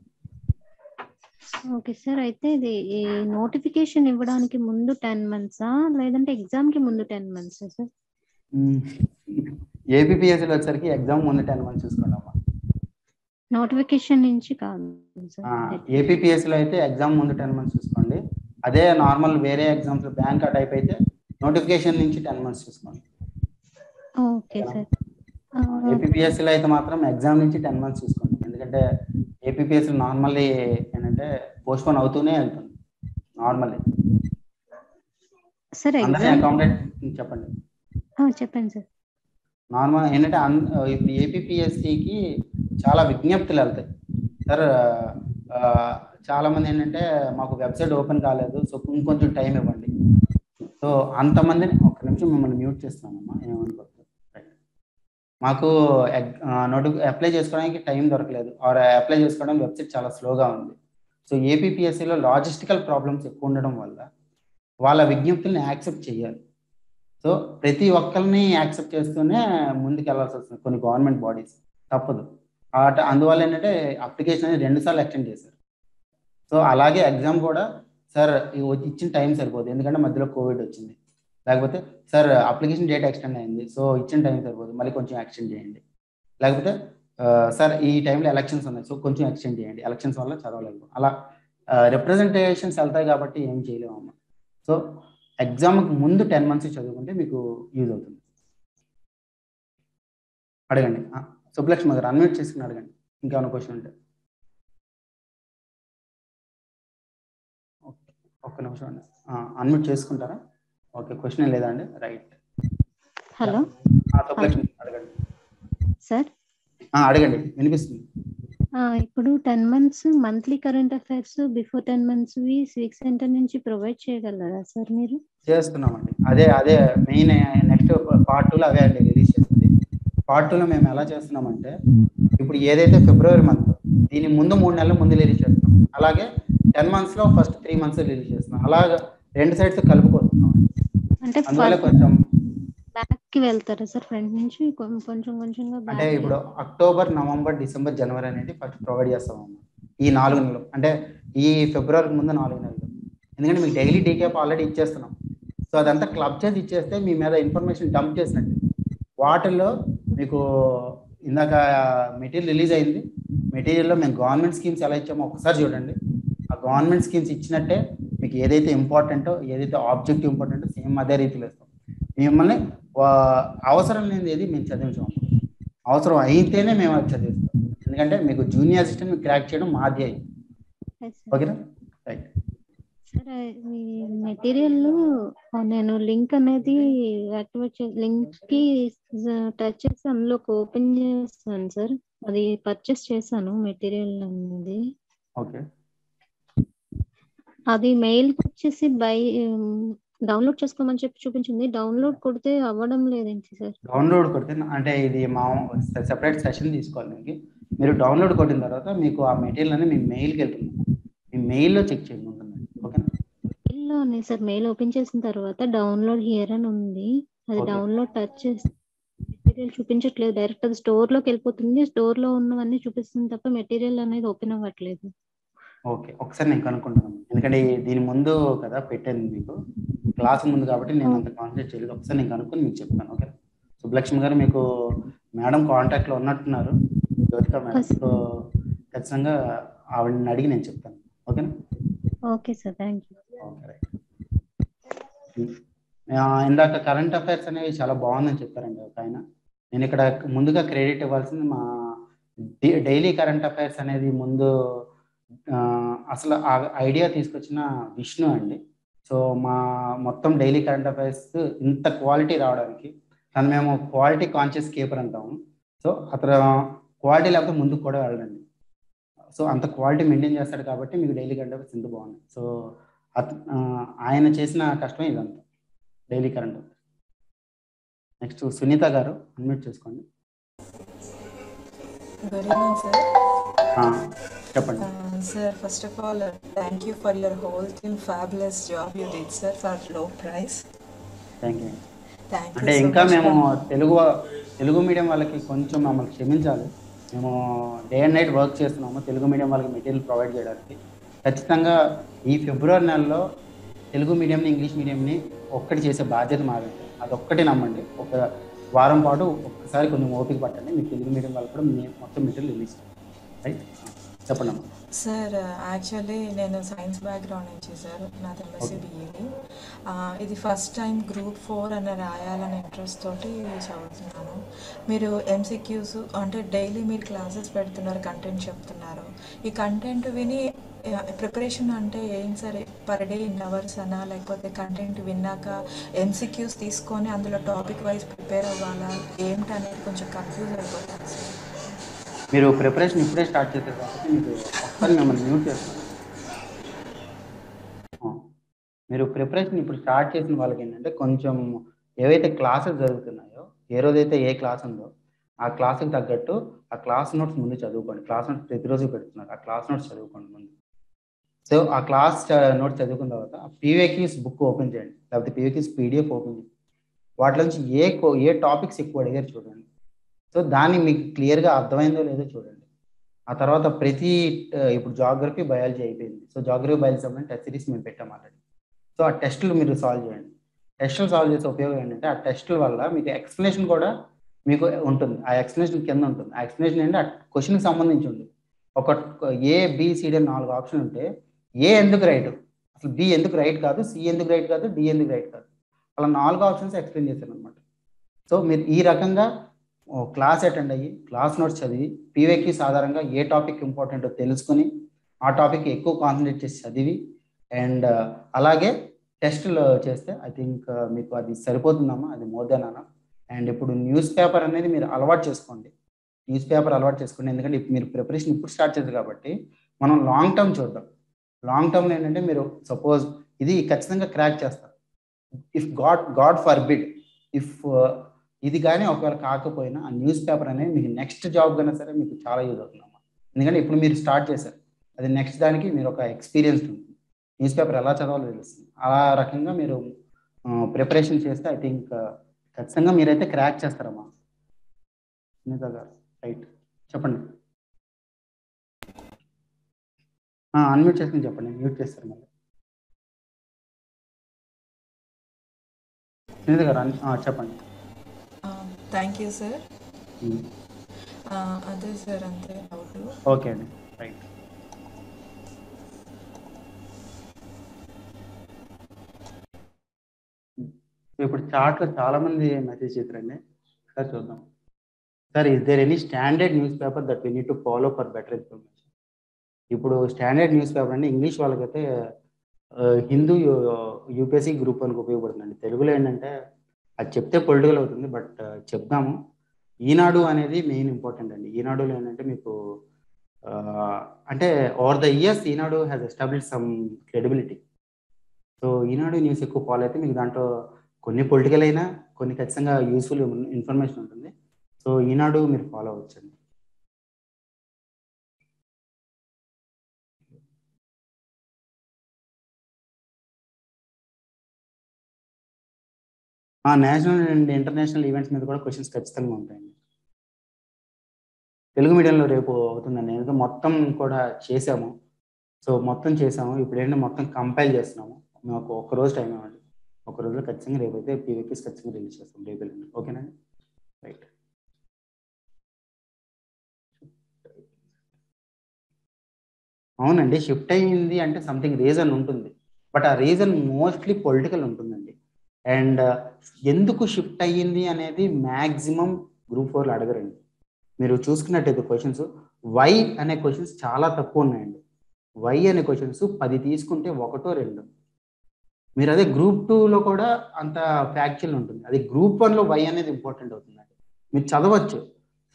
[SPEAKER 4] ఓకే సార్ అయితే ఇది ఈ నోటిఫికేషన్ ఇవ్వడానికి ముందు టెన్ మంత్స్ లేదంటే ఎగ్జామ్ కి ముందు టెన్ మంత్స్ సార్
[SPEAKER 2] ఏబిపిఎస్సి వచ్చరికి ఎగ్జామ్ ముందు టెన్ మంత్స్ చూసుకున్నాం
[SPEAKER 4] నోటిఫికేషన్ నుంచి కాదు
[SPEAKER 2] ఏపీపీఎస్సీలో అయితే ఎగ్జామ్ ముందు టెన్ మంత్స్ చూసుకోండి అదే నార్మల్ వేరే ఎగ్జామ్స్ బ్యాంక్ ఆ టైప్ అయితే నోటిఫికేషన్ నుంచి టెన్ మంత్స్ చూసుకోండి ఓకే ఏపీపీఎస్సీ లో అయితే మాత్రం ఎగ్జామ్ నుంచి టెన్ మంత్స్ చూసుకోండి ఎందుకంటే ఏపీపీఎస్ నార్మల్లీ ఏంటంటే పోస్ట్ పోన్ అవుతూనే వెళ్తుంది నార్మల్లీ చెప్పండి చెప్పండి సార్ నార్మల్ ఏంటంటే ఇప్పుడు ఏపీపీఎస్సికి చాలా విజ్ఞప్తులు వెళ్తాయి సార్ చాలామంది ఏంటంటే మాకు వెబ్సైట్ ఓపెన్ కాలేదు సో ఇంకొంచెం టైం ఇవ్వండి సో అంతమందిని ఒక్క నిమిషం మిమ్మల్ని మ్యూట్ చేస్తానమ్మా ఏమనుకోవద్దు మాకు నోటి అప్లై చేసుకోవడానికి టైం దొరకలేదు ఆర్ అప్లై చేసుకోవడం వెబ్సైట్ చాలా స్లోగా ఉంది సో ఏపీపీఎస్సీలో లాజిస్టికల్ ప్రాబ్లమ్స్ ఎక్కువ ఉండడం వల్ల వాళ్ళ విజ్ఞప్తుల్ని యాక్సెప్ట్ చేయాలి సో ప్రతి ఒక్కరిని యాక్సెప్ట్ చేస్తూనే ముందుకు వెళ్ళాల్సి వస్తుంది కొన్ని గవర్నమెంట్ బాడీస్ తప్పదు అందువల్ల ఏంటంటే అప్లికేషన్ అనేది రెండు సార్లు ఎక్స్టెండ్ చేశారు సో అలాగే ఎగ్జామ్ కూడా సార్ ఇచ్చిన టైం సరిపోదు ఎందుకంటే మధ్యలో కోవిడ్ వచ్చింది లేకపోతే సార్ అప్లికేషన్ డేట్ ఎక్స్టెండ్ అయింది సో ఇచ్చిన టైం సరిపోదు మళ్ళీ కొంచెం ఎక్స్టెండ్ చేయండి లేకపోతే సార్ ఈ టైంలో ఎలక్షన్స్ ఉన్నాయి సో కొంచెం ఎక్స్టెండ్ చేయండి ఎలక్షన్స్ వల్ల చదవలేము అలా రిప్రజెంటేషన్స్ వెళ్తాయి కాబట్టి ఏం చేయలేము అమ్మ సో ఎగ్జామ్కి ముందు టెన్ మంత్స్ చదువుకుంటే మీకు యూజ్ అవుతుంది
[SPEAKER 3] అడగండి సుబ్బలక్ష్మి గారు అన్మ్యూట్ చేసుకుని అడగండి ఇంకేమైనా క్వశ్చన్ ఉంటే ఒక నిమిషం అండి అన్మ్యూట్ చేసుకుంటారా ఓకే క్వశ్చన్ లేదా అండి రైట్
[SPEAKER 4] హలో అడగండి సార్
[SPEAKER 2] అడగండి వినిపిస్తుంది
[SPEAKER 4] ఇప్పుడు ten months monthly current affairs before ten months we centre నుంచి ప్రొవైడ్ చేయగలరా సార్ మీరు
[SPEAKER 2] చేస్తున్నామండి అదే అదే మెయిన్ నెక్స్ట్ పార్ట్ టూలో అవే అండి రిలీజ్ చేస్తుంది పార్ట్ మేము ఎలా చేస్తున్నామంటే ఇప్పుడు ఏదైతే ఫిబ్రవరి మంత్ దీని ముందు మూడు నెలల ముందు రిలీజ్ చేస్తున్నాం అలాగే టెన్ మంత్స్ లో ఫస్ట్ త్రీ మంత్స్ రిలీజ్ చేస్తున్నాం అలాగా రెండు సైడ్స్ కలుపుకొస్తున్నాం
[SPEAKER 4] అంటే అందువల్ల కొంచెం నుంచి అంటే ఇప్పుడు
[SPEAKER 2] అక్టోబర్ నవంబర్ డిసెంబర్ జనవరి అనేది ఫస్ట్ ప్రొవైడ్ చేస్తాం ఈ నాలుగు నెలలు అంటే ఈ ఫిబ్రవరికి ముందు నాలుగు నెలలు ఎందుకంటే మీకు డైలీ డీకేప్ ఆల్రెడీ ఇచ్చేస్తున్నాం సో అదంతా క్లబ్ చేసి ఇచ్చేస్తే మీ మీద ఇన్ఫర్మేషన్ డంప్ చేసినట్టు వాటిల్లో మీకు ఇందాక మెటీరియల్ రిలీజ్ అయింది మెటీరియల్లో మేము గవర్నమెంట్ స్కీమ్స్ ఎలా ఇచ్చామో ఒకసారి చూడండి ఆ గవర్నమెంట్ స్కీమ్స్ ఇచ్చినట్టే మీకు ఏదైతే ఇంపార్టెంటో ఏదైతే ఆబ్జెక్టివ్ ఇంపార్టెంటో సేమ్ అదే రీతిలో ఇస్తాం మిమ్మల్ని అవసరం లేని ఏది మేము చదివించాం అవసరం అయితేనే మేము అది చదివిస్తాం ఎందుకంటే మీకు జూనియర్ అసిస్టెంట్ క్రాక్ చేయడం మాది
[SPEAKER 4] ఓకేనా మీ మెటీరియల్ నేను లింక్ అనేది యాక్టివేట్ లింక్ కి టచ్ చేసి అందులోకి ఓపెన్ చేస్తాను సార్ అది పర్చేస్ చేశాను మెటీరియల్ అనేది అది మెయిల్ వచ్చేసి బై డౌన్లోడ్ చేసుకోమని చెప్పి చూపించింది డౌన్లోడ్ కొడితే అవ్వడం లేదేంటి సార్ డౌన్లోడ్
[SPEAKER 2] కొడితే అంటే ఇది మా సెపరేట్ సెషన్ తీసుకోవాలి మీరు డౌన్లోడ్ కొట్టిన తర్వాత మీకు ఆ మెటీరియల్ అనేది మీ మెయిల్కి వెళ్తుంది మీ మెయిల్లో చెక్ చేయండి
[SPEAKER 4] ఉన్నాయి సార్ మెయిల్ ఓపెన్ చేసిన తర్వాత డౌన్లోడ్ హియర్ అని ఉంది అది డౌన్లోడ్ టచ్ చేసి మెటీరియల్ చూపించట్లేదు డైరెక్ట్ అది స్టోర్ లోకి వెళ్ళిపోతుంది స్టోర్ లో ఉన్నవన్నీ చూపిస్తుంది తప్ప మెటీరియల్ అనేది ఓపెన్ అవ్వట్లేదు
[SPEAKER 2] ఓకే ఒకసారి నేను కనుక్కుంటాను ఎందుకంటే దీని ముందు కదా పెట్టాను మీకు క్లాస్ ముందు కాబట్టి నేను అంత కాన్సన్ట్రేట్ చేయలేదు ఒకసారి నేను కనుక్కుని మీకు చెప్తాను ఓకే సుబ్బలక్ష్మి గారు మీకు మేడం కాంటాక్ట్ లో ఉన్నట్టున్నారు జ్యోతిక మేడం ఖచ్చితంగా ఆవిడని అడిగి నేను చెప్తాను ఓకేనా
[SPEAKER 4] okay sir thank you okay right
[SPEAKER 2] ఇందాక కరెంట్ అఫైర్స్ అనేవి చాలా బాగుందని చెప్పారండి ఒక ఆయన నేను ఇక్కడ ముందుగా క్రెడిట్ ఇవ్వాల్సింది మా డైలీ కరెంట్ అఫైర్స్ అనేది ముందు అసలు ఆ ఐడియా తీసుకొచ్చిన విష్ణు అండి సో మా మొత్తం డైలీ కరెంట్ అఫైర్స్ ఇంత క్వాలిటీ రావడానికి తను మేము క్వాలిటీ కాన్షియస్ కీపర్ అంటాము సో అతను క్వాలిటీ లేకపోతే ముందుకు కూడా వెళ్ళండి సో అంత క్వాలిటీ మెయింటైన్ చేస్తాడు కాబట్టి మీకు డైలీ కరెంట్ అఫైర్స్ ఎంత బాగుంది సో ఆయన చేసిన కష్టమే ఇదంతా daily current next Sunitha garu unmute చేసుకోండి చెప్పండి
[SPEAKER 3] sir first of all thank you for your whole thing fabulous job you did sir for low price thank you అంటే ఇంకా మేము
[SPEAKER 2] తెలుగు తెలుగు మీడియం వాళ్ళకి కొంచెం మమ్మల్ని క్షమించాలి మేము డే అండ్ నైట్ వర్క్ చేస్తున్నాము తెలుగు మీడియం వాళ్ళకి మెటీరియల్ ప్రొవైడ్ చేయడానికి ఖచ్చితంగా ఈ ఫిబ్రవరి నెలలో తెలుగు మీడియంని ఇంగ్లీష్ మీడియంని ఒక్కటి చేసే బాధ్యత మాది అదొక్కటి నమ్మండి ఒక వారం పాటు ఒక్కసారి కొంచెం ఓపిక పట్టండి మీకు తెలుగు మీడియం వాళ్ళు కూడా మొత్తం మెటీరియల్ రిలీజ్ రైట్ చెప్పండి
[SPEAKER 3] సార్ యాక్చువల్లీ నేను సైన్స్ బ్యాక్గ్రౌండ్ నుంచి సార్ నాది ఎంఎస్సీ బిఏని ఇది ఫస్ట్ టైం గ్రూప్ ఫోర్ అని రాయాలనే ఇంట్రెస్ట్ తోటి చదువుతున్నాను మీరు ఎంసీక్యూస్ అంటే డైలీ మీరు క్లాసెస్ పెడుతున్నారు కంటెంట్ చెప్తున్నారు
[SPEAKER 2] ఈ కంటెంట్ విని ప్రిపరేషన్ అంటే ఏం సరే పర్ డే ఇన్ అవర్స్ అనా
[SPEAKER 3] లేకపోతే కంటెంట్ విన్నాక ఎంసీక్యూస్ తీసుకొని అందులో టాపిక్ వైజ్ ప్రిపేర్ అవ్వాలా ఏంటి అనేది కొంచెం కన్ఫ్యూజ్ అయిపోతుంది
[SPEAKER 2] మీరు ప్రిపరేషన్ ఇప్పుడే స్టార్ట్ చేస్తారు కాబట్టి మీరు ఒకసారి మిమ్మల్ని మ్యూట్ చేస్తున్నారు మీరు ప్రిపరేషన్ ఇప్పుడు స్టార్ట్ చేసిన వాళ్ళకి ఏంటంటే కొంచెం ఏవైతే క్లాసెస్ జరుగుతున్నాయో ఏ రోజైతే ఏ క్లాస్ ఉందో ఆ క్లాస్కి తగ్గట్టు ఆ క్లాస్ నోట్స్ ముందు చదువుకోండి క్లాస్ నోట్స్ ప్రతిరోజు పెడుతున్నారు ఆ క్లాస్ నోట్స్ చదువుకోండి ముందు సో ఆ క్లాస్ నోట్ చదువుకున్న తర్వాత పీవేక్యూస్ బుక్ ఓపెన్ చేయండి లేకపోతే పీవేక్యూస్ పీడిఎఫ్ ఓపెన్ చేయండి వాటి నుంచి ఏ ఏ టాపిక్స్ ఎక్కువ అడిగారు చూడండి సో దాన్ని మీకు క్లియర్గా అర్థమైందో లేదో చూడండి ఆ తర్వాత ప్రతి ఇప్పుడు జాగ్రఫీ బయాలజీ అయిపోయింది సో జాగ్రఫీ బయాలజీ సంబంధించి టెస్ట్ సిరీస్ మేము పెట్టాం ఆల్రెడీ సో ఆ టెస్టులు మీరు సాల్వ్ చేయండి టెస్టులు సాల్వ్ చేసే ఉపయోగం ఏంటంటే ఆ టెస్టుల వల్ల మీకు ఎక్స్ప్లెనేషన్ కూడా మీకు ఉంటుంది ఆ ఎక్స్ప్లెనేషన్ కింద ఉంటుంది ఆ ఎక్స్ప్లెనేషన్ ఏంటంటే ఆ క్వశ్చన్కి సంబంధించి ఉంటుంది ఒక ఏ బీసీడీ నాలుగు ఆప్షన్ ఉంటే ఏ ఎందుకు రైట్ అసలు బి ఎందుకు రైట్ కాదు సి ఎందుకు రైట్ కాదు డి ఎందుకు రైట్ కాదు అలా నాలుగు ఆప్షన్స్ ఎక్స్ప్లెయిన్ చేశాను అనమాట సో మీరు ఈ రకంగా క్లాస్ అటెండ్ అయ్యి క్లాస్ నోట్స్ చదివి పీవేకి సాధారణంగా ఏ టాపిక్ ఇంపార్టెంటో తెలుసుకుని ఆ టాపిక్ ఎక్కువ కాన్సన్ట్రేట్ చేసి చదివి అండ్ uh, అలాగే టెస్ట్లో చేస్తే ఐ థింక్ uh, మీకు అది సరిపోతుందమ్మా అది మోర్ అన్న అండ్ ఇప్పుడు న్యూస్ పేపర్ అనేది మీరు అలవాటు చేసుకోండి న్యూస్ పేపర్ అలవాటు చేసుకోండి ఎందుకంటే మీరు ప్రిపరేషన్ ఇప్పుడు స్టార్ట్ చేశారు కాబట్టి మనం లాంగ్ టర్మ్ చూద్దాం లాంగ్ టర్మ్ ఏంటంటే మీరు సపోజ్ ఇది ఖచ్చితంగా క్రాక్ చేస్తారు if God God forbid if ఇది కానీ ఒకవేళ కాకపోయినా ఆ న్యూస్ పేపర్ అనేది మీకు నెక్స్ట్ జాబ్ కన్నా సరే మీకు చాలా యూజ్ అవుతుంది ఎందుకంటే ఇప్పుడు మీరు స్టార్ట్ చేశారు అది నెక్స్ట్ దానికి మీరు ఒక ఎక్స్పీరియన్స్ ఉంటుంది న్యూస్ పేపర్ ఎలా చదవాలో తెలుస్తుంది అలా రకంగా మీరు ప్రిపరేషన్ చేస్తే ఐ థింక్ uh, ఖచ్చితంగా మీరైతే క్రాక్ చేస్తారమ్మా
[SPEAKER 3] సునీత గారు రైట్ చెప్పండి అన్మ్యూట్ చేసుకుని చెప్పండి మ్యూట్ చేస్తారు మళ్ళీ సునీత గారు చెప్పండి థ్యాంక్ యూ సార్ అదే సార్ అంతే డౌట్
[SPEAKER 2] ఓకే అండి రైట్ ఇప్పుడు చాట్లో చాలా మంది మెసేజ్ చేశారండి సార్ చూద్దాం sir is there any standard newspaper that we need to follow for better information ఇప్పుడు స్టాండర్డ్ న్యూస్ పేపర్ అంటే ఇంగ్లీష్ వాళ్ళకైతే హిందూ యూపీఎస్సీ గ్రూప్ అని ఉపయోగపడుతుందండి తెలుగులో ఏంటంటే అది చెప్తే పొలిటికల్ అవుతుంది బట్ చెప్దాము ఈనాడు అనేది మెయిన్ ఇంపార్టెంట్ అండి ఈనాడులో ఏంటంటే మీకు అంటే over the years Eenadu has establish some credibility so Eenadu news ఎక్కువ ఫాలో అయితే మీకు దాంట్లో కొన్ని పొలిటికల్ అయినా కొన్ని ఖచ్చితంగా యూస్ఫుల్ ఇన్ఫర్మేషన్
[SPEAKER 3] ఉంటుంది సో ఈనాడు మీరు ఫాలో అవ్వచ్చండి ఆ నేషనల్ అండ్ ఇంటర్నేషనల్ ఈవెంట్స్ మీద కూడా క్వశ్చన్స్ ఖచ్చితంగా ఉంటాయండి తెలుగు మీడియంలో రేపు అవుతుందండి ఎందుకంటే మొత్తం
[SPEAKER 2] కూడా చేసాము సో మొత్తం చేసాము ఇప్పుడు ఏంటంటే మొత్తం కంపైల్ చేస్తున్నాము మాకు ఒక
[SPEAKER 3] రోజు టైం ఇవ్వండి ఒక రోజులో ఖచ్చితంగా రేపు అయితే పీవీపీస్ ఖచ్చితంగా రిలీజ్ చేస్తాం రేపు వెళ్ళండి ఓకేనండి రైట్ అవునండి షిఫ్ట్ అయ్యింది అంటే సంథింగ్ రీజన్ ఉంటుంది బట్ ఆ రీజన్
[SPEAKER 2] మోస్ట్లీ పొలిటికల్ ఉంటుంది అండ్ ఎందుకు షిఫ్ట్ అయ్యింది అనేది మ్యాక్సిమం గ్రూప్ ఫోర్లు అడగరండి మీరు చూసుకున్నట్టయితే క్వశ్చన్స్ వై అనే క్వశ్చన్స్ చాలా తక్కువ ఉన్నాయండి వై అనే క్వశ్చన్స్ పది తీసుకుంటే ఒకటో రెండు మీరు అదే గ్రూప్ టూలో కూడా అంత ఫ్యాక్చువల్ ఉంటుంది అది గ్రూప్ వన్లో వై అనేది ఇంపార్టెంట్ అవుతుందండి మీరు చదవచ్చు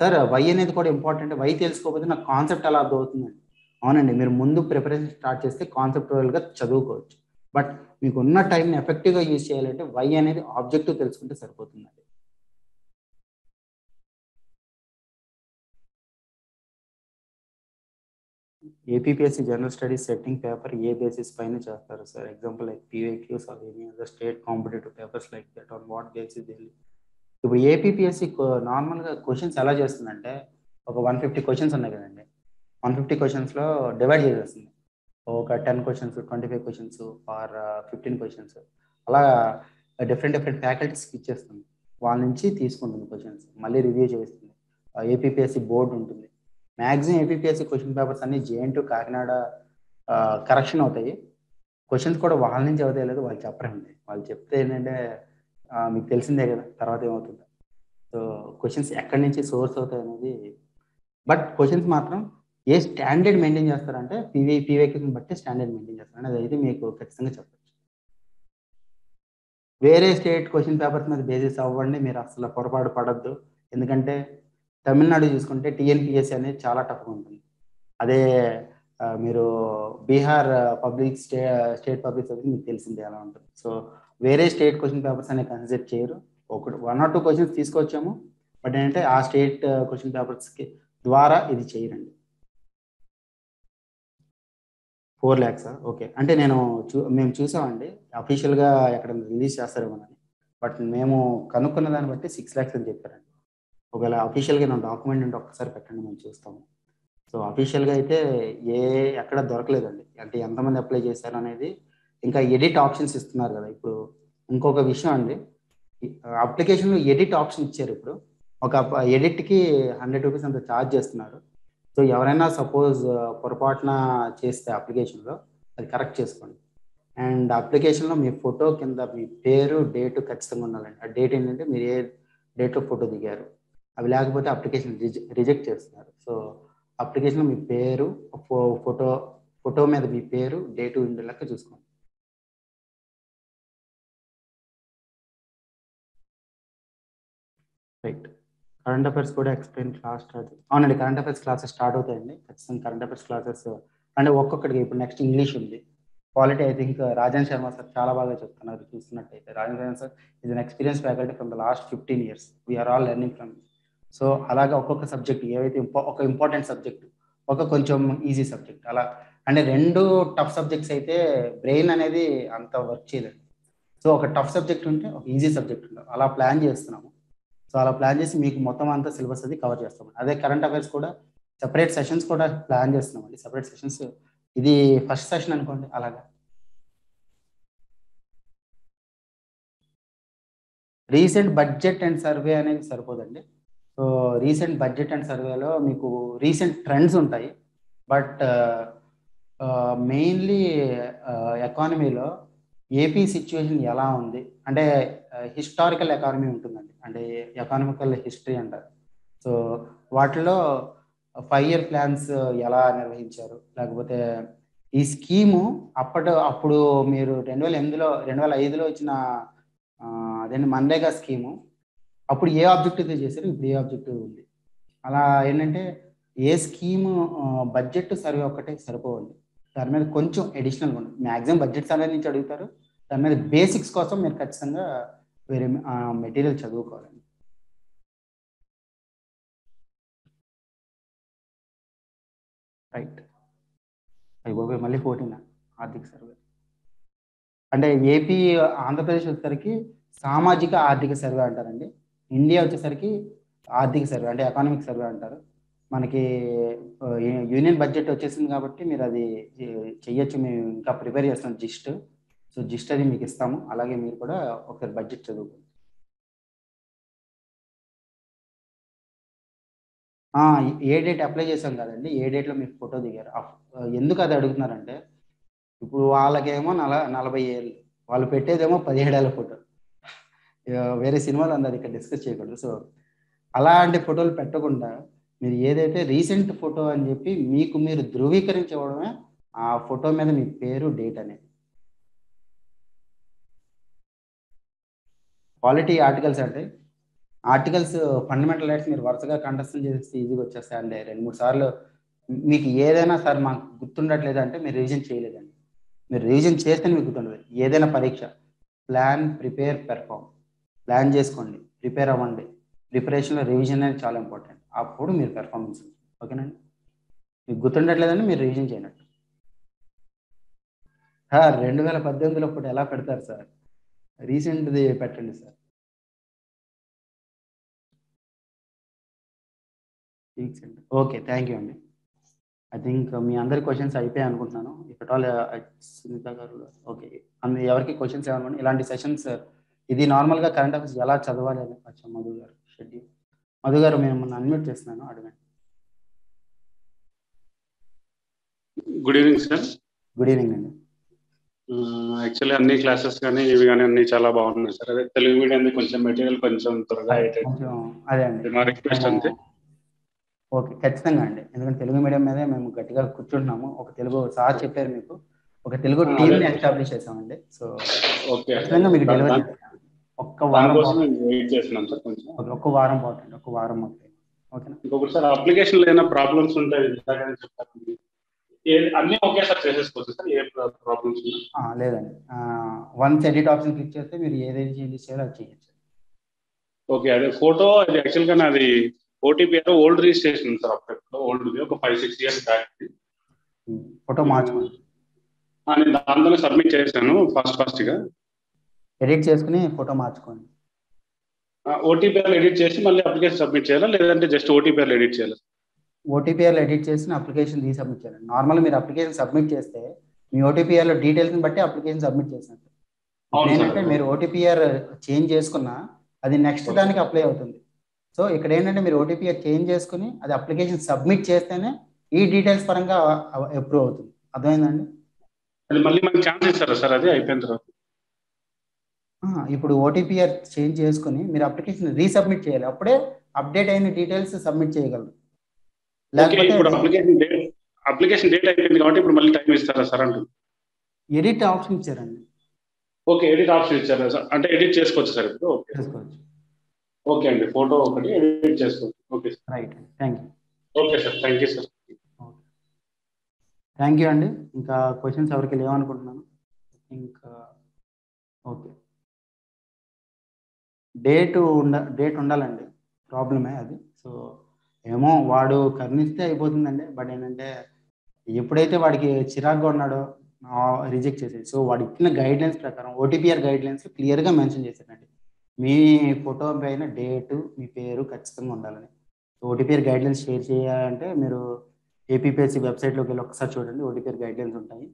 [SPEAKER 2] సార్ వై అనేది కూడా ఇంపార్టెంట్ వై తెలుసుకోకపోతే నాకు కాన్సెప్ట్ అలా అవుతుందండి అవునండి మీరు ముందు ప్రిపరేషన్ స్టార్ట్ చేస్తే కాన్సెప్టువల్గా చదువుకోవచ్చు బట్ మీకు ఉన్న
[SPEAKER 3] టైంని ఎఫెక్టివ్గా యూజ్ చేయాలంటే వై అనేది ఆబ్జెక్టివ్ తెలుసుకుంటే సరిపోతుందండి APPSC general studies setting paper ఏ బేసిస్ పైన చేస్తారు sir example like PYQs
[SPEAKER 2] or any other state competitive papers like that on what basis Delhi ఇప్పుడు ఏపీపీఎస్సీ నార్మల్గా క్వశ్చన్స్ ఎలా చేస్తుందంటే ఒక వన్ ఫిఫ్టీ క్వశ్చన్స్ ఉన్నాయి కదండి వన్ ఫిఫ్టీ క్వశ్చన్స్లో డివైడ్ చేసేస్తుంది ఒక ten questions twenty five questions or fifteen questions అలా డిఫరెంట్ డిఫరెంట్ ఫ్యాకల్టీస్కి ఇచ్చేస్తుంది వాళ్ళ నుంచి తీసుకుంటుంది క్వశ్చన్స్ మళ్ళీ రివ్యూ చేస్తుంది ఏపీఎస్సి బోర్డు ఉంటుంది మ్యాక్సిమం ఏపీపీఎస్సి క్వశ్చన్ పేపర్స్ అన్ని టూ కాకినాడ కరెక్షన్ అవుతాయి క్వశ్చన్స్ కూడా వాళ్ళ నుంచి అవుతాయి లేదు వాళ్ళు చెప్పరండి వాళ్ళు చెప్తే ఏంటంటే మీకు తెలిసిందే కదా తర్వాత ఏమవుతుందో సో క్వశ్చన్స్ ఎక్కడి నుంచి సోర్స్ అవుతాయి అనేది బట్ క్వశ్చన్స్ మాత్రం ఏ స్టాండర్డ్ మెయింటైన్ చేస్తారంటే పీవీ పీవీకేస్ని బట్టి స్టాండర్డ్ మెయింటైన్ చేస్తారు అనేది అయితే మీకు ఖచ్చితంగా చెప్పచ్చు వేరే స్టేట్ క్వశ్చన్ పేపర్స్ మీద బేసిస్ అవ్వండి మీరు అసలు పొరపాటు పడద్దు ఎందుకంటే తమిళనాడు చూసుకుంటే టీఎన్పిఎస్సి అనేది చాలా టఫ్గా ఉంటుంది అదే మీరు Bihar public stay state public service మీకు తెలిసిందే ఎలా ఉంటుంది సో వేరే స్టేట్ క్వశ్చన్ పేపర్స్ అనేది కన్సిడర్ చేయరు ఒకటి వన్ ఆర్ టూ క్వశ్చన్స్ తీసుకొచ్చాము బట్ ఏంటంటే ఆ స్టేట్ క్వశ్చన్ పేపర్స్కి ద్వారా ఇది చేయరండి ఫోర్ ల్యాక్స్ ఓకే అంటే నేను చూ మేము చూసామండి అఫీషియల్గా ఎక్కడ రిలీజ్ చేస్తారేమోనని బట్ మేము కనుక్కున్న దాన్ని బట్టి సిక్స్ ల్యాక్స్ అని చెప్పారండి ఒకవేళ అఫీషియల్గా నా డాక్యుమెంట్ ఉంటే ఒక్కసారి పెట్టండి మేము చూస్తాము సో అఫీషియల్గా అయితే ఏ ఎక్కడ దొరకలేదండి అంటే ఎంతమంది అప్లై చేశారు అనేది ఇంకా ఎడిట్ ఆప్షన్స్ ఇస్తున్నారు కదా ఇప్పుడు ఇంకొక విషయం అండి అప్లికేషన్లో ఎడిట్ ఆప్షన్ ఇచ్చారు ఇప్పుడు ఒక ఎడిట్కి హండ్రెడ్ రూపీస్ అంత ఛార్జ్ చేస్తున్నారు సో ఎవరైనా సపోజ్ పొరపాటున చేస్తే అప్లికేషన్లో అది కరెక్ట్ చేసుకోండి అండ్ అప్లికేషన్లో మీ ఫోటో కింద మీ పేరు డేట్ ఖచ్చితంగా ఉండాలండి ఆ డేట్ ఏంటంటే మీరు ఏ డేట్లో ఫోటో దిగారు అవి లేకపోతే అప్లికేషన్ రిజెక్ట్ చేస్తున్నారు సో అప్లికేషన్లో మీ పేరు
[SPEAKER 3] ఫోటో ఫోటో మీద మీ పేరు డేటు ఉండేలాగా చూసుకోండి రైట్ కరెంట్ అఫైర్స్ కూడా ఎక్స్ప్లెయిన్ క్లాస్ అవునండి కరెంట్ అఫైర్స్ క్లాసెస్ స్టార్ట్ అవుతాయండి ఖచ్చితంగా కరెంట్ అఫైర్స్
[SPEAKER 2] క్లాసెస్ అంటే ఒక్కొక్కటికి ఇప్పుడు నెక్స్ట్ ఇంగ్లీష్ ఉంది quality I think Rajan Sharma sir చాలా బాగా చెప్తున్నారు చూస్తున్నట్టయితే రాజన్ శర్మ సార్ ఇది an experience faculty from the last fifteen years we are all learning from so అలాగే ఒక్కొక్క సబ్జెక్ట్ ఏవైతే ఒక ఇంపార్టెంట్ సబ్జెక్ట్ ఒక కొంచెం ఈజీ సబ్జెక్ట్ అలా అంటే రెండు టఫ్ సబ్జెక్ట్స్ అయితే బ్రెయిన్ అనేది అంత వర్క్ చేయలేదు సో ఒక టఫ్ సబ్జెక్ట్ ఉంటే ఒక ఈజీ సబ్జెక్ట్ ఉంటుంది అలా ప్లాన్ చేస్తున్నాము సో అలా ప్లాన్ చేసి మీకు మొత్తం అంతా సిలబస్ అది కవర్ చేస్తామండి అదే కరెంట్ అఫైర్స్ కూడా సెపరేట్ సెషన్స్ కూడా ప్లాన్ చేస్తున్నామండి సెపరేట్ సెషన్స్ ఇది ఫస్ట్ సెషన్ అనుకోండి అలాగా రీసెంట్ బడ్జెట్ అండ్ సర్వే అనేది సరిపోదండి సో రీసెంట్ బడ్జెట్ అండ్ సర్వేలో మీకు రీసెంట్ ట్రెండ్స్ ఉంటాయి బట్ మెయిన్లీ ఎకానమీలో ఏపీ సిచ్యువేషన్ ఎలా ఉంది అంటే హిస్టారికల్ ఎకానమీ ఉంటుందండి అంటే ఎకానమికల్ హిస్టరీ అంటారు సో వాటిలో ఫైవ్ ఇయర్ ప్లాన్స్ ఎలా నిర్వహించారు లేకపోతే ఈ స్కీము అప్పటి అప్పుడు మీరు రెండు వేల ఎనిమిదిలో రెండు వేల ఐదులో ఇచ్చిన అదే మన్రేగా స్కీము అప్పుడు ఏ ఆబ్జెక్టివ్తో చేశారు ఇప్పుడు ఏ ఆబ్జెక్టివ్ ఉంది అలా ఏంటంటే ఏ స్కీము బడ్జెట్ సర్వే ఒక్కటే సరిపోవండి దాని మీద కొంచెం అడిషనల్గా ఉంది మ్యాక్సిమం బడ్జెట్ సర్వే నుంచి అడుగుతారు దాని మీద
[SPEAKER 3] బేసిక్స్ కోసం మీరు ఖచ్చితంగా వేరే మెటీరియల్ చదువుకోవాలండి రైట్ అయిపోయి మళ్ళీ ఫోర్టీన్ ఆర్థిక సర్వే అంటే ఏపీ
[SPEAKER 2] ఆంధ్రప్రదేశ్ వచ్చేసరికి సామాజిక ఆర్థిక సర్వే అంటారండి ఇండియా వచ్చేసరికి ఆర్థిక సర్వే అంటే ఎకానమిక్ సర్వే అంటారు మనకి యూనియన్ బడ్జెట్ వచ్చేసింది కాబట్టి మీరు అది చెయ్యొచ్చు మేము ఇంకా ప్రిపేర్ చేస్తాం జిస్ట్ సో జిస్ట్ అది మీకు
[SPEAKER 3] ఇస్తాము అలాగే మీరు కూడా ఒకసారి బడ్జెట్ చదువుకోండి ఏ డేట్ అప్లై చేసాం కదండి ఏ డేట్లో మీకు ఫోటో దిగారు
[SPEAKER 2] ఎందుకు అది అడుగుతున్నారంటే ఇప్పుడు వాళ్ళకేమో నల నలభై ఏళ్ళు వాళ్ళు పెట్టేదేమో పదిహేడేళ్ళ ఫోటో వేరే సినిమాలు అందరు ఇక్కడ డిస్కస్ చేయకూడదు సో అలాంటి ఫోటోలు పెట్టకుండా మీరు ఏదైతే రీసెంట్ ఫోటో అని చెప్పి మీకు మీరు ధృవీకరించవడమే ఆ ఫోటో మీద మీ పేరు డేట్ అనేది క్వాలిటీ ఆర్టికల్స్ అంటే ఆర్టికల్స్ ఫండమెంటల్ రైట్స్ మీరు వరుసగా కంటెస్టన్ చేసి ఈజీగా వచ్చేస్తాయండి రెండు మూడు సార్లు మీకు ఏదైనా సార్ మాకు గుర్తుండట్లేదు అంటే మీరు రివిజన్ చేయలేదండి మీరు రివిజన్ చేస్తే మీకు గుర్తుండదు ఏదైనా పరీక్ష ప్లాన్ ప్రిపేర్ పెర్ఫామ్ ప్లాన్ చేసుకోండి ప్రిపేర్ అవ్వండి ప్రిపరేషన్లో రివిజన్ అనేది చాలా ఇంపార్టెంట్ అప్పుడు మీరు పెర్ఫార్మెన్స్ ఓకేనండి మీకు గుర్తుండట్లేదండి మీరు రివిజన్ చేయనట్టు సార్ రెండు వేల పద్దెనిమిదిలో ఇప్పుడు ఎలా పెడతారు సార్
[SPEAKER 3] రీసెంట్ది పెట్టండి సార్ ఓకే థ్యాంక్ యూ అండి ఐ థింక్ మీ
[SPEAKER 2] అందరి క్వశ్చన్స్ అయిపోయాయి అనుకుంటున్నాను ఇఫ్ ఆల్
[SPEAKER 5] సునీత గారు ఓకే అందు
[SPEAKER 2] ఎవరికి క్వశ్చన్స్ ఏమనుకోండి ఇలాంటి సెషన్స్ ఇది నార్మల్గా కరెంట్ అఫేర్స్ ఎలా చదవాలి అని కొంచెం మధు గారు షెడ్యూల్ మధు గారు మిమ్మల్ని అన్మ్యూట్ చేస్తున్నాను అడగండి
[SPEAKER 5] good evening sir good evening అండి యాక్చువల్లీ అన్ని క్లాసెస్ కానీ ఇవి కానీ అన్ని చాలా బాగున్నాయి సార్ అదే తెలుగు మీడియం కొంచెం మెటీరియల్ కొంచెం త్వరగా అయితే అదే అండి మా రిక్వెస్ట్ అంతే
[SPEAKER 2] ఓకే ఖచ్చితంగా అండి ఎందుకంటే తెలుగు మీడియం మీదే మేము గట్టిగా కూర్చుంటున్నాము ఒక తెలుగు సార్ చెప్పారు మీకు ఒక తెలుగు టీమ్ ని ఎస్టాబ్లిష్ చేసామండి సో ఓకే ఖచ్చితంగా మీకు డెలివరీ
[SPEAKER 5] ఒక్క వారం వెయిట్ చేస్తున్నాం సార్ కొంచెం ఒక్క వారం పోతుంది ఒక వారం అవుతుంది ఓకేనా సార్ అప్లికేషన్ ఏమైనా ప్రాబ్లమ్స్ ఉంటాయి అన్ని ఒకేసారి చేసేసుకోవచ్చు సార్ ఏ ప్రాబ్లమ్స్ లేదండి వన్స్
[SPEAKER 2] ఎడిట్ ఆప్షన్ క్లిక్ చేస్తే మీరు ఏదైతే చేంజెస్ చేయాలో అది చేయొచ్చు
[SPEAKER 5] ఓకే అదే ఫోటో అది యాక్చువల్ గా నాది ఓటీపీ అంటే ఓల్డ్ రిజిస్ట్రేషన్ సార్ అప్పట్లో ఓల్డ్ ఒక five six years back photo మార్చుకోండి నేను దాంతోనే సబ్మిట్ చేశాను ఫస్ట్ ఫాస్ట్ గా
[SPEAKER 2] ఎడిట్ చేసుకుని ఫోటో మార్చుకోండి
[SPEAKER 5] ఓటీపీఆర్ ఎడిట్ చేసి మళ్ళీ అప్లికేషన్ సబ్మిట్ చేయాలా లేదంటే జస్ట్ ఓటీపీఆర్ ఎడిట్ చేయాలి
[SPEAKER 2] ఓటీపీఆర్లు ఎడిట్ చేసి అప్లికేషన్ రీ సబ్మిట్ చేయాలి నార్మల్ మీరు అప్లికేషన్ సబ్మిట్ చేస్తే మీ ఓటీపీఆర్లో డీటెయిల్స్ని బట్టి అప్లికేషన్ సబ్మిట్ చేసినట్టు ఏంటంటే మీరు ఓటీపీఆర్ చేంజ్ చేసుకున్నా అది నెక్స్ట్ దానికి అప్లై అవుతుంది సో ఇక్కడ ఏంటంటే మీరు ఓటీపీఆర్ చేంజ్ చేసుకుని అది అప్లికేషన్ సబ్మిట్ చేస్తేనే ఈ డీటెయిల్స్ పరంగా అప్రూవ్ అవుతుంది అర్థమైందండి ఇప్పుడు ఓటీపీఆర్ చేంజ్ చేసుకుని మీరు అప్లికేషన్ రీసబ్మిట్ చేయాలి అప్పుడే అప్డేట్ అయిన డీటెయిల్స్ సబ్మిట్ చేయగలరు
[SPEAKER 5] అప్లికేషన్ డేట్ అప్లికేషన్ డేట్ అయిపోయింది కాబట్టి ఇప్పుడు మళ్ళీ టైం ఇస్తారా సార్ అంటూ
[SPEAKER 2] ఎడిట్ ఆప్షన్ ఇచ్చారండి
[SPEAKER 5] ఓకే ఎడిట్ ఆప్షన్ ఇచ్చారా సార్ అంటే ఎడిట్ చేసుకోవచ్చు సార్ ఇప్పుడు ఓకే చేసుకోవచ్చు ఓకే అండి ఫోటో ఒకటి ఎడిట్ చేసుకోవచ్చు okay sir right thank you okay sir thank you sir
[SPEAKER 2] thank you అండి ఇంకా క్వశ్చన్స్ ఎవరికి లేవనుకుంటున్నాను ఇంకా ఓకే డేట్ ఉండ డేట్ ఉండాలండి ప్రాబ్లమే అది సో ఏమో వాడు కరుణిస్తే అయిపోతుందండి బట్ ఏంటంటే ఎప్పుడైతే వాడికి చిరాగ్గా ఉన్నాడో రిజెక్ట్ చేసేది సో వాడు ఇచ్చిన గైడ్ లైన్స్ ప్రకారం ఓటీపీఆర్ గైడ్ లైన్స్ క్లియర్గా మెన్షన్ చేశారండి మీ ఫోటో పైన డేటు మీ పేరు ఖచ్చితంగా ఉండాలని ఓటీపీఆర్ గైడ్ లైన్స్ షేర్ చేయాలంటే మీరు ఏపీపీఎస్సీ వెబ్సైట్లోకి వెళ్ళి ఒకసారి చూడండి ఓటీపీఆర్ గైడ్ లైన్స్ ఉంటాయి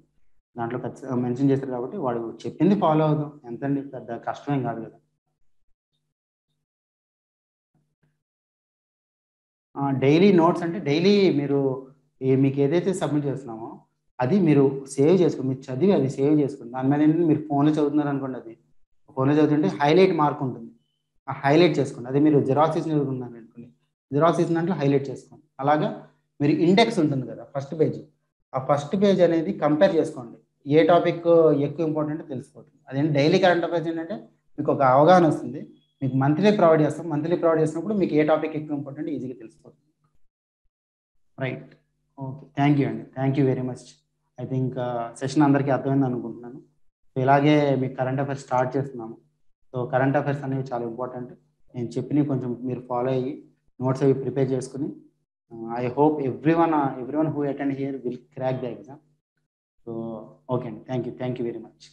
[SPEAKER 2] దాంట్లో ఖచ్చితంగా మెన్షన్ చేస్తారు కాబట్టి వాడు చెప్పింది ఫాలో అవుతాం ఎంతండి పెద్ద కష్టమేం కాదు కదా డైలీ నోట్స్ అంటే డైలీ మీరు మీకు ఏదైతే సబ్మిట్ చేస్తున్నామో అది మీరు సేవ్ చేసుకోండి మీరు చదివి అది సేవ్ చేసుకోండి దాని మీద ఏంటంటే మీరు ఫోన్లో చదువుతున్నారు అనుకోండి అది ఫోన్లో చదువుతుంటే హైలైట్ మార్క్ ఉంటుంది ఆ హైలైట్ చేసుకోండి అది మీరు జిరాక్స్ ఇచ్చిన అనుకోండి జిరాక్స్ ఇచ్చిన దాంట్లో హైలైట్ చేసుకోండి అలాగా మీరు ఇండెక్స్ ఉంటుంది కదా ఫస్ట్ పేజ్ ఆ ఫస్ట్ పేజ్ అనేది కంపేర్ చేసుకోండి ఏ టాపిక్ ఎక్కువ ఇంపార్టెంట్ తెలుసుకోవచ్చు అదేంటి డైలీ కరెంట్ అఫైర్స్ ఏంటంటే మీకు ఒక అవగాహన వస్తుంది మీకు మంత్లీ ప్రొవైడ్ చేస్తాం మంత్లీ ప్రొవైడ్ చేసినప్పుడు మీకు ఏ టాపిక్ ఎక్కువ ఇంపార్టెంట్ ఈజీగా తెలిసిపోతుంది రైట్ ఓకే థ్యాంక్ యూ అండి thank you very much I think session అందరికీ అర్థమైంది అనుకుంటున్నాను సో ఇలాగే మీకు కరెంట్ అఫైర్స్ స్టార్ట్ చేస్తున్నాము సో కరెంట్ అఫైర్స్ అనేవి చాలా ఇంపార్టెంట్ నేను చెప్పినవి కొంచెం మీరు ఫాలో అయ్యి నోట్స్ అవి ప్రిపేర్ చేసుకుని I hope every one every one who attend here will crack the exam so okay అండి thank you thank you very much